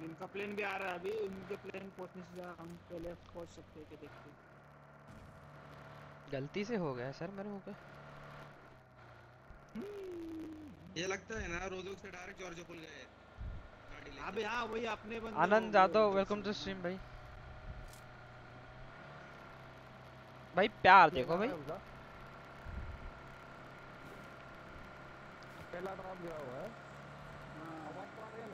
इनका प्लेन भी आ रहा है अभी। उनके प्लेन पहुँचने से हम पहले पहुँच सकते हैं कि देखते हैं। गलती से हो गया सर मेरे मुँह पे। ये लगता है ना रोजो से डायरेक्ट जॉर्ज पुल गए अबे हाँ वही अपने बंदे Anand Jadhav welcome to stream भाई। भाई प्यार देखो भाई पहला ड्रॉप गया हुआ है हाँ आवाज़ तो आ रही है?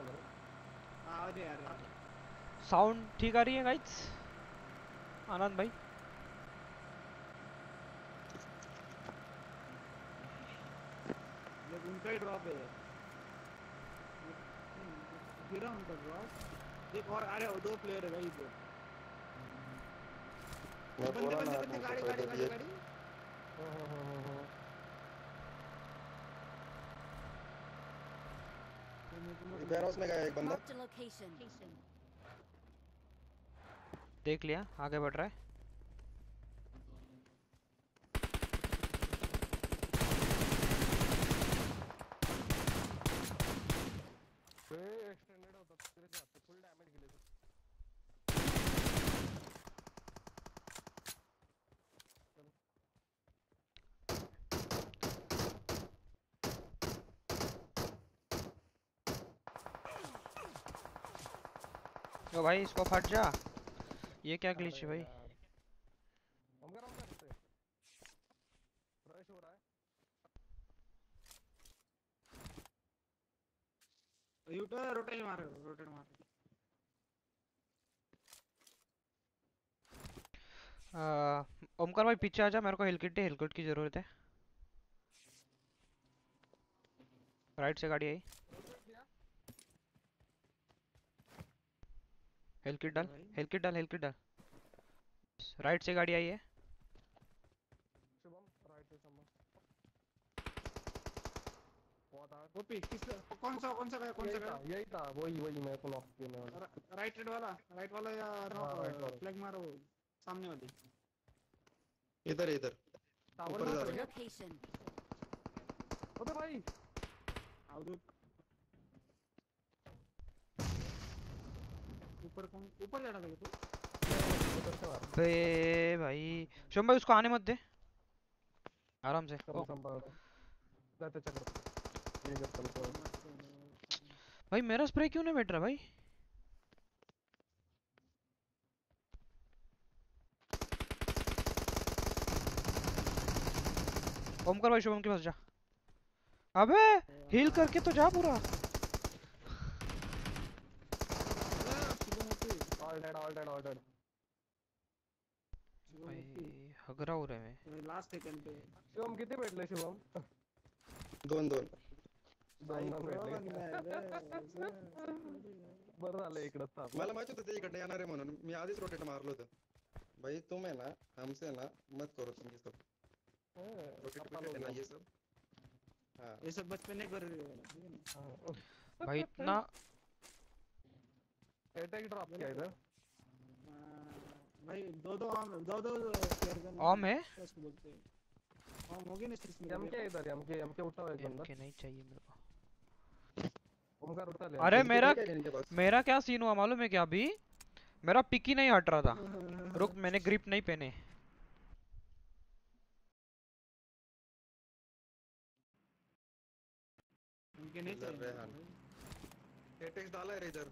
आ रहे आ रहे साउंड ठीक आ रही है गाइस आनंद भाई लेकिन उनका ही ड्रॉप है गिरा उनका ड्रॉप एक और अरे दो प्लेयर है भाई दो बंदे बंदे बंदे गाड़ी गाड़ी गाड़ी गाड़ी हाँ, हाँ, हाँ, हाँ, हाँ। वेयरहाउस में गया एक बंदा Marked a location. देख लिया आगे बढ़ रहा है ए, extended होता तो तेरे से आते, full damage के लिए से। ओ भाई इसको फट जा। ये क्या ग्लिच है भाई? हम कर हम करते रश हो रहा है। यूटर रोटेट मार रोटेट मार। ओमकार भाई पीछे आ जा मेरे को हेलकिट दे हेलकिट की ज़रूरत है। राइट से गाड़ी आई। हेलकिट डाल हेलकिट डाल हेलकिट डाल। राइट से गाड़ी आई है। शुभम राइट से शुभम वो किस कौन सा कौन सा गया कौन सा यही था गया यही था वही वही मेरे को नॉक करने वाला राइट रेड वाला राइट वाला या हाँ, वाला। फ्लैग मारो सामने वाली। इधर इधर। टावर में गया Location. अबे भाई। आओ ऊपर कौन ऊपर जा रहा था तू। बे भाई शुभम भाई उसको आने मत दे। आराम से। तो भाई मेरा स्प्रे क्यों नहीं बैठ रहा भाई? ओमकार भाई शुभम के पास जा। अबे हील करके तो जा पूरा। All dead all dead all dead. भाई हगरा हो रहे हैं लास्ट सेकंड पे। शिवम किती भेटले शिवम? दोन दोन। बरं झालं इकडंच थांब। मला माहित होतं ते इकडे येणार आहे म्हणून. मी आधीच रोटेट मारलं होतं. भाई तुम है ना हमसे ना मत करो तुम ये सब. रोटेट ना ये सब. हाँ. ये सब बचपन में कर रहे। भाई इतना एटेक ड्रॉप किया इधर भाई दो दो आम दो दो आम है? बोलते हैं। आम हो गए ना इसमें एम के इधर एम के एम के उठा हुआ एक बंदा। के नहीं चाहिए मेरे को। ओमकार उठा ले। अरे मेरा मेरा क्या सीन हुआ मालूम है क्या अभी? मेरा पिक ही नहीं हट रहा था। रुक मैंने ग्रिप नहीं पहने। नहीं डाला है इधर।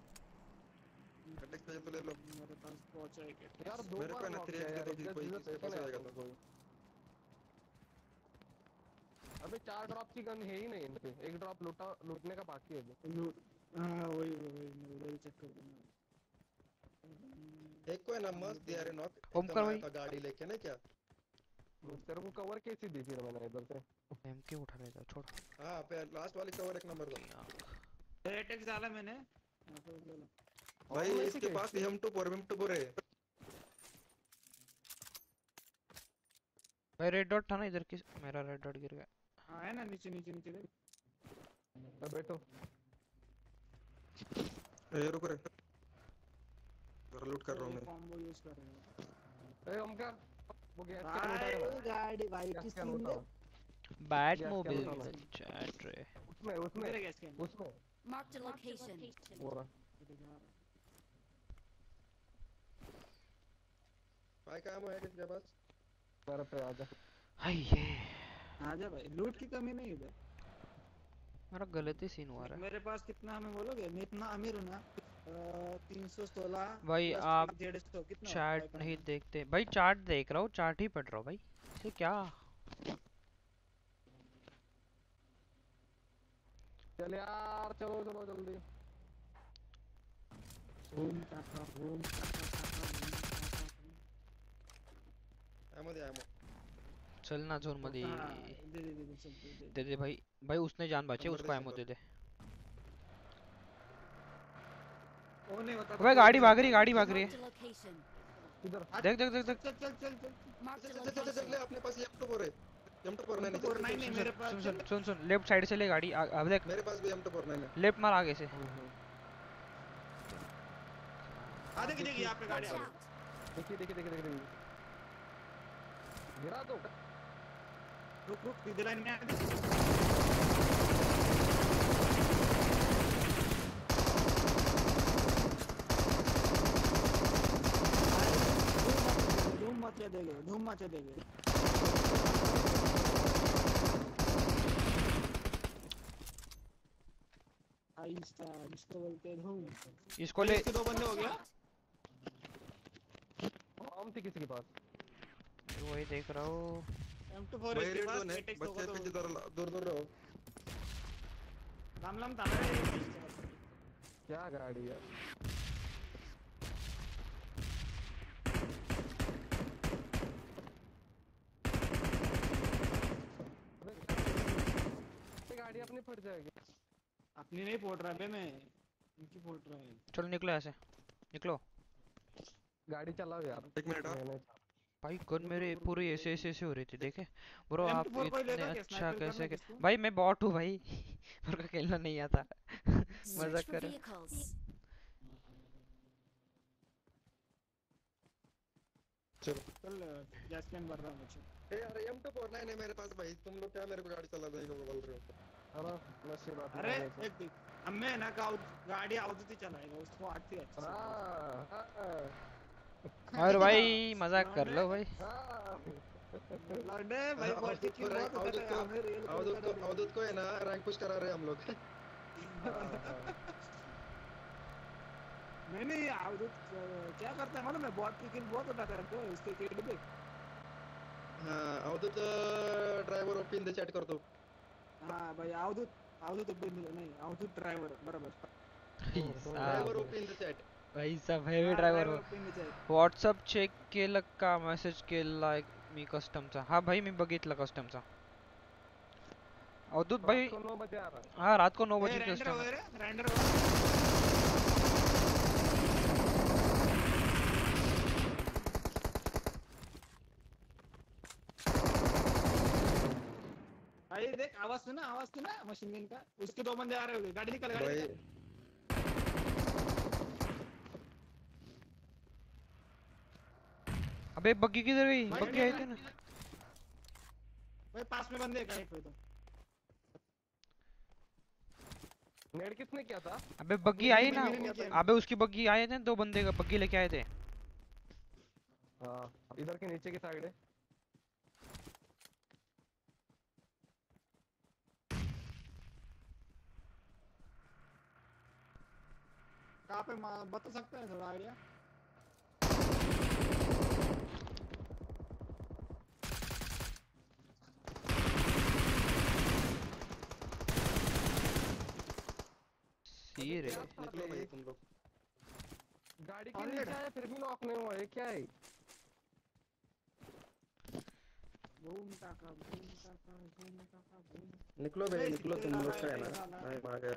एटेक्स पे तो ले लो मेरे पास पहुँचा है यार दो मेरे को ना नॉक थ्री किया एक्स यार दे दो कोई इज़्ज़त किसी पास आएगा तो कोई अबे चार ड्रॉप की गन है ही नहीं इनपे एक ड्रॉप लूटा लूटने का बाकी है हाँ वही वही वही मैं उधर ही चेक कर दूँगा एक को है ना मस्त दिया रे नॉक ओमकार भाई। गाड़ी लेके ना क्या तेरे को कवर कैसी दी फिर मैंने इधर से एमके उठा लेता छोड़ हाँ पे लास्ट वाली कवर एक नंबर दो अटैक डाला मैंने। भाई इसके पास M two four M two four है भाई रेड डॉट था ना इधर किस मेरा रेड डॉट गिर गया। हाँ है ना नीचे नीचे नीचे देख। बैठो। ये रुक रे जरा लूट कर रहा हूँ मैं। कॉम्बो यूज़ कर रहे हैं। ए ओमकार वो का उठा गाड़ी भाई किस उठाओ में बैट मोबाइल चैट रे। उसमें उसमें मेरे गैस कैन उसमें। Marked a location. वो रहा। भाई काम है किसके पास? मेरे पे आजा हाय ये। आजा भाई लूट की कमी नहीं इधर मेरा गलत ही सीन हुआ रहा है। मेरे पास कितना हमें बोलोगे? मैं इतना अमीर हूँ ना तीन सौ सोलह भाई आप डेढ़ सौ कितना चैट नहीं देखते। भाई चार्ट देख रहा हूँ चार्ट ही पढ़ रहा हूँ भाई। ये क्या? चल यार चलो चलो जल्दी घूम टाका घूम टाका टाका घूम टाका चल ना जोन मध्ये. हाँ, दे दे दे दे चल दे दे. भाई. भाई उसने जान बचे उसको एमो दे दे. वो नहीं होता तो भाई गाड़ी भाग रही गाड़ी भाग रही है देख देख देख देख. चल चल चल चल. चल चल ले अपने पास एम टू फोर है. M two four nine four नहीं मेरे पास सुन सुन सुन सुन. लेफ़्ट साइड से ले गाड़ी अब देख. मेरे पास भी एम टू फोर नाइन है लेफ़्ट मार आगे से. आ देखिए देखिए यहाँ पे गाड़ी आ. देखिए देखिए देखिए देखिए. गिरा दो। रुक रुक सीधे लाइन में आ दे धूम मचा देंगे धूम मचा देंगे। आहिस्ता जिसको बोलते हैं धूम। इसको ले इसके दो बंदे हो गया हम थी किसी के पास। वही देख रहा हूँ। M24 मेरे इसके पास है एटेक्स बच्चे होगा पीछे तो दूर दूर दूर रहो। लाम लाम ताला क्या गाड़ी है? गाड़ी अपनी फट जाएगी। अपनी नहीं फोड़ रहा बे मैं इनकी फोड़ रहा है। चलो निकलो ऐसे निकलो। गाड़ी चलाओ यार। एक मिनट हाँ। भाई गन मेरे पूरी ऐसे ऐसे ऐसे हो रही थी देखे? ब्रो आप इतने अच्छा कैसे के... भाई मैं बॉट हूँ भाई। [laughs] मेरे को खेलना नहीं आता। [laughs] मज़ाक कर। vehicles. चल। गैस कैन भर रहा मुझे। ए यार एम टू फोर नाइन है मेरे पास भाई। तुम लोग क्या मेरे को गाड़ी चला देगा बोल रहे हो? अरे नशे बात अरे एक देख अब मैं ना गाड़ी आवती चलाएगा उसको आती है। अच्छे से। हाँ हाँ, और भाई मज़ाक कर लो भाई। हाँ लौंडे भाई चिकिन को बहुत अवधूत होता को है अवधूत को अवधूत को है ना रैंक पुश करा रहे हैं हम लोग। नहीं नहीं अवधूत क्या करता है मालूम है? बहुत चिकिन बहुत उठाता है तो इसके केट देख हाँ अवधूत ड्रायव्हर ओपन दे चॅट करतो हाँ भाई अवधूत अवधूत ओपन नहीं अवधूत ड्राइवर बरोबर। ड्रायव्हर ओपन द चॅट भाई सब हेवी ड्रायव्हर व्हॉट्सअप चेक केलं का मेसेज केला मी कस्टमचा हा भाई मी बघितलं कस्टमचा अवधूत भाई है। हाँ रात को नौ बजे देख आवाज़ सुना आवाज़ सुना मशीन गन का। उसके दो बंदे आ रहे होंगे। गाड़ी निकल गाड़ी भाई निकल अबे बग्गी किधर गई? बग्गी आई थी ना। भाई पास में बंदे कहीं पे तो। नेट किसने किया था? अबे बग्गी आई ना। अबे उसकी बग्गी आए थे दो बंदे का बग्गी लेके आए थे। हाँ इधर के नीचे की साइड है। कहाँ पे बता सकते हैं थोड़ा आइडिया? सी रे निकलो भाई तुम लोग। गाड़ी के नीचे आया फिर भी लॉक नहीं हुआ ये क्या है? बूम टाका बूम टाका बूम टाका बूम निकलो बे निकलो तुम लोग है ना मैं मार गया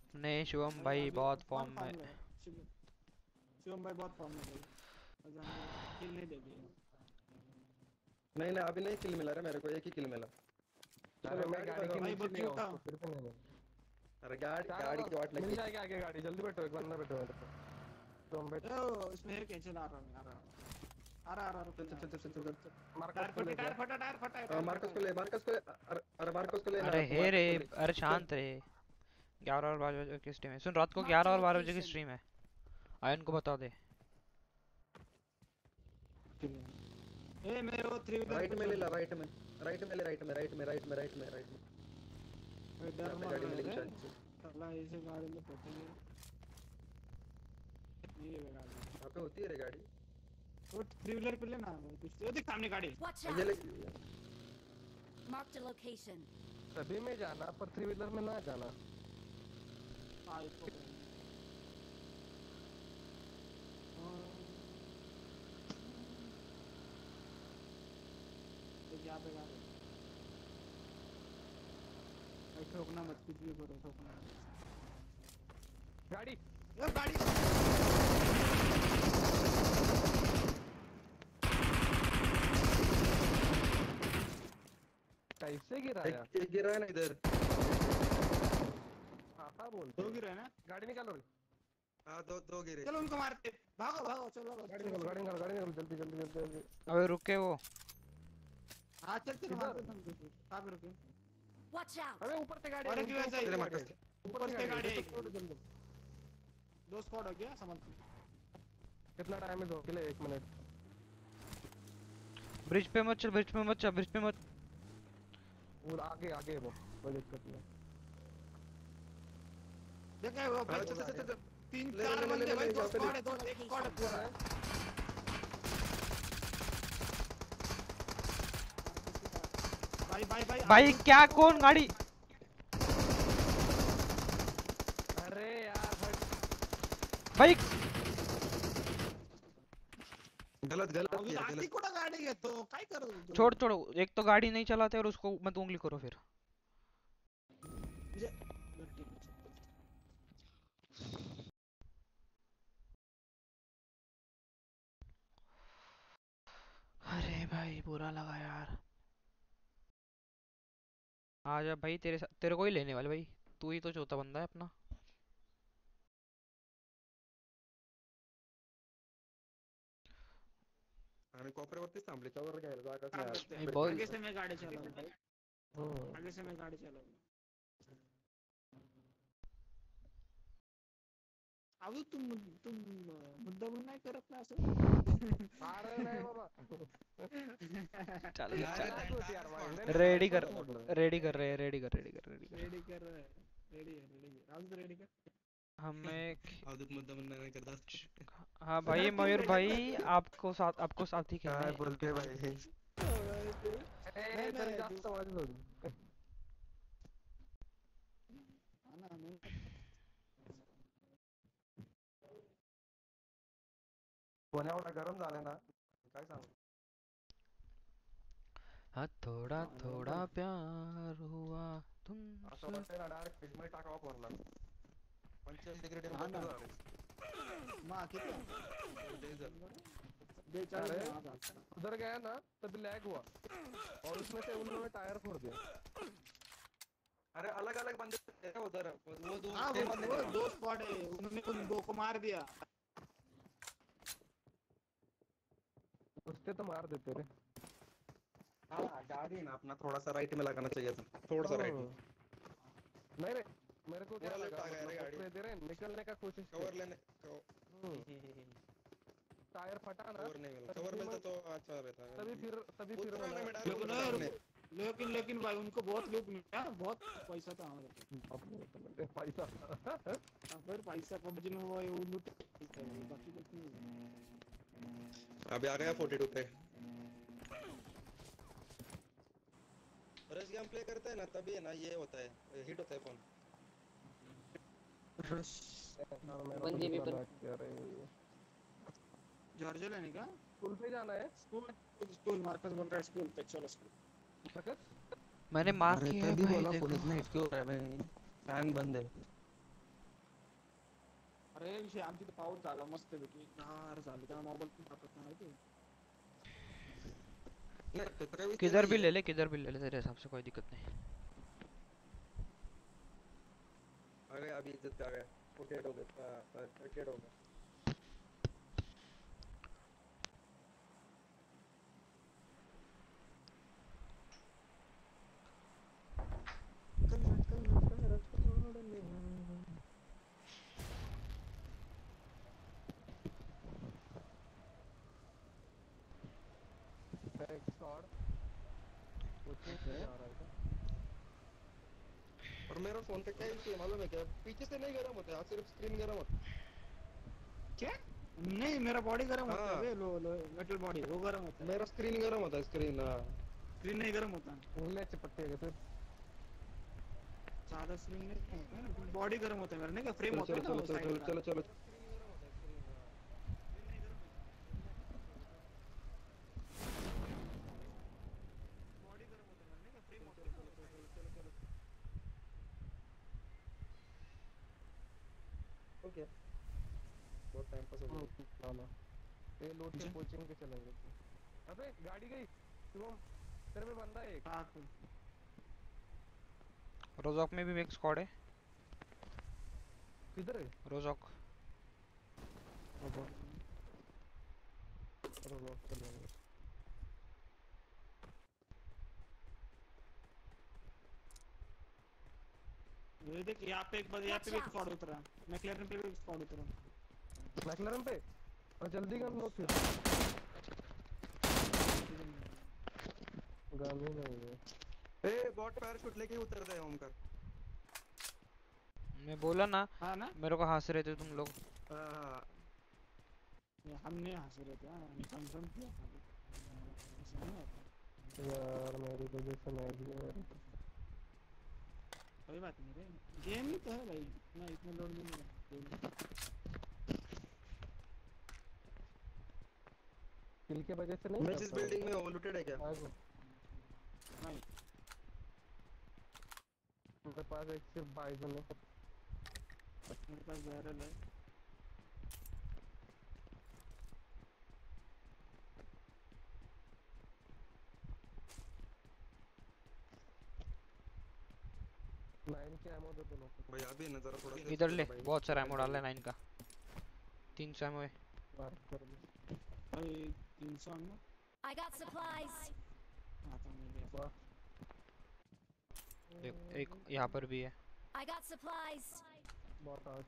अपने शिवम भाई बहुत फॉर्म में। शिवम भाई बहुत फॉर्म में भाई। किल नहीं दे दिए नहीं नहीं अभी नहीं किल मिला रे मेरे को एक ही किल मिला। चलो मैं गाड़ी के नीचे नहीं हूँ। अरे गाड़ी क्या गाड़ी की वाट मिल लगी जाएगी आगे गाड़ी जल्दी बैठो एक बंदा बैठो मेरे तो हम बैठ ओ इसमें है कैंसिल आ रहा है आ रहा है। आ रहा आ रहा चल चल चल चल चल मार्कस टायर को ले फटा टायर फटा टायर फटा हाँ, मार्कस को ले मार्कस को ले। अरे अरे मार्कस को ले। अरे हे रे अरे शांत रे। ग्यारह और बारह बजे की स्ट्रीम है। सुन रात को ग्यारह और बारह बजे की स्ट्रीम है। आयन को बता दे। ए मेरे वो थ्री राइट में ले ला राइट में। राइट में ले राइट में राइट में राइट में राइट में राइट में। साला गाड़ी में वहाँ पे होती है रे गाड़ी वो थ्री व्हीलर पे लेना कुछ वो सामने गाड़ी ये ले out! Marked a location. सभी में जाना पर थ्री व्हीलर में ना जाना यहाँ पे भाई ठोकना मत भी करो ठोकना गाड़ी। गाड़ी। कैसे एक एक गिरा है ना इधर। आता बोलते दो गिरे ना? गाड़ी निकालो रे हाँ दो दो गिरे। चलो उनको मारते भागो भागो चलो गाड़ी निकालो गाड़ी निकालो गाड़ी निकालो जल्दी जल्दी जल्दी जल्दी। अबे रुके वो। हाँ चल चल किधर? मारते तुम कहाँ पे रुके। Watch out! अबे ऊपर से गाड़ी और है, एक ऊपर वैसा से ही गाड़ी मार्कस है। ऊपर से गाड़ी है, दो स्क्वाड हो गया समझ कितना टाइम है दो के लिए? एक मिनट ब्रिज पे मत चल ब्रिज पे मत चल ब्रिज पे मत। वो आगे आगे वो। कोई दिक्कत नहीं देखा है वो भाई चल, चल, चल, चल। तीन चार बंदे भाई दो स्क्वाड है दो एक स्क्वाड है। भाई भाई भाई भाई क्या कौन गाड़ी? अरे यार हट भाई गलत गलत अभी किया आती गलत कोणा गाडी काय करू तू? छोड़ छोड़ एक तो गाड़ी नहीं चलाते और उसको मत उंगली करो फिर. अरे भाई बुरा लगा यार। आजा भाई तेरे साथ तेरे को ही लेने वाले भाई। तू ही तो चौथा बंदा है अपना। आम्ही कोपऱ्यावरतीच थांबले त्यावर घ्यायला काम नाही करते आज. आगे से मैं गाड़ी चलाऊँगा आगे से मैं गाड़ी चलाऊँगा अजून तुम तुम मुद्दा पण नाही करत ना असं. अरे नाही बाबा. भाई, रेडी नहीं, कर नहीं, नहीं, नहीं। रेडी कर रहे हैं रेडी कर रेडी कर रेडी कर रेडी कर. रेडी है रेडी है राहुल रेडी कर? हमें अवधूत मुद्दा नाही करत. हाँ भाई मयूर भाई आपको साथ आपको साथ ही खेलना काय है। बोलते भाई? ए, नाही, तरी नाही, जास्त माझी जोडी हा ना, एवढा गरम झाला ना काय सांगू? हाँ थोड़ा थोड़ा प्यार हुआ असं वाटतंय ना डायरेक्ट फ्रीज टाकावा फोनला. पंचायत डिग्री ना. मा किती? बेचाळीस. अरे. मा आता. उधर गया ना तभी लैग हुआ. और उसमें से उन लोगों ने टायर फोड़ दिया. अरे अलग अलग बंदे थे ना उधर. वो दो हाँ same बंदे वो थे। दो स्क्वाड है उन्होंने उन दो को मार दिया. उससे तो मार देते रे हाँ गाड़ी ना अपना थोड़ा सा राइट में लगाना चाहिए था थोड़ा सा राइट। नहीं रे मेरे को क्या लगा रे मतलब गाड़ी। दे रहे निकलने का कोशिश कवर लेने हम्म। टायर फटा ना कवर नहीं मिला कवर मिलता तो अच्छा रहता तभी फिर तभी फिर लेकिन। लेकिन लेकिन भाई उनको बहुत लूट मिला बहुत पैसा था हमारे अपने पैसा हाँ, फिर पैसा पबजी में वो वो लूट बाकी कुछ नहीं अभी आ गया 42 पे। रश गेम प्ले करते हैं ना तभी है ना ये होता है हिट होता है फ़ोन वन जीबी पर जॉर्जिया लेने का? स्कूल पे जाना है। स्कूल स्कूल मार्कस बोल रहा है स्कूल पे चलो स्कूल। मैंने मार्क किया है भाई बोला देखो। फ़ोन इतना हिट क्यों हो रहा है भाई फॅन बंद आहे अरे विषय आमची तर पाऊस झाला मस्त पैकी गार झाली त्यामुळे मोबाईल पण तापत नाही माहिती किधर भी ले ले किधर भी ले ले तेरे हिसाब से कोई दिक्कत नहीं. अरे अभी इज़्ज़त आ गया. रोटेट हो गया रोटेट हो गया एक शॉट कोचिंग से आ रहा है और मेरा फ़ोन पे क्या इशू मालूम है क्या पीछे से नहीं गर्म होता है सिर्फ़ स्क्रीन गर्म होता है क्या नहीं मेरा बॉडी गर्म होता हाँ। बे, लो लो मेटल बॉडी वो गर्म होता है मेरा स्क्रीन गर्म होता है स्क्रीन स्क्रीन नहीं गर्म होता चिपकती है फिर ज़्यादा स्क्रीन नहीं बॉडी गर्म होता है मेरा नहीं क्या फ्रेम होता है चलो चलो चलो। चलो ओके बहुत टाइम पास हो गया। चलो ये लोड के कोचिंग के चलेंगे अबे गाड़ी गई। शुभम तेरे में बंदा है एक। हाँ, रोजॉक में भी एक स्क्वाड है। किधर है? रोजॉक। रोलो चलेंगे ये देख यहाँ पे एक बार यहाँ पे भी स्क्वाड उतरा मैक्लेरन पे भी स्क्वाड उतरा। मैकलरन पे? और जल्दी कर लो फिर। गन ही नहीं है। ए बॉट पैराशूट लेके उतर गए ओमकार। मैं बोला ना हाँ ना? मेरे को हंस रहे थे तुम लोग। हाँ ये हमने हंस रहे थे हाँ, कंफर्म किया यार मेरी वजह से मैं भी कोई बात नहीं रे। गेम ही तो है भाई। ना इतना लोड नहीं है। किल के वजह से नहीं मैं इस बिल्डिंग में ओवरलोडेड है क्या? नहीं। मेरे पास एक सिर्फ़ बाइजन है मेरे पास बैरल है। नाइन के एमो दे दोनों को। भाई अभी नज़र थोड़ा सा इधर ले बहुत सारा एमो डाला है नाइन का। तीन सौ एमो है। मार कर दे भाई तीन सौ में I got supplies. आता मिल गया एक एक यहाँ पर भी है। I got supplies. बहुत आज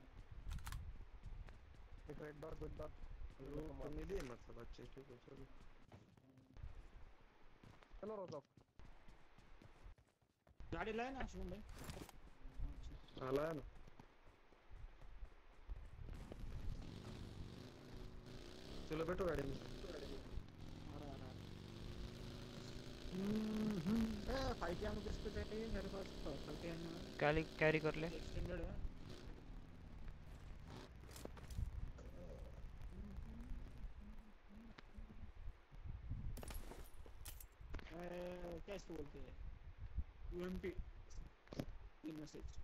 एक रेड डॉट गुड डॉट तो मिली है मतलब अच्छे ठीक है चलो चलो रोजॉक गाड़ी लाए ना शुभम भाई। आला है ना चलो बैठो गाड़ी में कैरी कैरी कर ले क्या इसको बोलते हैं यूएमपी मैसेज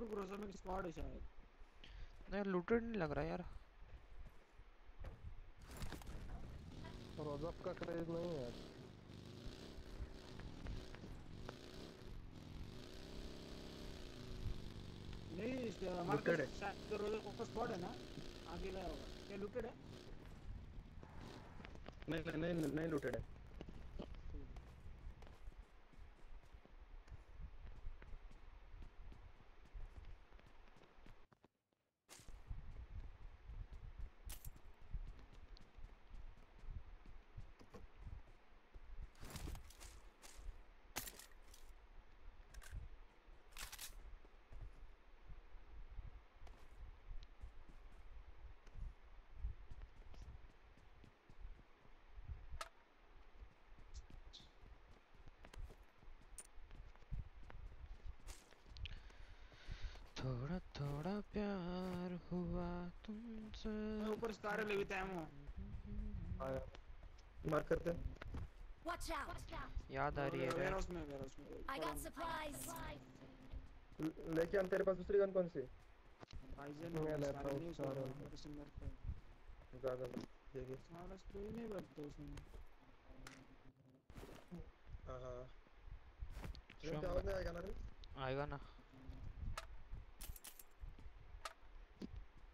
रुक रोजा में स्क्वाड है शायद। नहीं लूटेड नहीं लग रहा यार। रोजॉक का क्रेज नहीं है नहीं इस- हमारे शायद रोजा का स्क्वाड है ना? आगे लाया होगा। क्या लूटेड है? नहीं नहीं नहीं नहीं लूटेड है। Scarlet with ammo. आया मार करते Watch out! याद आ रही है रे Warehouse में warehouse में. I got supplies. ल- लेके आन तेरे पास दूसरी गन कौन सी Poison मैं लेता सारे हूँ नहीं चार उसमें, और। मेरे से मरते हैं। ज़्यादा देखिए सारा spray नहीं बचता उसमें। हाँ हाँ आएगा ना आएगा ना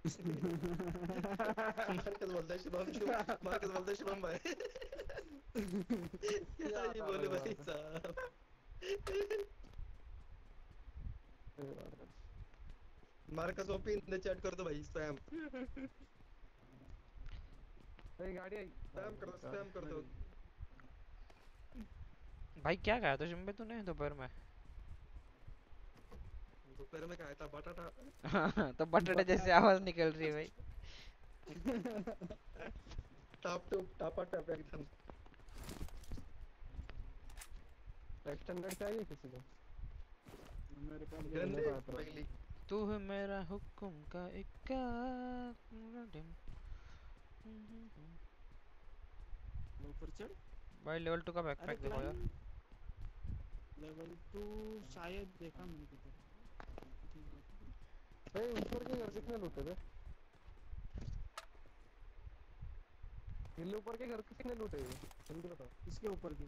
है [laughs] शुभम भाई, क्या ये बोले मार्कस ओपी इन चैट कर दो भाई स्पैम अरे गाड़ी आई स्पैम कर दो स्पैम कर दो भाई क्या था तूने दोपहर में। दोपहर में खाया था बटाटा। [laughs] तो बटाटे जैसे आवाज़ निकल रही है भाई। [laughs] टॉप टू टॉपा टॉप एकदम एक्सटेंडेड चाहिए किसी को? मेरे पास तू है मेरा हुक्म का इक्का ऊपर चढ़। भाई लेवल टू का बैकपैक देखो यार। लेवल टू शायद देखा मैंने किधर। भाई ऊपर के घर कितने लूटे थे हिल ऊपर के घर कितने लूटे ये जल्दी बताओ इसके ऊपर के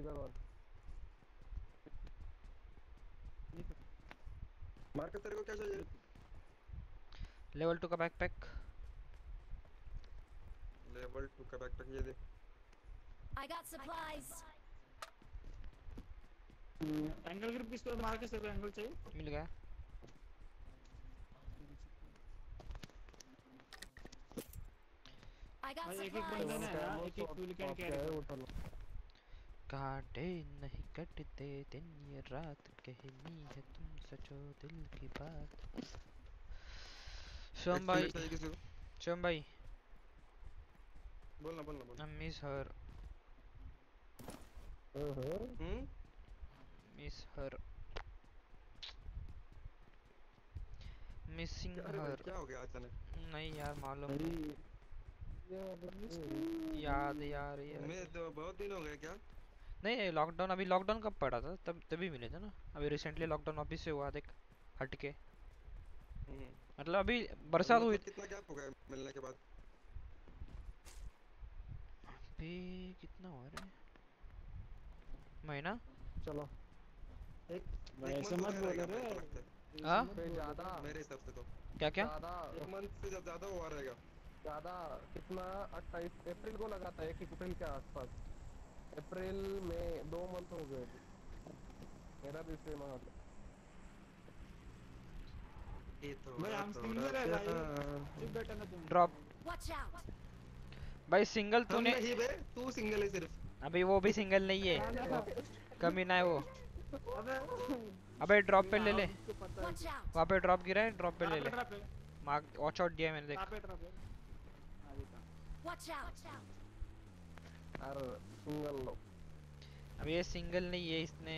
इधर वाला मार्कस तेरे को क्या चाहिए लेवल टू का बैकपैक लेवल टू का बैकपैक ये दे I got supplies. Angle grip किसको मार के सर एंगल चाहिए मिल गया I got भाई एक एक supplies. बंदे ने ना एक एक फ्यूल कैन कैरी है उठा लो काटे नहीं कटते दिन ये रात कहनी है तुम सचो दिल की बात। [laughs] शिवम भाई। शिवम भाई। बोलना बोलना बोलना। I miss her hmm? miss her missing क्या रे क्या हो गया अचानक? नहीं यार मालूम। नहीं याद यार ये मैं तो बहुत दिन हो गए क्या? नहीं लॉकडाउन अभी लॉकडाउन कब पड़ा था? तब तभी मिले थे ना? अभी रिसेंटली लॉकडाउन वापस से हुआ देख हट के हम्म। मतलब अभी बरसात हुई कितना गैप हो गया मिलने के बाद? अभी कितना हुआ रे? महीना? चलो। एक ऐसे मत हो बोलो रे। है। हाँ ज़्यादा मेरे हिसाब से तो। क्या क्या? एक मंथ से ज़्यादा हुआ रहेगा। ज़्यादा कितना अट्ठाईस अप्रैल को लगा था एक अप्रैल के आसपास? अप्रैल में दो मंथ हो गए मेरा भी सेम हाल है। तो भाई सिंगल है हम तूने तू सिंगल है सिर्फ़। अभी वो भी सिंगल नहीं है। कमी ना है वो। अबे। अबे ड्रॉप पे ले ले। है। Out! वहाँ पे ड्रॉप गिरा है ड्रॉप पे ले ले। मार्क वॉच आउट दिया मैंने देख ट्रैप है ट्रैप है आ देखा Watch out! यार सिंगल लो अब ये सिंगल नहीं है इसने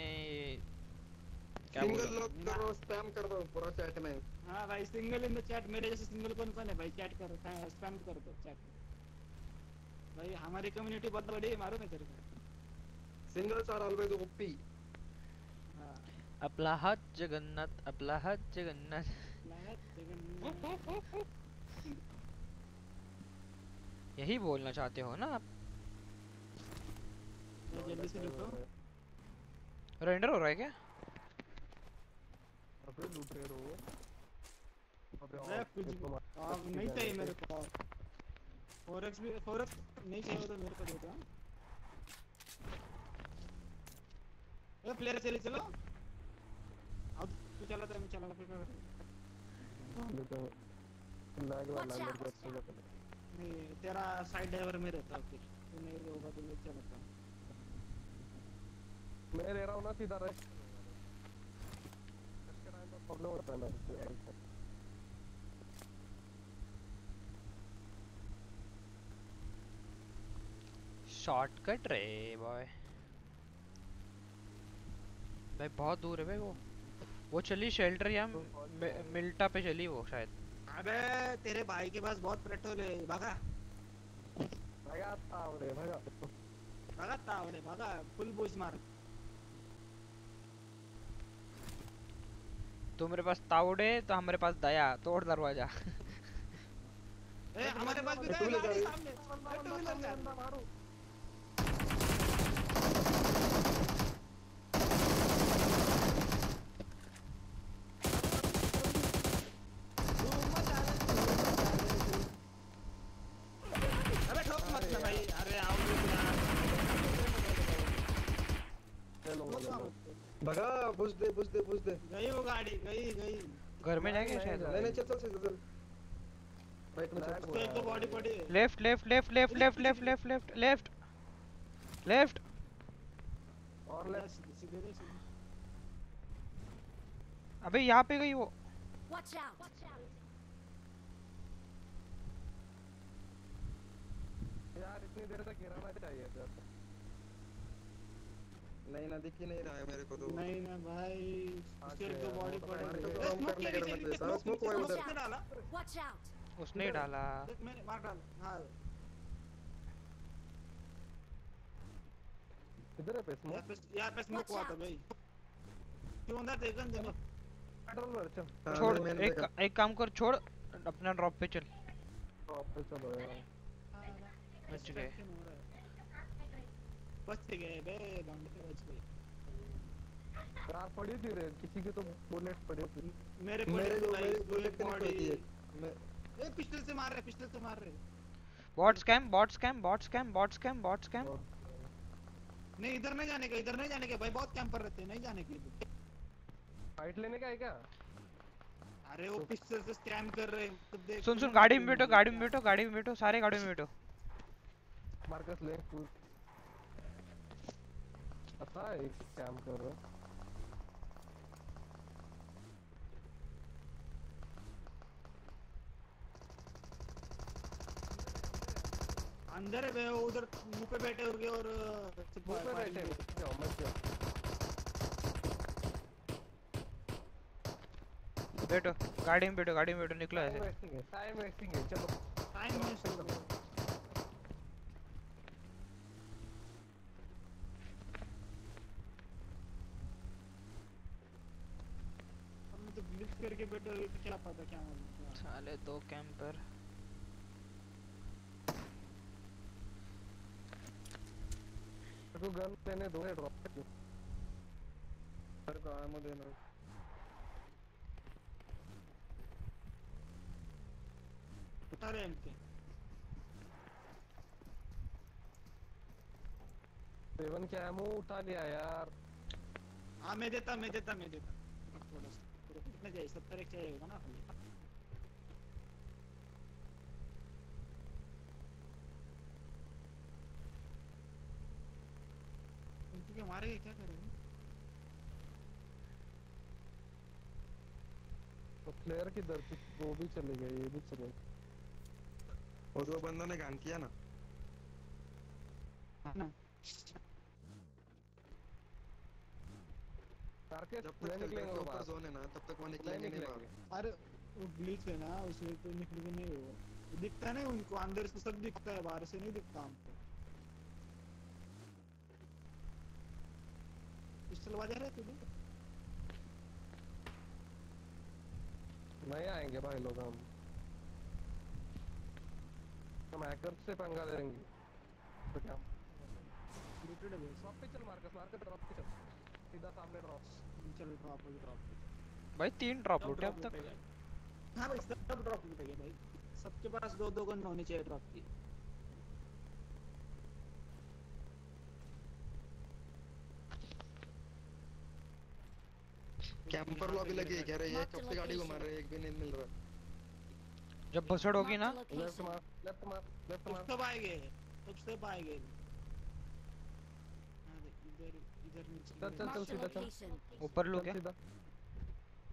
क्या सिंगल बोला? लॉक करो स्पैम कर दो पूरा चैट में। हाँ भाई सिंगल इन द चैट मेरे जैसे सिंगल कौन कौन है भाई? चैट कर स्पैम कर दो चैट भाई हमारी कम्युनिटी बहुत बड़ी है मारो मैं तेरे को। सिंगल्स आर ऑलवेज ओपी हाँ। आपला हात जगन्नाथ। आपला हात जगन्नाथ। यही बोलना चाहते हो ना आप? जल्दी से लिखो रेंडर हो रहा है क्या? अबे लूट रहे हो अबे कुछ नहीं चाहिए मेरे को। फोरेक्स भी फोरेक्स नहीं चाहिए तो मेरे को दे दो। ए प्लेयर चले चलो। अब तू चला तो मैं चला फिर? लेकिन लैग वाला Watch मेरे out! को अच्छा लगता है नहीं तेरा साइड ड्राइवर में रहता है फिर तू नहीं होगा तो मैं चलाता मैं ले रहा हूँ ना सीधा प्रॉब्लम होता है से शॉर्टकट रे बॉय भाई बहुत दूर है भाई वो. वो चली शेल्टर या मिल्टा पे चली वो शायद. अबे तेरे भाई के पास बहुत पेट्रोल है भागा। भगा तावड़े भगा। भागा तावड़े भागा फुल बूस्ट मार। तो मेरे पास तावड़े तो हमारे पास दया तोड़ दरवाज़ा। ए हमारे पास भी गाड़ी सामने टू व्हीलर चल मारो अबे ठोक मत ना भाई अरे आओ बुझ दे बुझ दे बुझ दे। गई वो गाड़ी गई गई। घर में जाएँगे शायद? नहीं नहीं चल चल चल चल। राइट में चल उसको एक तो बॉडी पड़ी है। Left left left left left left left left left left और ले सीधे सीधे अबे यहाँ पे गई वो। Watch out! Watch out! यार इतनी देर तक गिराना चाहिए था। नहीं ना दिख ही नहीं रहा है मेरे को तो। नहीं ना भाई उसके एक तो बॉडी पड़ी है काम करने के लिए मत सारा स्मोक हुआ उधर। उसने डाला। Watch out! उसने ही डाला। देख मैंने मार डाल। हाँ। इधर है पे पे यहाँ पे स्मोक हुआ था भाई। क्यों अंदर देखन देना पेट्रोल छोड़ एक एक काम कर छोड़। अपना ड्रॉप पे चल। ड्रॉप पे चलो यार। बच गए। बच गए बे बच गए। यार पड़ी थी रे किसी की तो बुलेट पड़ी थी। मेरे मेरे पड़े बुलेट कनेक्ट है? ए पिस्टल से मार रहे पिस्टल से मार रहे। Bot scam bot scam bot scam bot scam bot scam नहीं इधर नहीं जाने का इधर नहीं जाने का भाई बहुत कैंपर रहते हैं नहीं जाने के फाइट लेने का है क्या? अरे वो पिस्टल से स्कैम कर रहे हैं तब देख। सुन सुन गाड़ी में बैठो गाड़ी में बैठो गाड़ी में बैठो सारे गाड़ी में बैठो। मार्कस ले कूद अच्छा है एक काम कर रहा अंदर है वो उधर मुँह पे बैठे होंगे और मुँह पे बैठे हैं, जाओ मत जाओ। बैठो गाड़ी में बैठो गाड़ी में बैठो निकलो वेस्टिंग है टाइम वेस्टिंग है चलो। टाइम वेस्ट हो गया हमने तो तो क्या पता क्या मालूम साले दो कैंपर तो गन लेने दो ड्रॉप पे मेरे को। आमो देना अरे एमके सेवन क्या है मुँह उठा लिया यार। हाँ मैं देता मैं देता मैं देता। थोड़ा सा। थोड़ा कितना चाहिए सत्तर एक चाहिए होगा ना खाली उनको क्या मारेंगे क्या करेंगे तो फ्लेयर की दर थी? वो भी चले गए ये भी चले और वो बंदा ने गान किया ना? हाँ ना। निकलेंगे निकलेंगे वो ऊपर। जोन है ना तब तक वो निकलेंगे। नहीं अरे वो ग्लिच है ना उसमें तो निकल नहीं होगा। वो दिखता नहीं उनको अंदर से सब दिखता है बाहर से नहीं दिखता हमको। पिस्टल बजा रहे तुझे नहीं आएँगे भाई लोग हम। हम हैकर से पंगा लेंगे। तो क्या? लूटेड है ड्रॉप पे चल मार्कस मार्कस ड्रॉप पे चल। सीधा सामने ड्रॉप चल ड्रॉप हो ड्रॉप भाई तीन ड्रॉप लूटे अब तक। हाँ भाई सब ड्रॉप लूटे गए भाई। सबके पास दो दो गन होनी चाहिए ड्रॉप की। कैंपर लॉबी लगी है कह रहे हैं कब से गाड़ी घुमा रहे हैं एक भी नहीं मिल रहा। जब भसड़ होगी ना। लेफ़्ट मार लेफ़्ट मार लेफ़्ट मार सब आएँगे सब सब आएँगे हाँ देख, इधर इधर नीचे चल चल चल सीधा चल ऊपर लो क्या?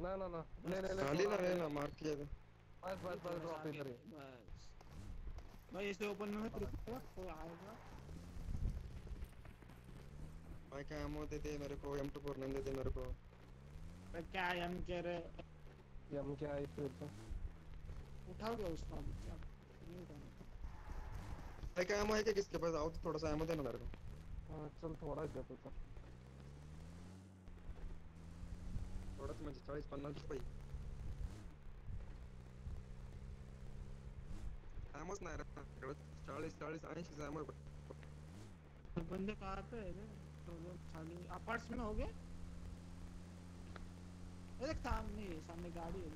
ना ना ना। ले ले ले। खाली ना रहना मार किया था। बस बस बस ड्रॉप इधर ही बस भाई ऐसे ओपन में मत रुको कोई आएगा भाई क्या एमओ दे दे मेरे को? M24 नहीं दे दे मेरे को। भाई क्या हम कह रहे हम क्या है फिर तो। उठाओगे उसको। अभी क्या एमओ है क्या किसके पास? आओ तो थोड़ा सा एमओ देना मेरे को। हाँ, चल थोड़ा ही देता था थोडा म्हणजे चाळीस पन्नास रुपये. एमओच नाही रे चाळीस चाळीस ऐंशी एमओ तो बंदे कहाँ पे है रे. तो लोग खाली. अपार्ट्स में हो गए अरे सामने है, सामने गाड़ी है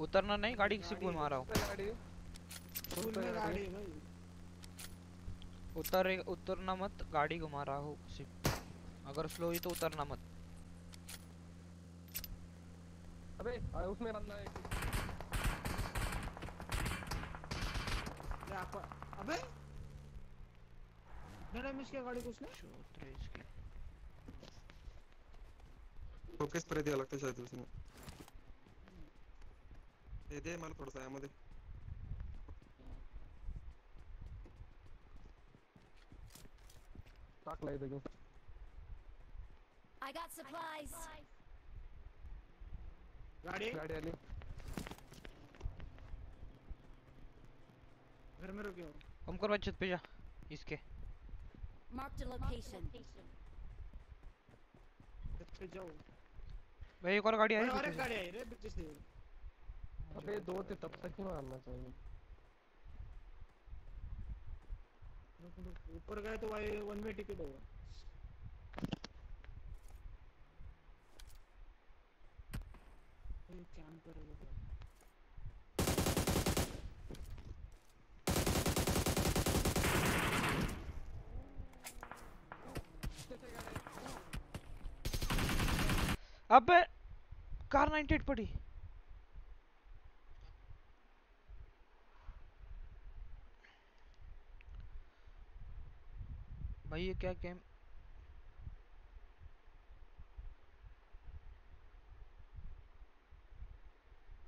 उतरना नहीं? गाड़ी किसी को मारा हो गाड़ी स्कूल में गाड़ी है भाई. उतर उतरना मत गाड़ी घुमा रहा हो किसी अगर स्लो हुई तो उतरना मत. अबे उसमें बंदा है। अबे? इतना डैमेज किया गाड़ी को उसने? फोकस स्प्रे द्यावा लागतं शायद उसने? दे मला थोडंसं एमओ दे टाकला इथं घेऊन I got supplies. गाड़ी? गाड़ी आली घर में रुके हो? हम कर छत पे जा इसके। Marked a location. छत पे जाओ। भाई एक और गाड़ी आई अरे और है एक गाड़ी आई रे पीछे से। अबे दो थे तब तक ही मारना चाहिए? ऊपर गए तो भाई वन वे टिकट होगा। अबे कार 98 पड़ी। भाई ये क्या गेम क्यों मार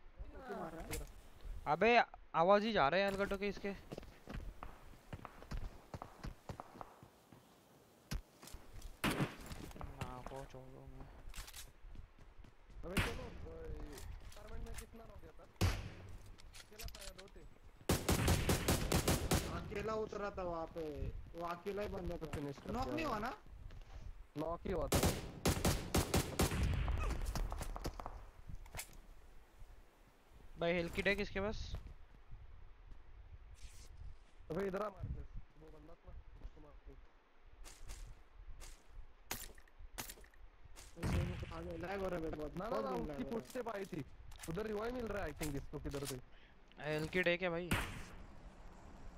रहा है अबे आवाज़ ही जा रहे हैं अलगटो के इसके। ना को छोड़ो मैं। अबे चलो टूर्नामेंट में कितना हो गया था? अकेला उतरा था वहाँ पे। वो अकेला ही बंदा था। फिनिश कर नॉक नहीं हुआ ना? नॉक ही हुआ था। भाई हेल किट है किसके पास? अबे इधर आ मार के वो बंदा था उसको मार ही आगे लैग हो रहा है बहुत ना ना ना उसकी हो रहा आई थी। उधर रिवाइव मिल रहा है आई थिंक इसको किधर से? हेल किट है क्या भाई?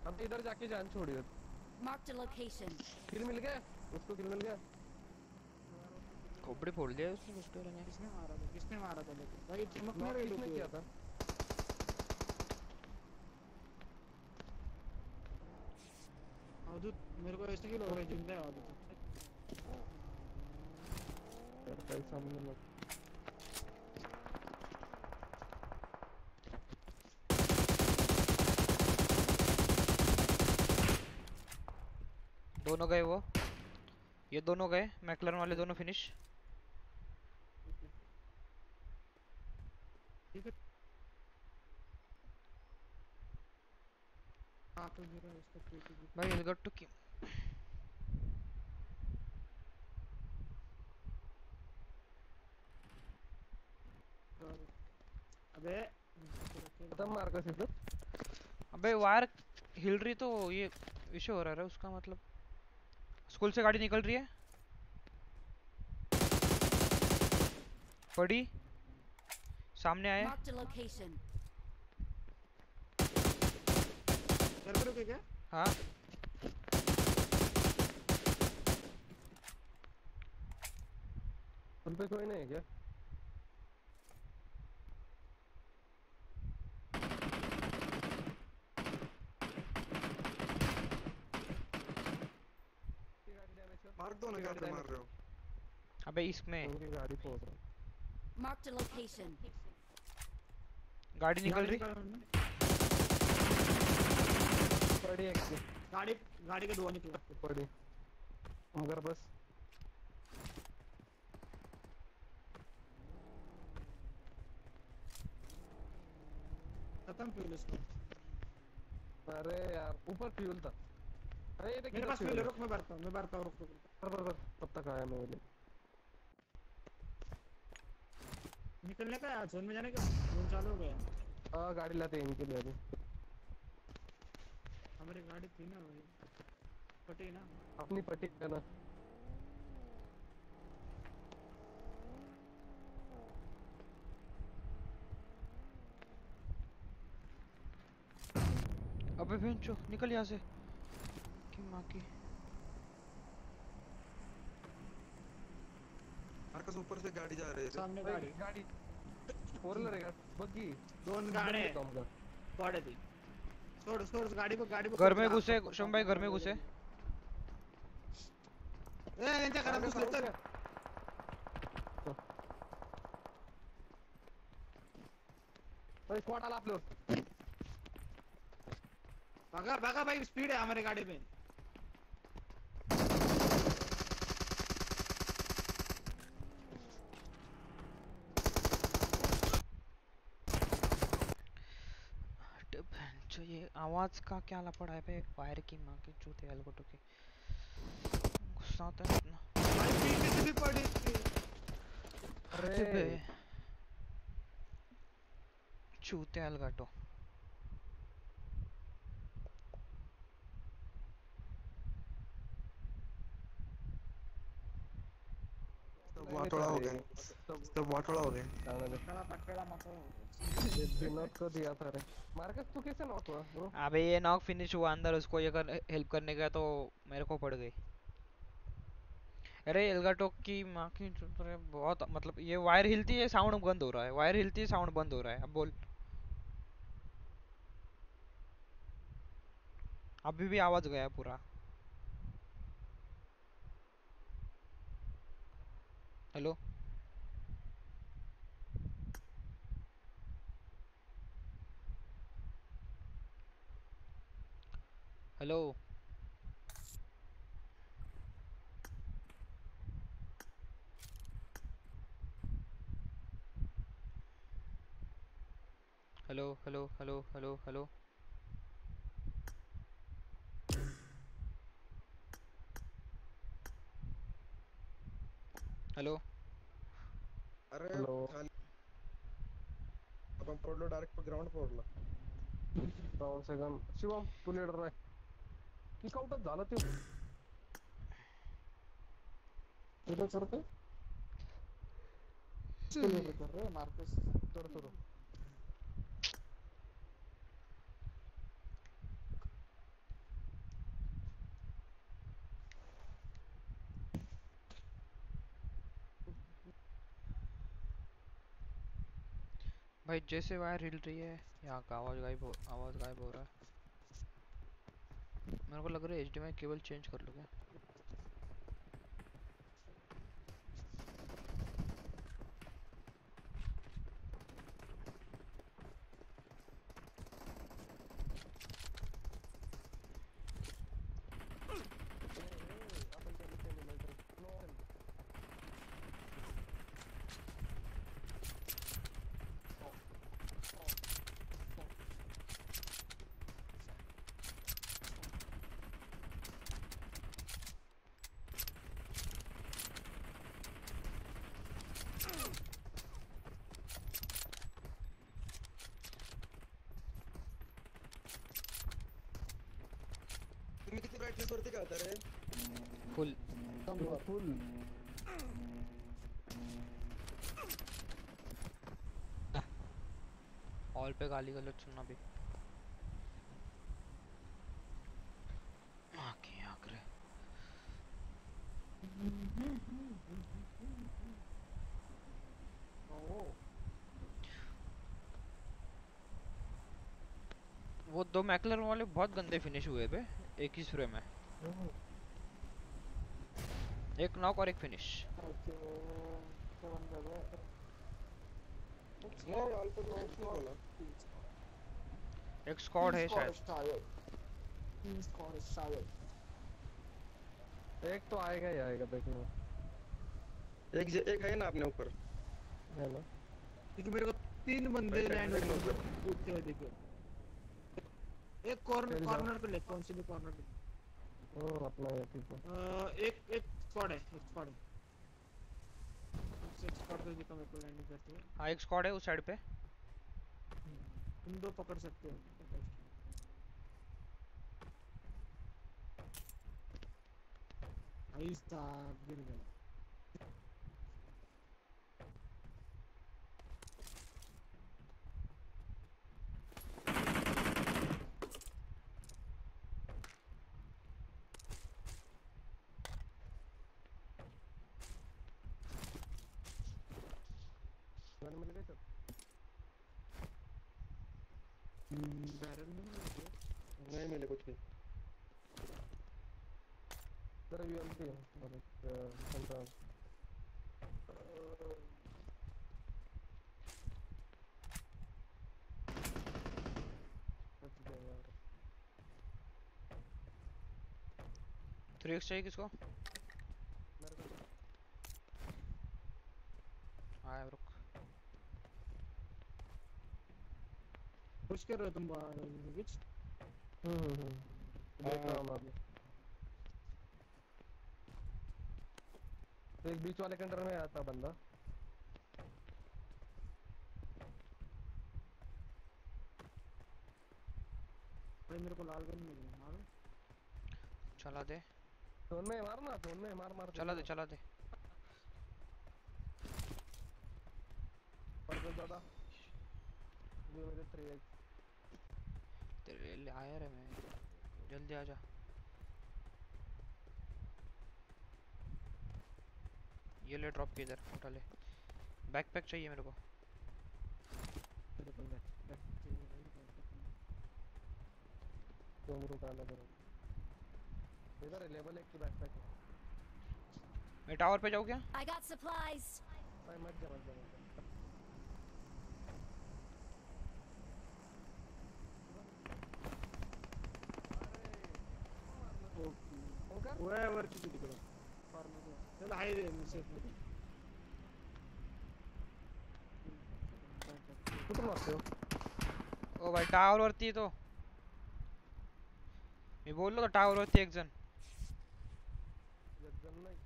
अब इधर जाके जान छोड़िए Marked a location. किल मिल गया? उसको किल मिल गया? खोपड़ी फोड़ दिया उसने कर किसने मारा था? किसने मारा था? लेकिन भाई चिमक नॉक किसने किया था? अवधूत मेरे को ऐसे ही लग रहा है ज़िंदा है अवधूत तेरे भाई सामने लग दोनों गए वो। ये दोनों गए मैकलर वाले दोनों फिनिश ठीक है। कहाँ पे गिरा है इसका पेटी भी भाई एलगट्टू की अबे खत्म मार का सीधे अबे वायर हिल रही तो ये इशू हो रहा है उसका मतलब। स्कूल से गाड़ी निकल रही है। पड़ी। सामने आया Marked a location. घर पे रुके क्या? हाँ। उन पे कोई नहीं है क्या? मार दो ना गाड़ी मार रहे हो। अबे इसमें। उनकी गाड़ी फोड़ रहा Marked a location. गाड़ी निकल रही? पड़ी एक। गाड़ी गाड़ी के धुआँ निकला। पड़ी। मगर बस। खत्म फ्यूल उसको अरे यार ऊपर फ्यूल था। अरे ये मेरे पास फ्यूल। रुक मैं भरता हूँ मैं भरता हूँ रुक रुक। रुक। तब तक आया मैं निकलने का जोन में जाने का? जोन चालू हो गया। हाँ गाड़ी लाते हैं इनके लिए अभी। हमारी गाड़ी थी ना वही फटी ना। अपनी पट्टी है ना। अबे बेंचो निकल यहाँ से। की माँ की। मार्कस ऊपर से गाड़ी जा रही है। सामने गाड़ी। गाड़ी। फोर व्हीलर है बग्गी। दोन गाड़े गाड़े थी। छोड़ छोड़ गाड़ी को गाड़ी को घर में घुसे शम भाई घर में घुसे। ए यांच्या घरात घुसले चल भाई स्क्वाड आला स्पीड है हमारे गाड़ी में अरे बेंचो ये आवाज़ का क्या ला पड़ा है बे वायर की माँ की चूते अलगोटो की। गुस्सा आता है इतना पीछे भी पड़ी अरे बे। चूते अलगाटो। सब वाटोड़ा हो गए। सब वाटोड़ा हो गए। अबे, ये नॉक फिनिश हुआ अंदर, उसको ये कर हेल्प करने गया तो मेरे को पड़ गई। अरे एल्गाटोक की माँ की बहुत मतलब ये वायर हिलती है साउंड बंद हो रहा है। वायर हिलती है साउंड बंद हो रहा है। अब बोल। अभी भी आवाज़ गया पूरा। Hello hello. Hello hello hello hello hello. Hello. अरे. खाली। आपण पडलो डायरेक्ट ग्राउंड फ्लोअरला दोन सेकंद शिवम तू लीडर आहे किक आउटच झालं ते मार्कस कर कर भाई जैसे वायर हिल रही है यहाँ का आवाज़ गायब हो आवाज़ गायब हो रहा है। मेरे को लग रहा है एचडीएमआई केबल चेंज कर लो क्या तुम्ही किती ब्राईटनेस वरती खेळता रे फुल फुल ऑल पे गाली गलत सुनना भी। वो दो मैकलर वाले बहुत गंदे फिनिश हुए बे, एक ही स्प्रे में। एक नॉक और एक फिनिश बोला एक स्क्वाड है शायद। तीन स्क्वाड है शायद। एक तो आएगा ही आएगा देखने एक एक है ना अपने ऊपर। है ना क्योंकि मेरे को तीन बंदे लैंड कूदते हुए दिखे। एक कॉर्नर कॉर्नर पे ले कौन सी भी कॉर्नर पे हम्म अपना ये ठीक है अ, एक एक स्क्वाड है एक स्क्वाड है। एक स्क्वाड पे दिखा मेरे को लैंडिंग करते हुए हाँ एक स्क्वाड है उस साइड पे। तुम दो पकड़ सकते हो। गिर गया गन मिल गई सब बैरल में नहीं लगे। नहीं मिले कुछ भी यूएमपी है और एक थ्री एक्स चाहिए किसको आया रुक पुश कर रहे हो तुम बाहर विच हम्म हम्म हम्म देख रहा हूँ मैं अभी तो एक बीच वाले कंटर में आया था बंदा। भाई मेरे को लाल गन मिल गई मारो। चला दे। जोन में मार ना जोन में मार मार। चला दे चला दे। पर जो ज़्यादा? ये मेरे 3x तेरे लिए आया रे मैं। जल्दी आ जा। ये ले ड्रॉप के इधर उठा ले। बैकपैक चाहिए मेरे को। को नहीं। जोन रुकाना करो इधर लेवल 1 की बैकपैक है। मैं टावर पे जाऊँ क्या? I got supplies. भाई मत जा मत जा मत जा। ओके वरती तू मी सेफ़ मध्ये कुठून मारते हो ओ भाई टावर वरती आहे तो मी बोललो तर टावर वरती एक जण एक जण नाही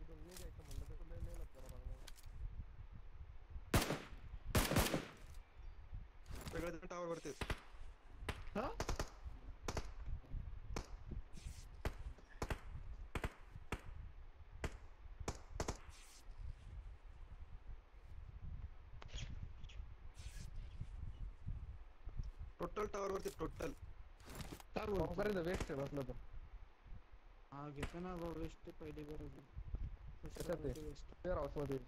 इथून निघायचं म्हणलं तर तुला मेहनत करावं लागणार सगळेजण टावर वरतीच हा टोटल टावर वरती टोटल फॉर्म करायचं वेस्ट आहे बसलं तर हा घेतो ना भाऊ वेस्ट पहिली गरज कशात बोलतो? वेअर हाऊस मध्ये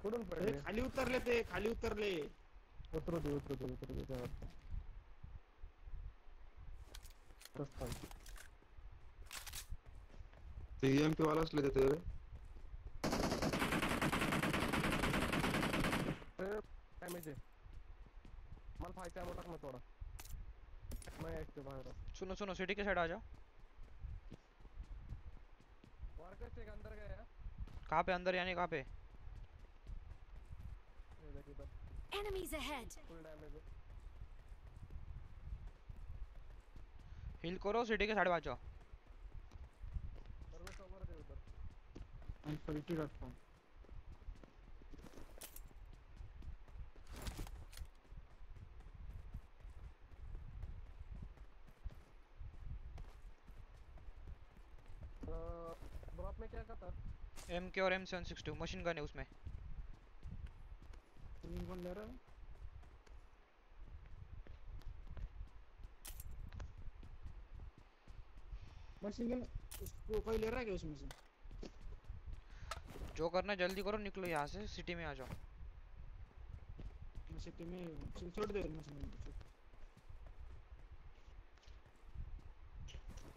कुठून पडले खाली उतरले ते खाली उतरले उतरू दे उतरू दे उतरू दे रस्ता ते एमपी वाला असले ते रे डॅमेज आहे मला फायचा आहे टाक ना थोडा मैं ऐकते बाहेर सुनो सुनो सिटी के साइड आ जाओ मार्केट से अंदर गया कहाँ पे अंदर यानी कहाँ पे ये देख इधर Enemies ahead. फुल डैमेज है हिल करो सिटी के साइड आ जाओ सर्विस ओवर दे डॉट कॉम ड्रॉप में क्या करता एम के और M seven six two machine gun है उसमें। ले रहा है? मशीन गन उसको कोई ले रहा है क्या उसमें से? जो करना है जल्दी करो निकलो यहाँ से सिटी में आ जाओ। सिटी में छोड़ दे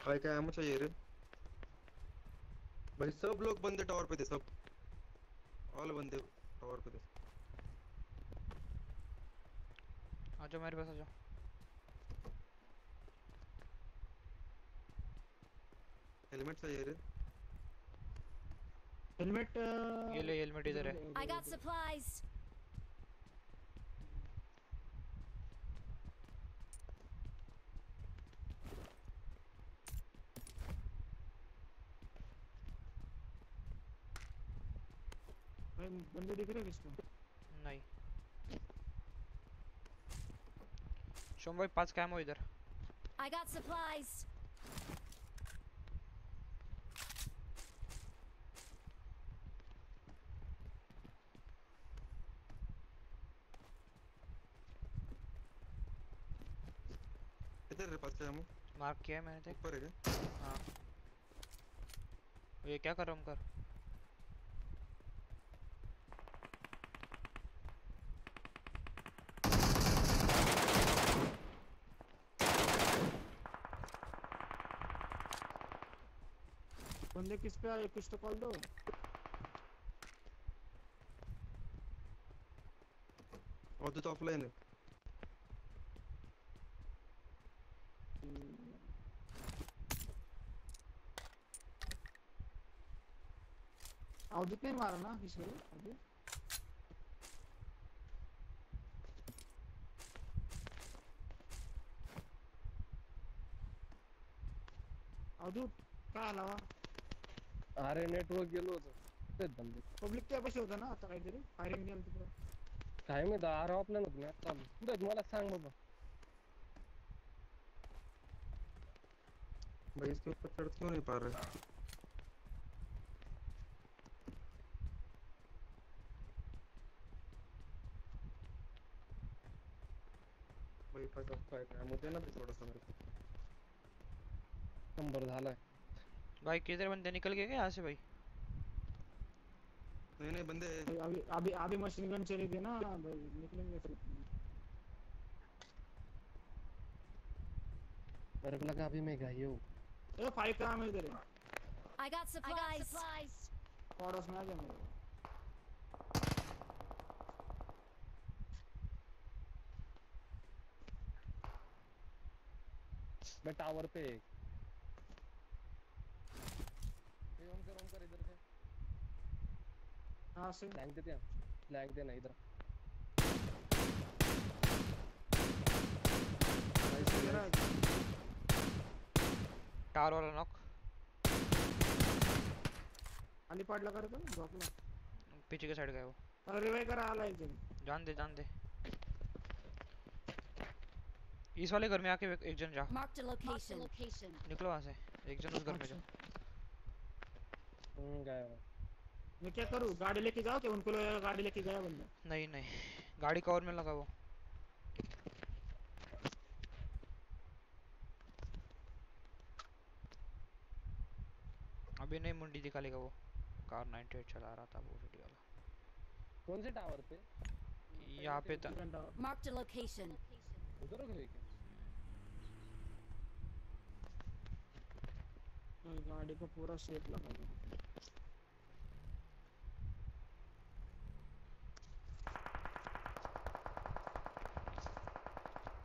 छोड़। काय आमचा ये रे? भाई सब लोग बंदे टावर पे थे सब। ऑल बंदे टावर पे थे। आ जाओ मेरे पास आ जाओ। हेलमेट चाहिए रे? हेलमेट ये ले हेलमेट इधर है। I got supplies. भाई बंदे दिख रहे हैं किसको नहीं। शोम भाई पाँच कैमो इधर। I got supplies. इधर रे पास हम। मार्क किया मैंने देख। ऊपर है क्या? हाँ। ये क्या कर रहा हूँ कर बंदे किस पे आए? कुछ तो कॉल दो। और तो ऑफलाइन है। नहीं मारा ना किसी को अभी अरे नेटवर्क गेलो होतो तेच बंद पब्लिक त्यापाशी होता ना आता काहीतरी फायरिंग गेलं तिकडं काय माहित अरे ऑफलाईन होत मॅच चालू कुठे? मला सांग बाबा भाई इसके ऊपर चढ़ क्यों नहीं पा रहे भाई फंस ऑफ़ है मुझे ना भी थोड़ा सा मेरे को। नंबर भाई किधर बंदे निकल गए क्या यहाँ से भाई? नहीं नहीं बंदे अभी अभी अभी मशीन गन चली थी ना भाई निकलेंगे फिर। मेरे को लगा अभी मैं गई हूँ। ए फाइव कहाँ है इधर I got supplies. पड़ोस में आ जा मेरे मैं टावर पे। ए, कर ओम कर इधर से। हाँ से फ्लैंक देते हैं। फ्लैंक देना इधर। टावर वाला नॉक खाली पाडला करत झोपला पीछे के साइड गया वो। अरे रिवाइव करा आला एक जान दे जान दे। इस वाले घर में आके एक जन जा. निकलो वहाँ से। एक जन उस घर में जा। हम्म गया मैं क्या करूँ? गाड़ी लेके जाओ क्या? उनको लगेगा गाड़ी लेके गया बंदा? नहीं नहीं। गाड़ी कवर में लगा वो। अभी नहीं मुंडी दिखालेगा वो। कार 98 चला रहा था वो वीडियो वाला। कौन से टावर पे? यहाँ पे था। Marked a location. उधर हो गए क्या? और गाड़ी को पूरा शेप लगा दो।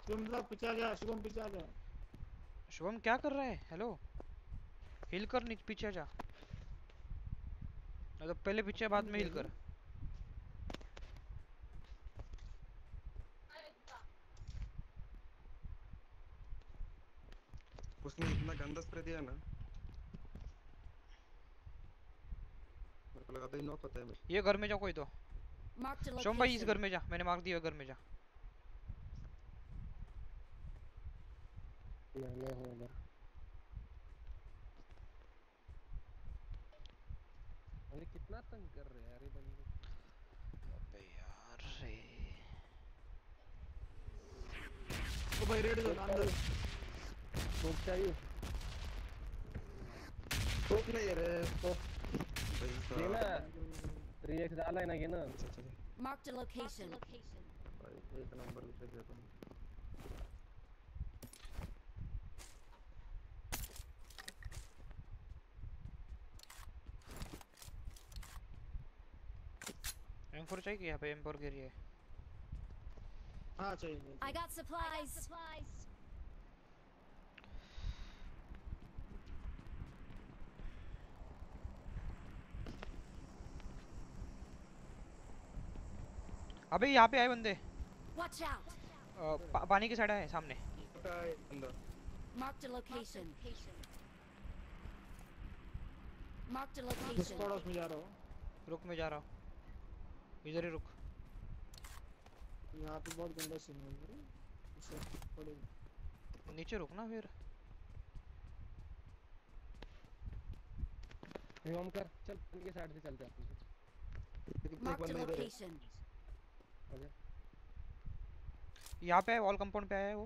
शुभम लोग पीछे आ जा शुभम पीछे आ जा शुभम क्या कर रहा है? हेलो हिल कर नीचे पीछे जा। मतलब पहले पीछे बाद में हिल कर। उसने इतना गंदा स्प्रे दिया ना मेरे को लगा था नॉक होता है मेरे। ये घर में जा कोई तो। शुभम भाई इस घर में जा मैंने मार्क दिया घर में जा। अरे कितना तंग कर रहे हैं यार ये बंदे। अबे यार रे। ओ भाई रेड जोन अंदर। स्कोप चाहिए। स्कोप नहीं रे स्कोप भाई ये ना साहब 3x डाला है ना ये ना Marked a location. भाई एक नंबर पे गया तुम M4 चाहिए कि यहाँ पे M4 गिरी है हाँ चाहिए I got supplies. अबे यहाँ पे आए बंदे। पा, पानी की साइड है सामने। में जा रहा हो। रुक मैं जा रहा हूँ। इधर ही रुक। यहाँ पे बहुत गंदा सीन है नीचे रुक ना फिर। ये कर। चल इनके साइड से चलते हैं. यहाँ पे वॉल कंपाउंड पे आया है वो।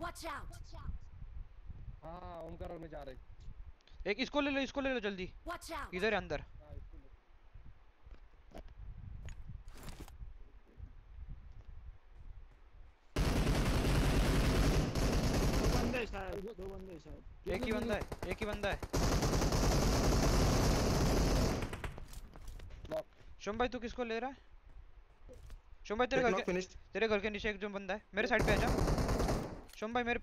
हाँ ओमकार और मैं जा रहे एक इसको ले लो इसको ले लो जल्दी। इधर है अंदर। दो बंदे शायद दो बंदे हैं एक ही बंदा है एक ही बंदा है। शुभ भाई तू किसको ले रहा है? शुभ भाई तेरे घर के. तेरे घर के नीचे एक जो बंदा है मेरे साइड पे आ जा। शुभ भाई मेरे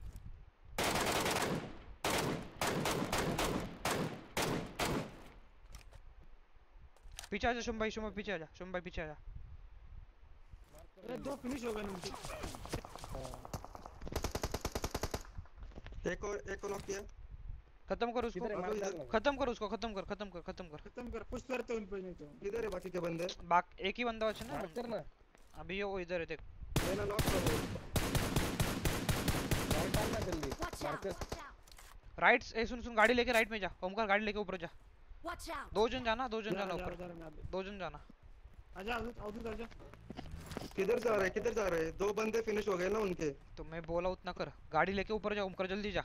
पीछे आ जा शुभ भाई शुभ भाई पीछे आ जा शुभ भाई पीछे आ जा। अरे दो फिनिश हो गए ना एक और एक को नॉक किया। खत्म कर उसको। है? खत्म कर उसको खत्म कर खत्म कर खत्म कर। खत्म कर पुश करते उन पे नहीं तो। किधर है बाकी के बंदे। बाक एक ही बंदा बचा ना। करना। अभी ये वो इधर है देख। मैंने नॉक कर दिया। राइट डालना जल्दी। मार राइट ए सुन सुन गाड़ी लेके राइट में जा। ओमकार गाड़ी लेके ऊपर जा। दो जन जाना दो जन जाना ऊपर। जा दो जन जाना। आजा आजा आजा आजा किधर जा रहे किधर जा रहे? दो बंदे फिनिश हो गए ना उनके। तो मैं बोला उतना कर। गाड़ी लेके ऊपर जा ओमकार जल्दी जा।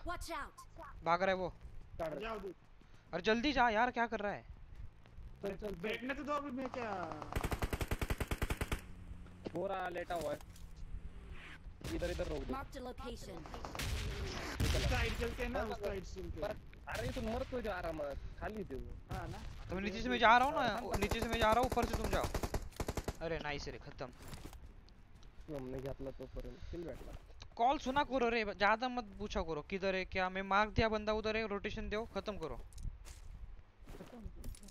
भाग रहा है वो। अरे जल्दी जा यार क्या कर रहा है? बैठने तो दो अभी मैं क्या पूरा लेटा हुआ है। इधर इधर रोक दे। Marked a location. साइड चलते हैं ना उस साइड चलते हैं। अरे तुम मर तो जा रहा मत खाली दे वो हाँ ना। तो नीचे से मैं जा रहा हूँ ना नीचे से मैं जा रहा हूँ ऊपर से तुम जाओ। अरे नाइस रे खत्म। हमने घातला तो पर्यंत किल भेटला कॉल सुना करो रे ज़्यादा मत पूछा करो किधर है क्या? मैं मार्क दिया बंदा उधर है रोटेशन दो खत्म करो।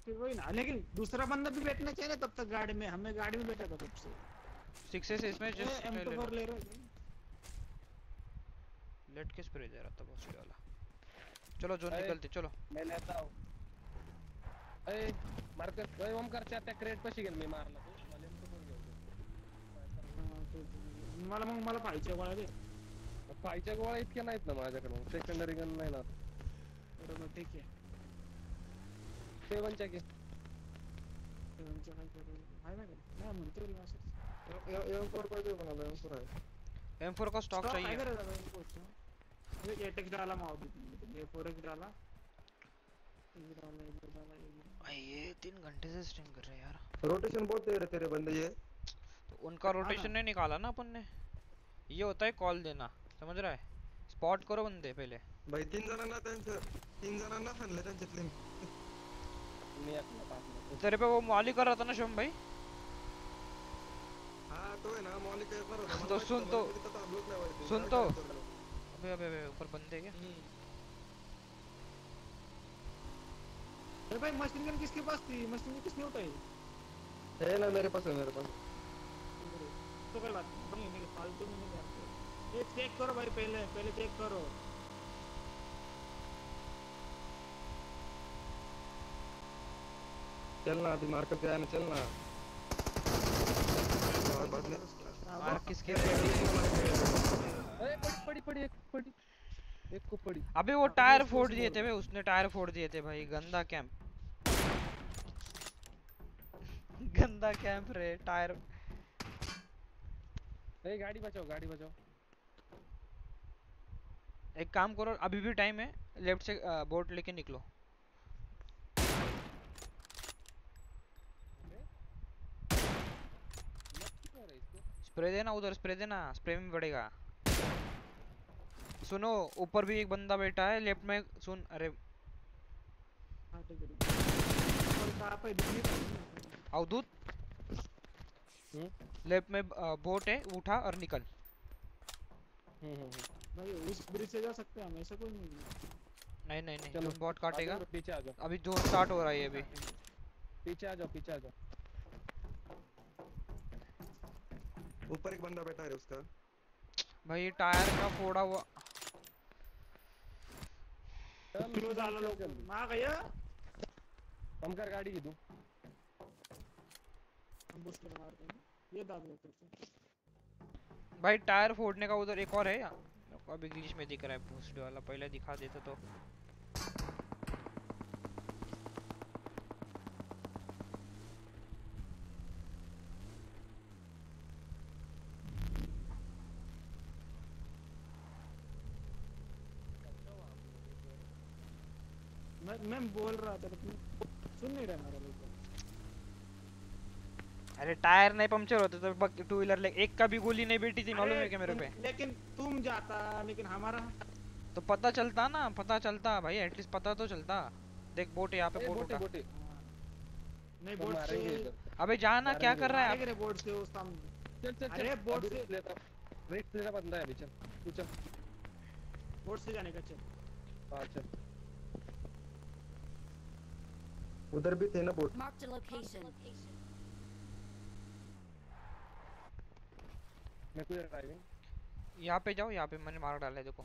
फिर वही ना लेकिन दूसरा बंदा भी बैठना चाहिए ना तब तक गाड़ी में हमें गाड़ी में बैठा था तब से सिक्स से इसमें जस्ट एम तो फोर ले रहे लेट के स्प्रे दे रहा था बॉस ये वाला। चलो जो निकलते चलो। मैं लेता हूँ। अरे मार कर अरे ओमकार त्या क्रेट पशी गेल मी मारला तो मला एम फोर घेऊन मला मग मला पाहिजे गोळ्या दे। पायच्या गोळ्या इतक्या नाहीत ना माझ्याकडे सेकंडरी गन नाही ना। बरोबर ठीक आहे सेवनच्या की तेव्हाच्या काय करू आहे ना काय नाही म्हणतो रे असं एम फोर पाहिजे कोणाला एम फोर आहे M4 का स्टॉक चाहिए कोच डाला माव ये फोर डाला डाला एक डाला भाई ये तीन घंटे से स्ट्रीम कर रहे हैं यार। रोटेशन बहुत दे रहे तेरे बंदे ये। तो उनका रोटेशन नहीं निकाला ना अपन ने? ये होता है कॉल देना समझ रहा है? स्पॉट करो बंदे पहले। भाई तीन जणांना त्यांचं तीन जणांना हाणले त्यांच्यातले मी आपला पाच तेरे पे वो मॉली कर रहा था ना शुभम भाई? हा तो है तो सुन तो। नाही वरती. सुन तो। अबे अबे अबे ऊपर बंदे क्या? अरे भाई मशीन गन किसके पास थी? मशीन गन किसने उठाई? है ना मेरे पास है मेरे पास। तो कोई बात नहीं नहीं फालतू में नहीं करते ये चेक करो भाई पहले पहले चेक करो। चल ना अभी मार्केट पे आना चल ना और बाद में मार किसके अरे पड़ी पड़ी पड़ी एक पड़ी एक को पड़ी अबे वो टायर फोड़ दिए थे बे उसने टायर फोड़ दिए थे भाई गंदा कैंप गंदा कैंप रे टायर। अरे गाड़ी बचाओ गाड़ी बचाओ। एक काम करो अभी भी टाइम है लेफ़्ट से बोट लेके निकलो। स्प्रे देना उधर स्प्रे देना स्प्रे में बढ़ेगा सुनो ऊपर भी एक बंदा बैठा है लेफ़्ट में सुन अरे। पड़ेगी अवधूत लेफ़्ट में बोट है उठा और निकल। भाई उस ब्रिज से जा सकते हैं हम ऐसा कोई नहीं नहीं नहीं नहीं चलो, बॉट काटेगा। पीछे आ जाओ। अभी जोन स्टार्ट हो रहा है अभी पीछे आ जाओ पीछे आ जाओ। ऊपर एक बंदा बैठा है उसका। भाई टायर का फोड़ा हुआ। क्लोज आला लोक माग या कम कर गाड़ी की तू। हम बूस्टर मारते हैं। ये दाब लो फिर भाई टायर फोड़ने का उधर एक और है। या मेरे को अभी ग्लिच में दिख रहा है बूस्ट वाला। पहले दिखा देते तो मैं मैं बोल रहा था लेकिन सुन नहीं रहा मेरा बिल्कुल अरे टायर नहीं पंक्चर होते तो टू व्हीलर ले एक का भी गोली नहीं बेटी थी मालूम है क्या मेरे पे? लेकिन तुम जाता लेकिन हमारा? तो पता चलता ना पता चलता भाई एटलीस्ट पता तो चलता। देख बोट यहाँ पे बोट उठा। नहीं तो बोट से अबे जाना क्या कर रहा है? मारेंगे रे बोट से उस सामने। चल चल अरे बोट से लेता रेड तेरा बंदा है अभी चल। तू चल। बोट से जाने का चल। हाँ चल। उधर भी थे ना बोट. मैं कुछ ड्राइविंग यहाँ पे जाओ यहाँ पे मैंने मार डाला है देखो।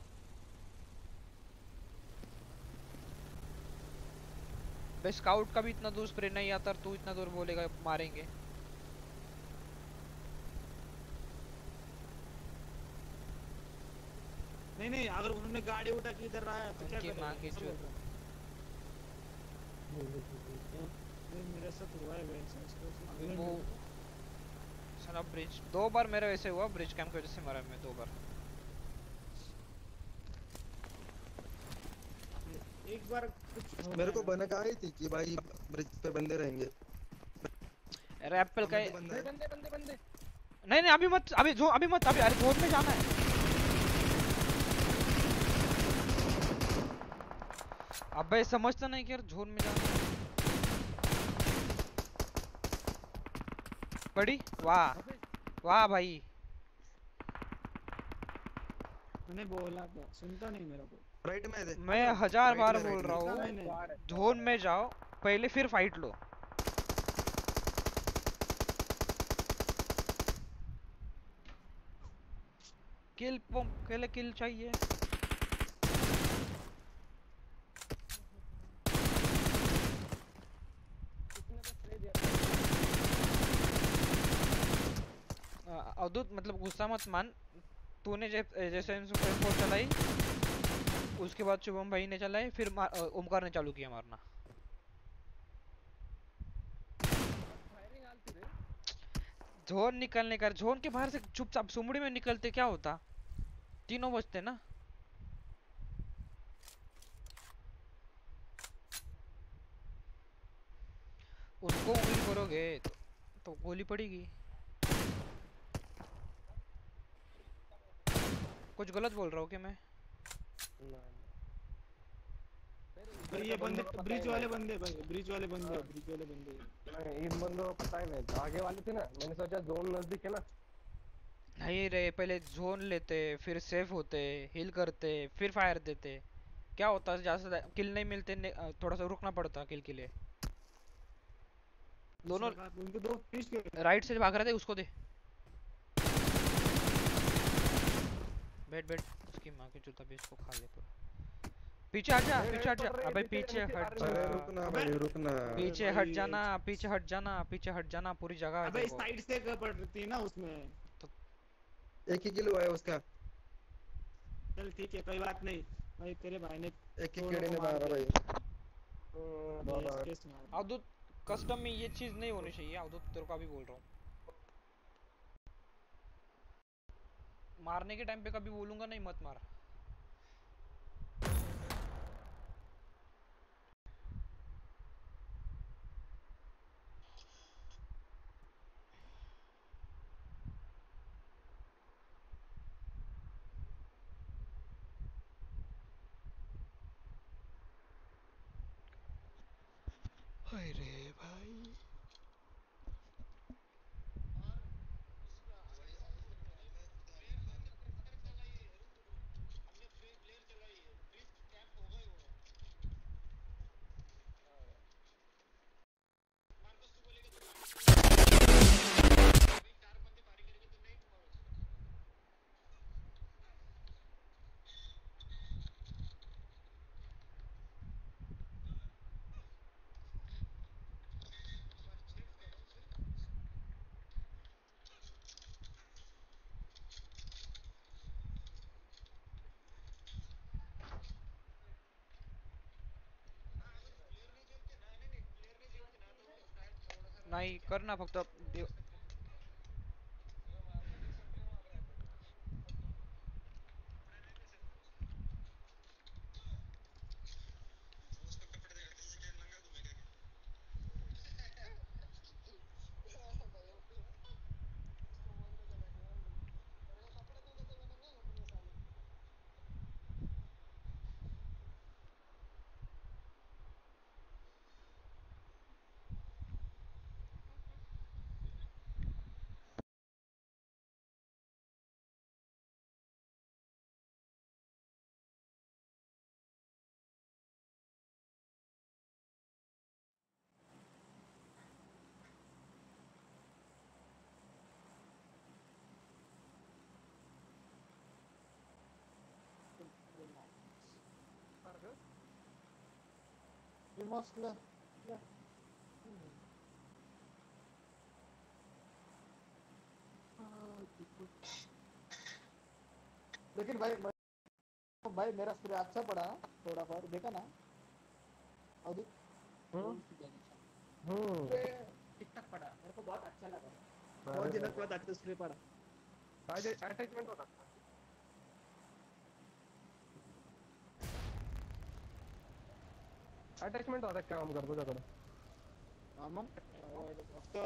बे स्काउट का भी इतना दूर स्प्रे नहीं आता तू इतना दूर बोलेगा मारेंगे। नहीं नहीं अगर उन्होंने गाड़ी उठा के इधर आया तो क्या? की ऐसा चोट। बोल रहा हूँ। ये मेरे साथ हुआ है वैसा इसको अभी वो साला ब्रिज। दो बार मेरा वैसे हुआ ब्रिज कैंप की वजह से मरा मैं दो बार। एक बार कुछ मेरे को। बनक आई थी कि भाई ब्रिज पे बंदे रहेंगे। अरे एप्पल का बंदे बंदे बंदे नहीं नहीं अभी मत अभी जो अभी मत अभी अरे जोन में जाना है। अबे समझता नहीं कि यार जोन में जाना बड़ी? वाह। वाह भाई। मैंने बोला था सुनता नहीं मेरा को। राइट में दे। मैं हज़ार बार बोल रहा हूँ। जोन में जाओ। पहले फिर फाइट लो। किल पहले किल चाहिए। अवधूत मतलब गुस्सा मत मान। तूने जैसे फोर चलाई उसके बाद शुभम भाई ने चलाई फिर ओमकार ने चालू किया मारना। जोन निकलने का जोन के बाहर से चुपचाप सुमड़ी में निकलते क्या होता? तीनों बचते ना? उसको उंगली करोगे तो, तो गोली पड़ेगी। कुछ गलत बोल रहा हूँ क्या मैं? भाई ये बंदे ब्रिज वाले बंदे भाई ब्रिज वाले बंदे ब्रिज वाले बंदे। नहीं, इन बंदों को पता ही नहीं आगे वाले थे ना मैंने सोचा जोन नज़दीक है ना। नहीं रे पहले जोन लेते फिर सेफ़ होते हिल करते फिर फायर देते। क्या होता ज़्यादा किल नहीं मिलते ने- थोड़ा सा रुकना पड़ता किल के लिए। दोनों उनके दो के राइट से भाग रहे थे उसको दे। बैठ बैठ। उसकी माँ की जूता भी इसको खा ले पूरा पीछे हट जा पीछे हट जा। अबे पीछे हट जा। रुकना भाई रुकना। पीछे हट जाना पीछे हट जाना पीछे हट जाना पूरी जगह अबे को। साइड से कर पड़ती है ना उसमें। एक ही किलो है उसका। चल ठीक है कोई बात नहीं। भाई तेरे भाई ने एक ही दोनों कीड़े ने मारा भाई। yes, अवधूत कस्टम में ये चीज़ नहीं होनी चाहिए। अवधूत तेरे को अभी बोल रहा हूँ। मारने के टाइम पे कभी बोलूँगा नहीं मत मार। नाही कर ना फक्त. Must learn. Yeah. लेकिन भाई भाई मेरा स्प्रे अच्छा पड़ा थोड़ा बहुत देखा ना? अभी हम्म। ठीक ठाक पड़ा? मेरे को बहुत अच्छा लगा। बहुत दिनों के बाद अच्छा स्प्रे पड़ा। अटैचमेंट होता अटॅचमेंट होता काम करतो त्याकडे हा मग फक्त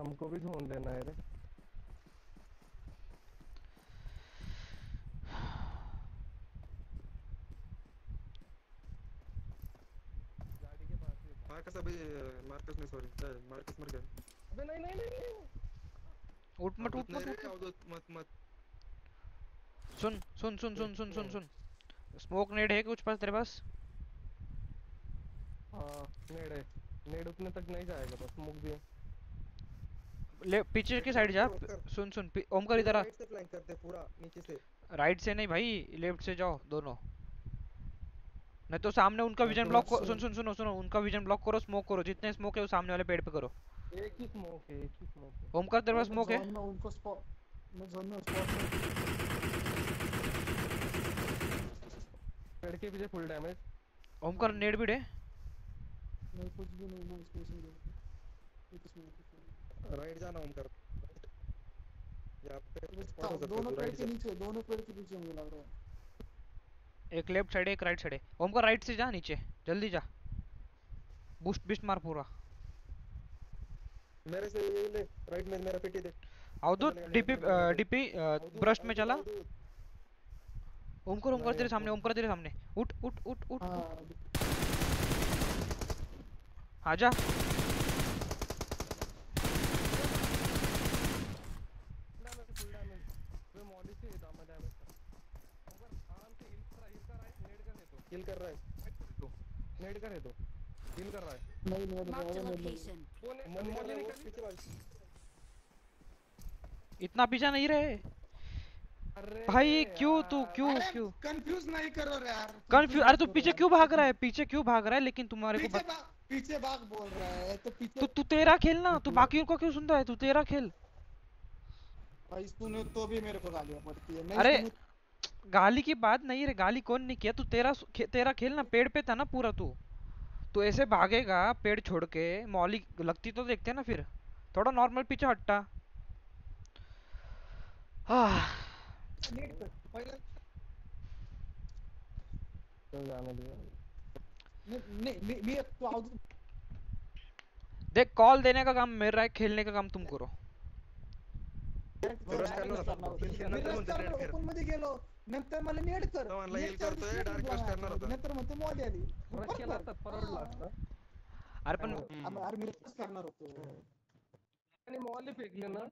हमको भी जोन देना है रे। मार्कस अभी मार्कस नहीं सॉरी मार्कस मर गया। अबे नहीं नहीं नहीं नहीं। उठ मत उठ नहीं मत उठ। मत। सुन सुन सुन सुन सुन सुन सुन। स्मोक नेड है कुछ पास तेरे पास? हाँ नेड है। नेड उतने तक नहीं जाएगा बस मुक भी है। ले पीछे की साइड जा सुन सुन ओमकार इधर आ। राइट से फ्लैंक करते पूरा नीचे से। राइट से नहीं भाई लेफ़्ट से जाओ दोनों। नहीं तो सामने उनका विजन ब्लॉक left सुन सुन सुनो सुनो उनका विजन ब्लॉक करो स्मोक करो जितने स्मोक है वो सामने वाले पेड़ पे करो। एक ही स्मोक है एक ही स्मोक है। ओमकार तेरे पास स्मोक है। में उनको स्पॉट मैं जोन में स्पॉट पेड़ के पीछे फुल डैमेज ओमकार नेड भी दे। नहीं कुछ भी नहीं मैं देखता एक इसमें राइट जाना यहाँ पे spot हो है दोनों पेड़ के नीचे दोनों पेड़ के पीछे मुझे लग रहा है। एक लेफ़्ट साइड एक राइट साइड है ओमकार राइट से जा नीचे। जल्दी जा। बूस्ट बिस्ट मार पूरा। मेरे से ये ले राइट में मेरा पेटी दे। अवधूत डीपी डीपी ब्रश में चला। ओमकार ओमकार तेरे सामने ओमकार तेरे सामने। उठ उठ उठ उठ आजा फुल डैमेज वे मॉली से दामा डैमेज था अगर आराम से हिल कर हिल कर आए नेड कर दे तो किल कर रहा है। नेड कर दे तो हिल कर रहा है। नहीं नहीं a नहीं नहीं location. वो नहीं वो कर पीछे वाली इतना पीछा नहीं रहे। भाई क्यों तू क्यों क्यों? कंफ्यूज नहीं करो रे यार। कंफ्यूज अरे तू पीछे क्यों भाग रहा है? पीछे क्यों भाग रहा है? लेकिन तुम्हारे को पीछे. भाग पीछे भाग बोल रहा है तो पीछे तू तू तेरा खेल ना तू बाकी को क्यों सुनता है? तू तेरा खेल। भाई तूने तो भी मेरे को गालियाँ पड़ती है। नहीं अरे गाली की बात नहीं रे गाली कौन नहीं किया? तू तेरा खे, तेरा खेलना पेड़ पे था ना पूरा तू। तू ऐसे भागेगा पेड़ छोड़ के मौली लगती तो देखते ना फिर। थोड़ा नॉर्मल पीछे हाँ तू आउट देख कॉल देने का काम मेरा है खेलने का काम तुम करो। Rush करणार होता. Kill केल्यानंतर म्हणतो red कर. ओपन मध्ये गेलो नंतर मला नेट कर तो म्हणला Net heal कर, करतोय, net direct कर rush करणार होता. नंतर म्हणतो मॉली आली रश केला असता परवडला असता अरे पण आम्ही- आम्ही रश करणार होतो आणि मॉली फेकले ना